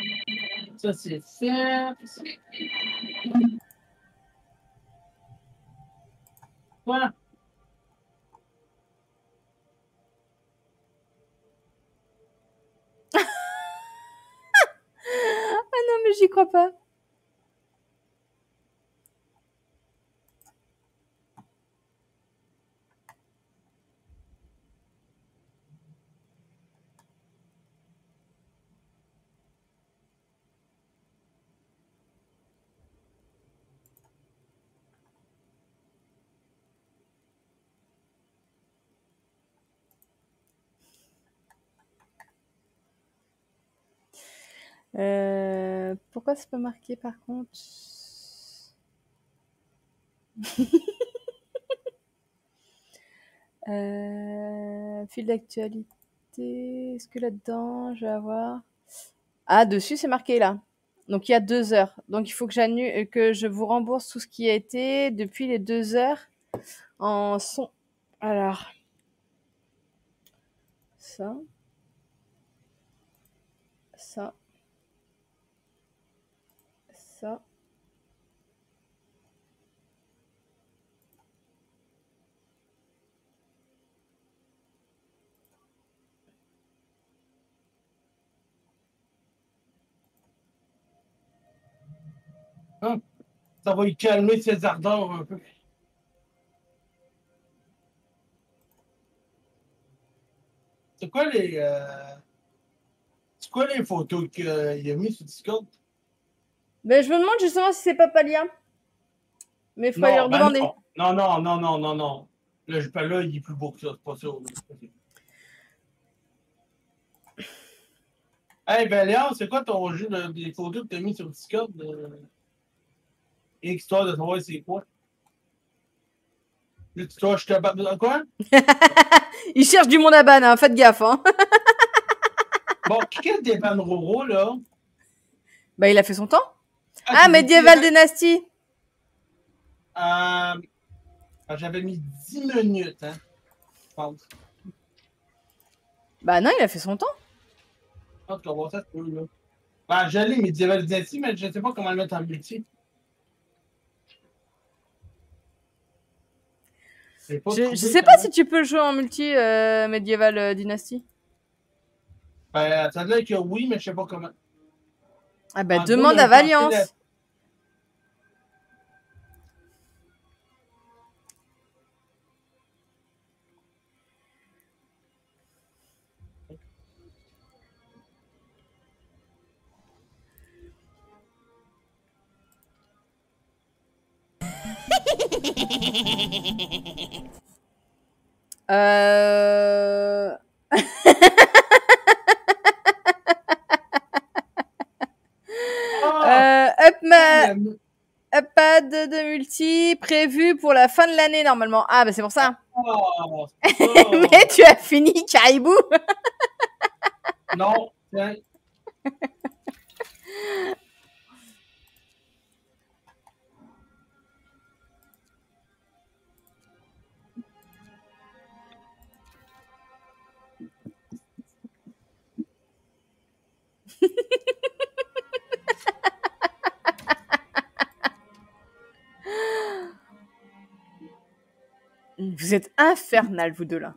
Ça, c'est fait. Voilà. Ah non, mais j'y crois pas. Euh, pourquoi c'est pas marqué par contre euh, Fil d'actualité. Est-ce que là-dedans, je vais avoir. Ah, dessus, c'est marqué là. Donc il y a deux heures. Donc il faut que j'annule, que je vous rembourse tout ce qui a été depuis les deux heures en son. Alors. Ça. Ça. Ça va y calmer ses ardeurs un peu. C'est quoi les. euh, C'est quoi les photos qu'il a mis sur Discord? Ben, je me demande justement si c'est pas Palia. Mais il faut aller leur ben demander. non. non, non, non, non, non, non. Là, je parle là, il est plus beau que ça, c'est pas ça. Hey, ben Léon, c'est quoi ton jeu de, des photos que t'as mis sur Discord? Euh... Histoire de savoir c'est quoi? Là, tu toi, je te bats quoi? Ils cherchent du monde à ban, hein, faites gaffe. Hein. Bon, qui est Devan Roro, là? Bah, il a fait son temps. Ah, mis Medieval Dynasty. Euh, ah, J'avais mis 10 minutes, hein, je pense. Bah non, il a fait son temps. Je pense qu'on va voir ça se peut, là. Ben, je l'ai Medieval Dynasty, mais je ne sais pas comment le mettre en multi. J'ai pas Je, sais pas si tu peux le jouer en multi euh, Medieval euh, Dynasty. Ben, ça a l'air que oui, mais je sais pas comment. Ah bah En demande à Valiance. Euh... Ah! euh, de multi prévu pour la fin de l'année normalement. Ah bah c'est pour ça. Ah, ça. Mais tu as fini Caribou. Non, Vous êtes infernal vous deux là.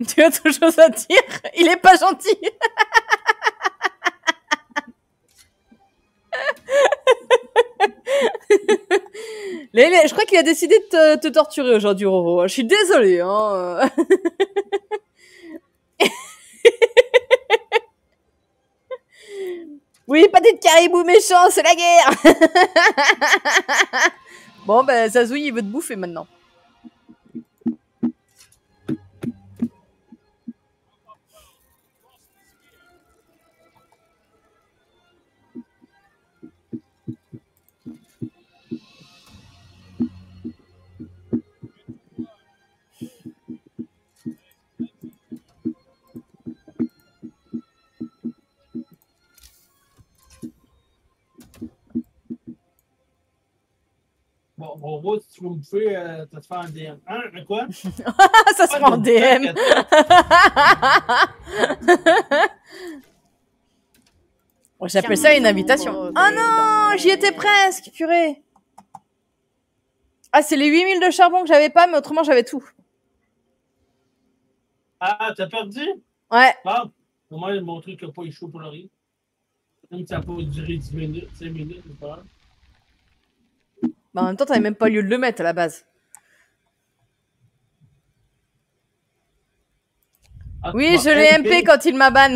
Tu as chose à dire? Il est pas gentil. Est- je crois qu'il a décidé de te, torturer aujourd'hui, Roro. Je suis désolée. Hein. Oui, pâté de caribou méchant, c'est la guerre Bon, ben, Zazoui, il veut te bouffer maintenant. Bon, Roro, si tu veux me faire, euh, ça te fait un DM. Hein, un quoi? Ah, ça en j'ai DM Bon, J'appelle ça une invitation. Ah non, j'y étais presque, purée Ah, c'est les 8000 de charbon que j'avais pas, mais autrement, j'avais tout. Ah, t'as perdu? Ouais. Ah, au moins, mon truc n'a pas eu chaud pour le rire. Même si ça n'a pas duré 10 minutes, 5 minutes, c'est pas grave. Bah, en même temps, t'avais même pas lieu de le mettre à la base. Ah, Oui, tu je l'ai MP. Quand il m'a ban.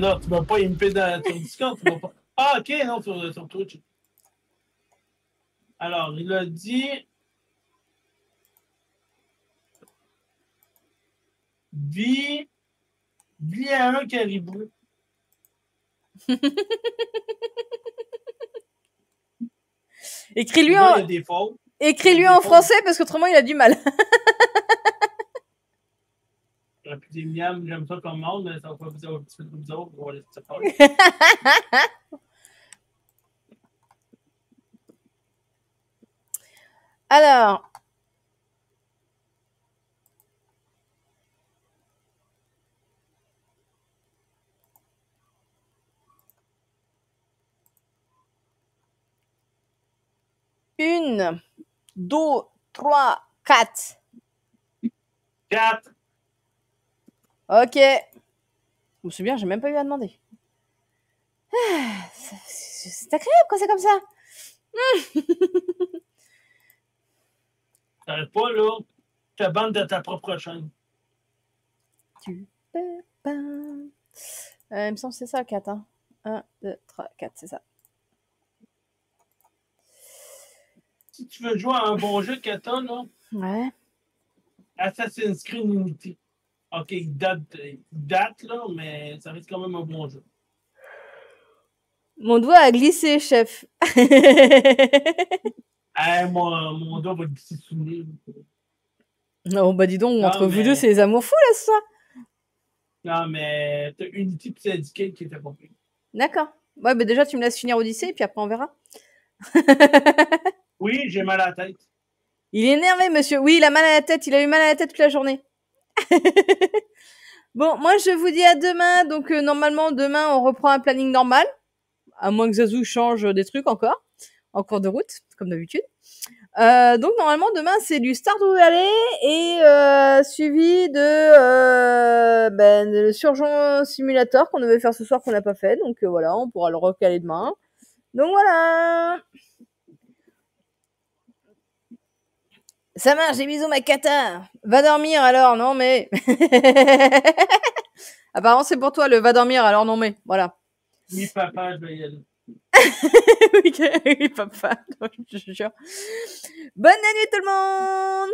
Non, tu m'as pas MP dans ton Discord. Tu m'as pas... Ah, ok, non, sur, sur Twitch. Alors, il a dit. Vie. Vie à un caribou. Écris-lui en, écris-lui en français parce qu'autrement, il a du mal. J'aurais pu dire miam, j'aime ça comme monde, mais ça va pas ça va un petit peu bizarre. On va laisser ça faire. Alors. Une, deux, trois, quatre. 4. Ok. Bon, c'est bien, j'ai même pas eu à demander. Ah, c'est agréable quand c'est comme ça. T'arrêtes pas, là. Tu te bandes de ta propre chaîne. Tu peux pas. Euh, il me semble que c'est ça, 4. Hein. 1, 2, 3, 4, c'est ça. Si tu veux jouer à un bon jeu que t'as, là, Ouais. Assassin's Creed Unity. Ok, il date, il date, là, mais ça reste quand même un bon jeu. Mon doigt a glissé, chef. Ah, mon, mon doigt va glisser sous le nez. non, bah dis donc, Non, entre vous mais- deux, c'est les amours fous, là, ce soir. Non, mais t'as Unity et Syndicate qui était pire. D'accord. Ouais, bah déjà, tu me laisses finir Odyssée, puis après, on verra. Oui, j'ai mal à la tête. Il est énervé, monsieur. Oui, il a mal à la tête. Il a eu mal à la tête toute la journée. bon, moi, je vous dis à demain. Donc, euh, normalement, demain, on reprend un planning normal. À moins que Zazou change des trucs encore. En cours de route, comme d'habitude. Euh, donc, normalement, demain, c'est du Stardew Valley et euh, suivi de ben, le Surgeon Simulator qu'on devait faire ce soir qu'on n'a pas fait. Donc, voilà, on pourra le recaler demain. Donc, voilà. Ça marche, des bisous, ma cata. Va dormir alors, non mais. Apparemment, c'est pour toi le va dormir alors, non mais. Voilà. Oui, papa, je vais y aller. oui, papa. Je te jure. Bonne nuit tout le monde.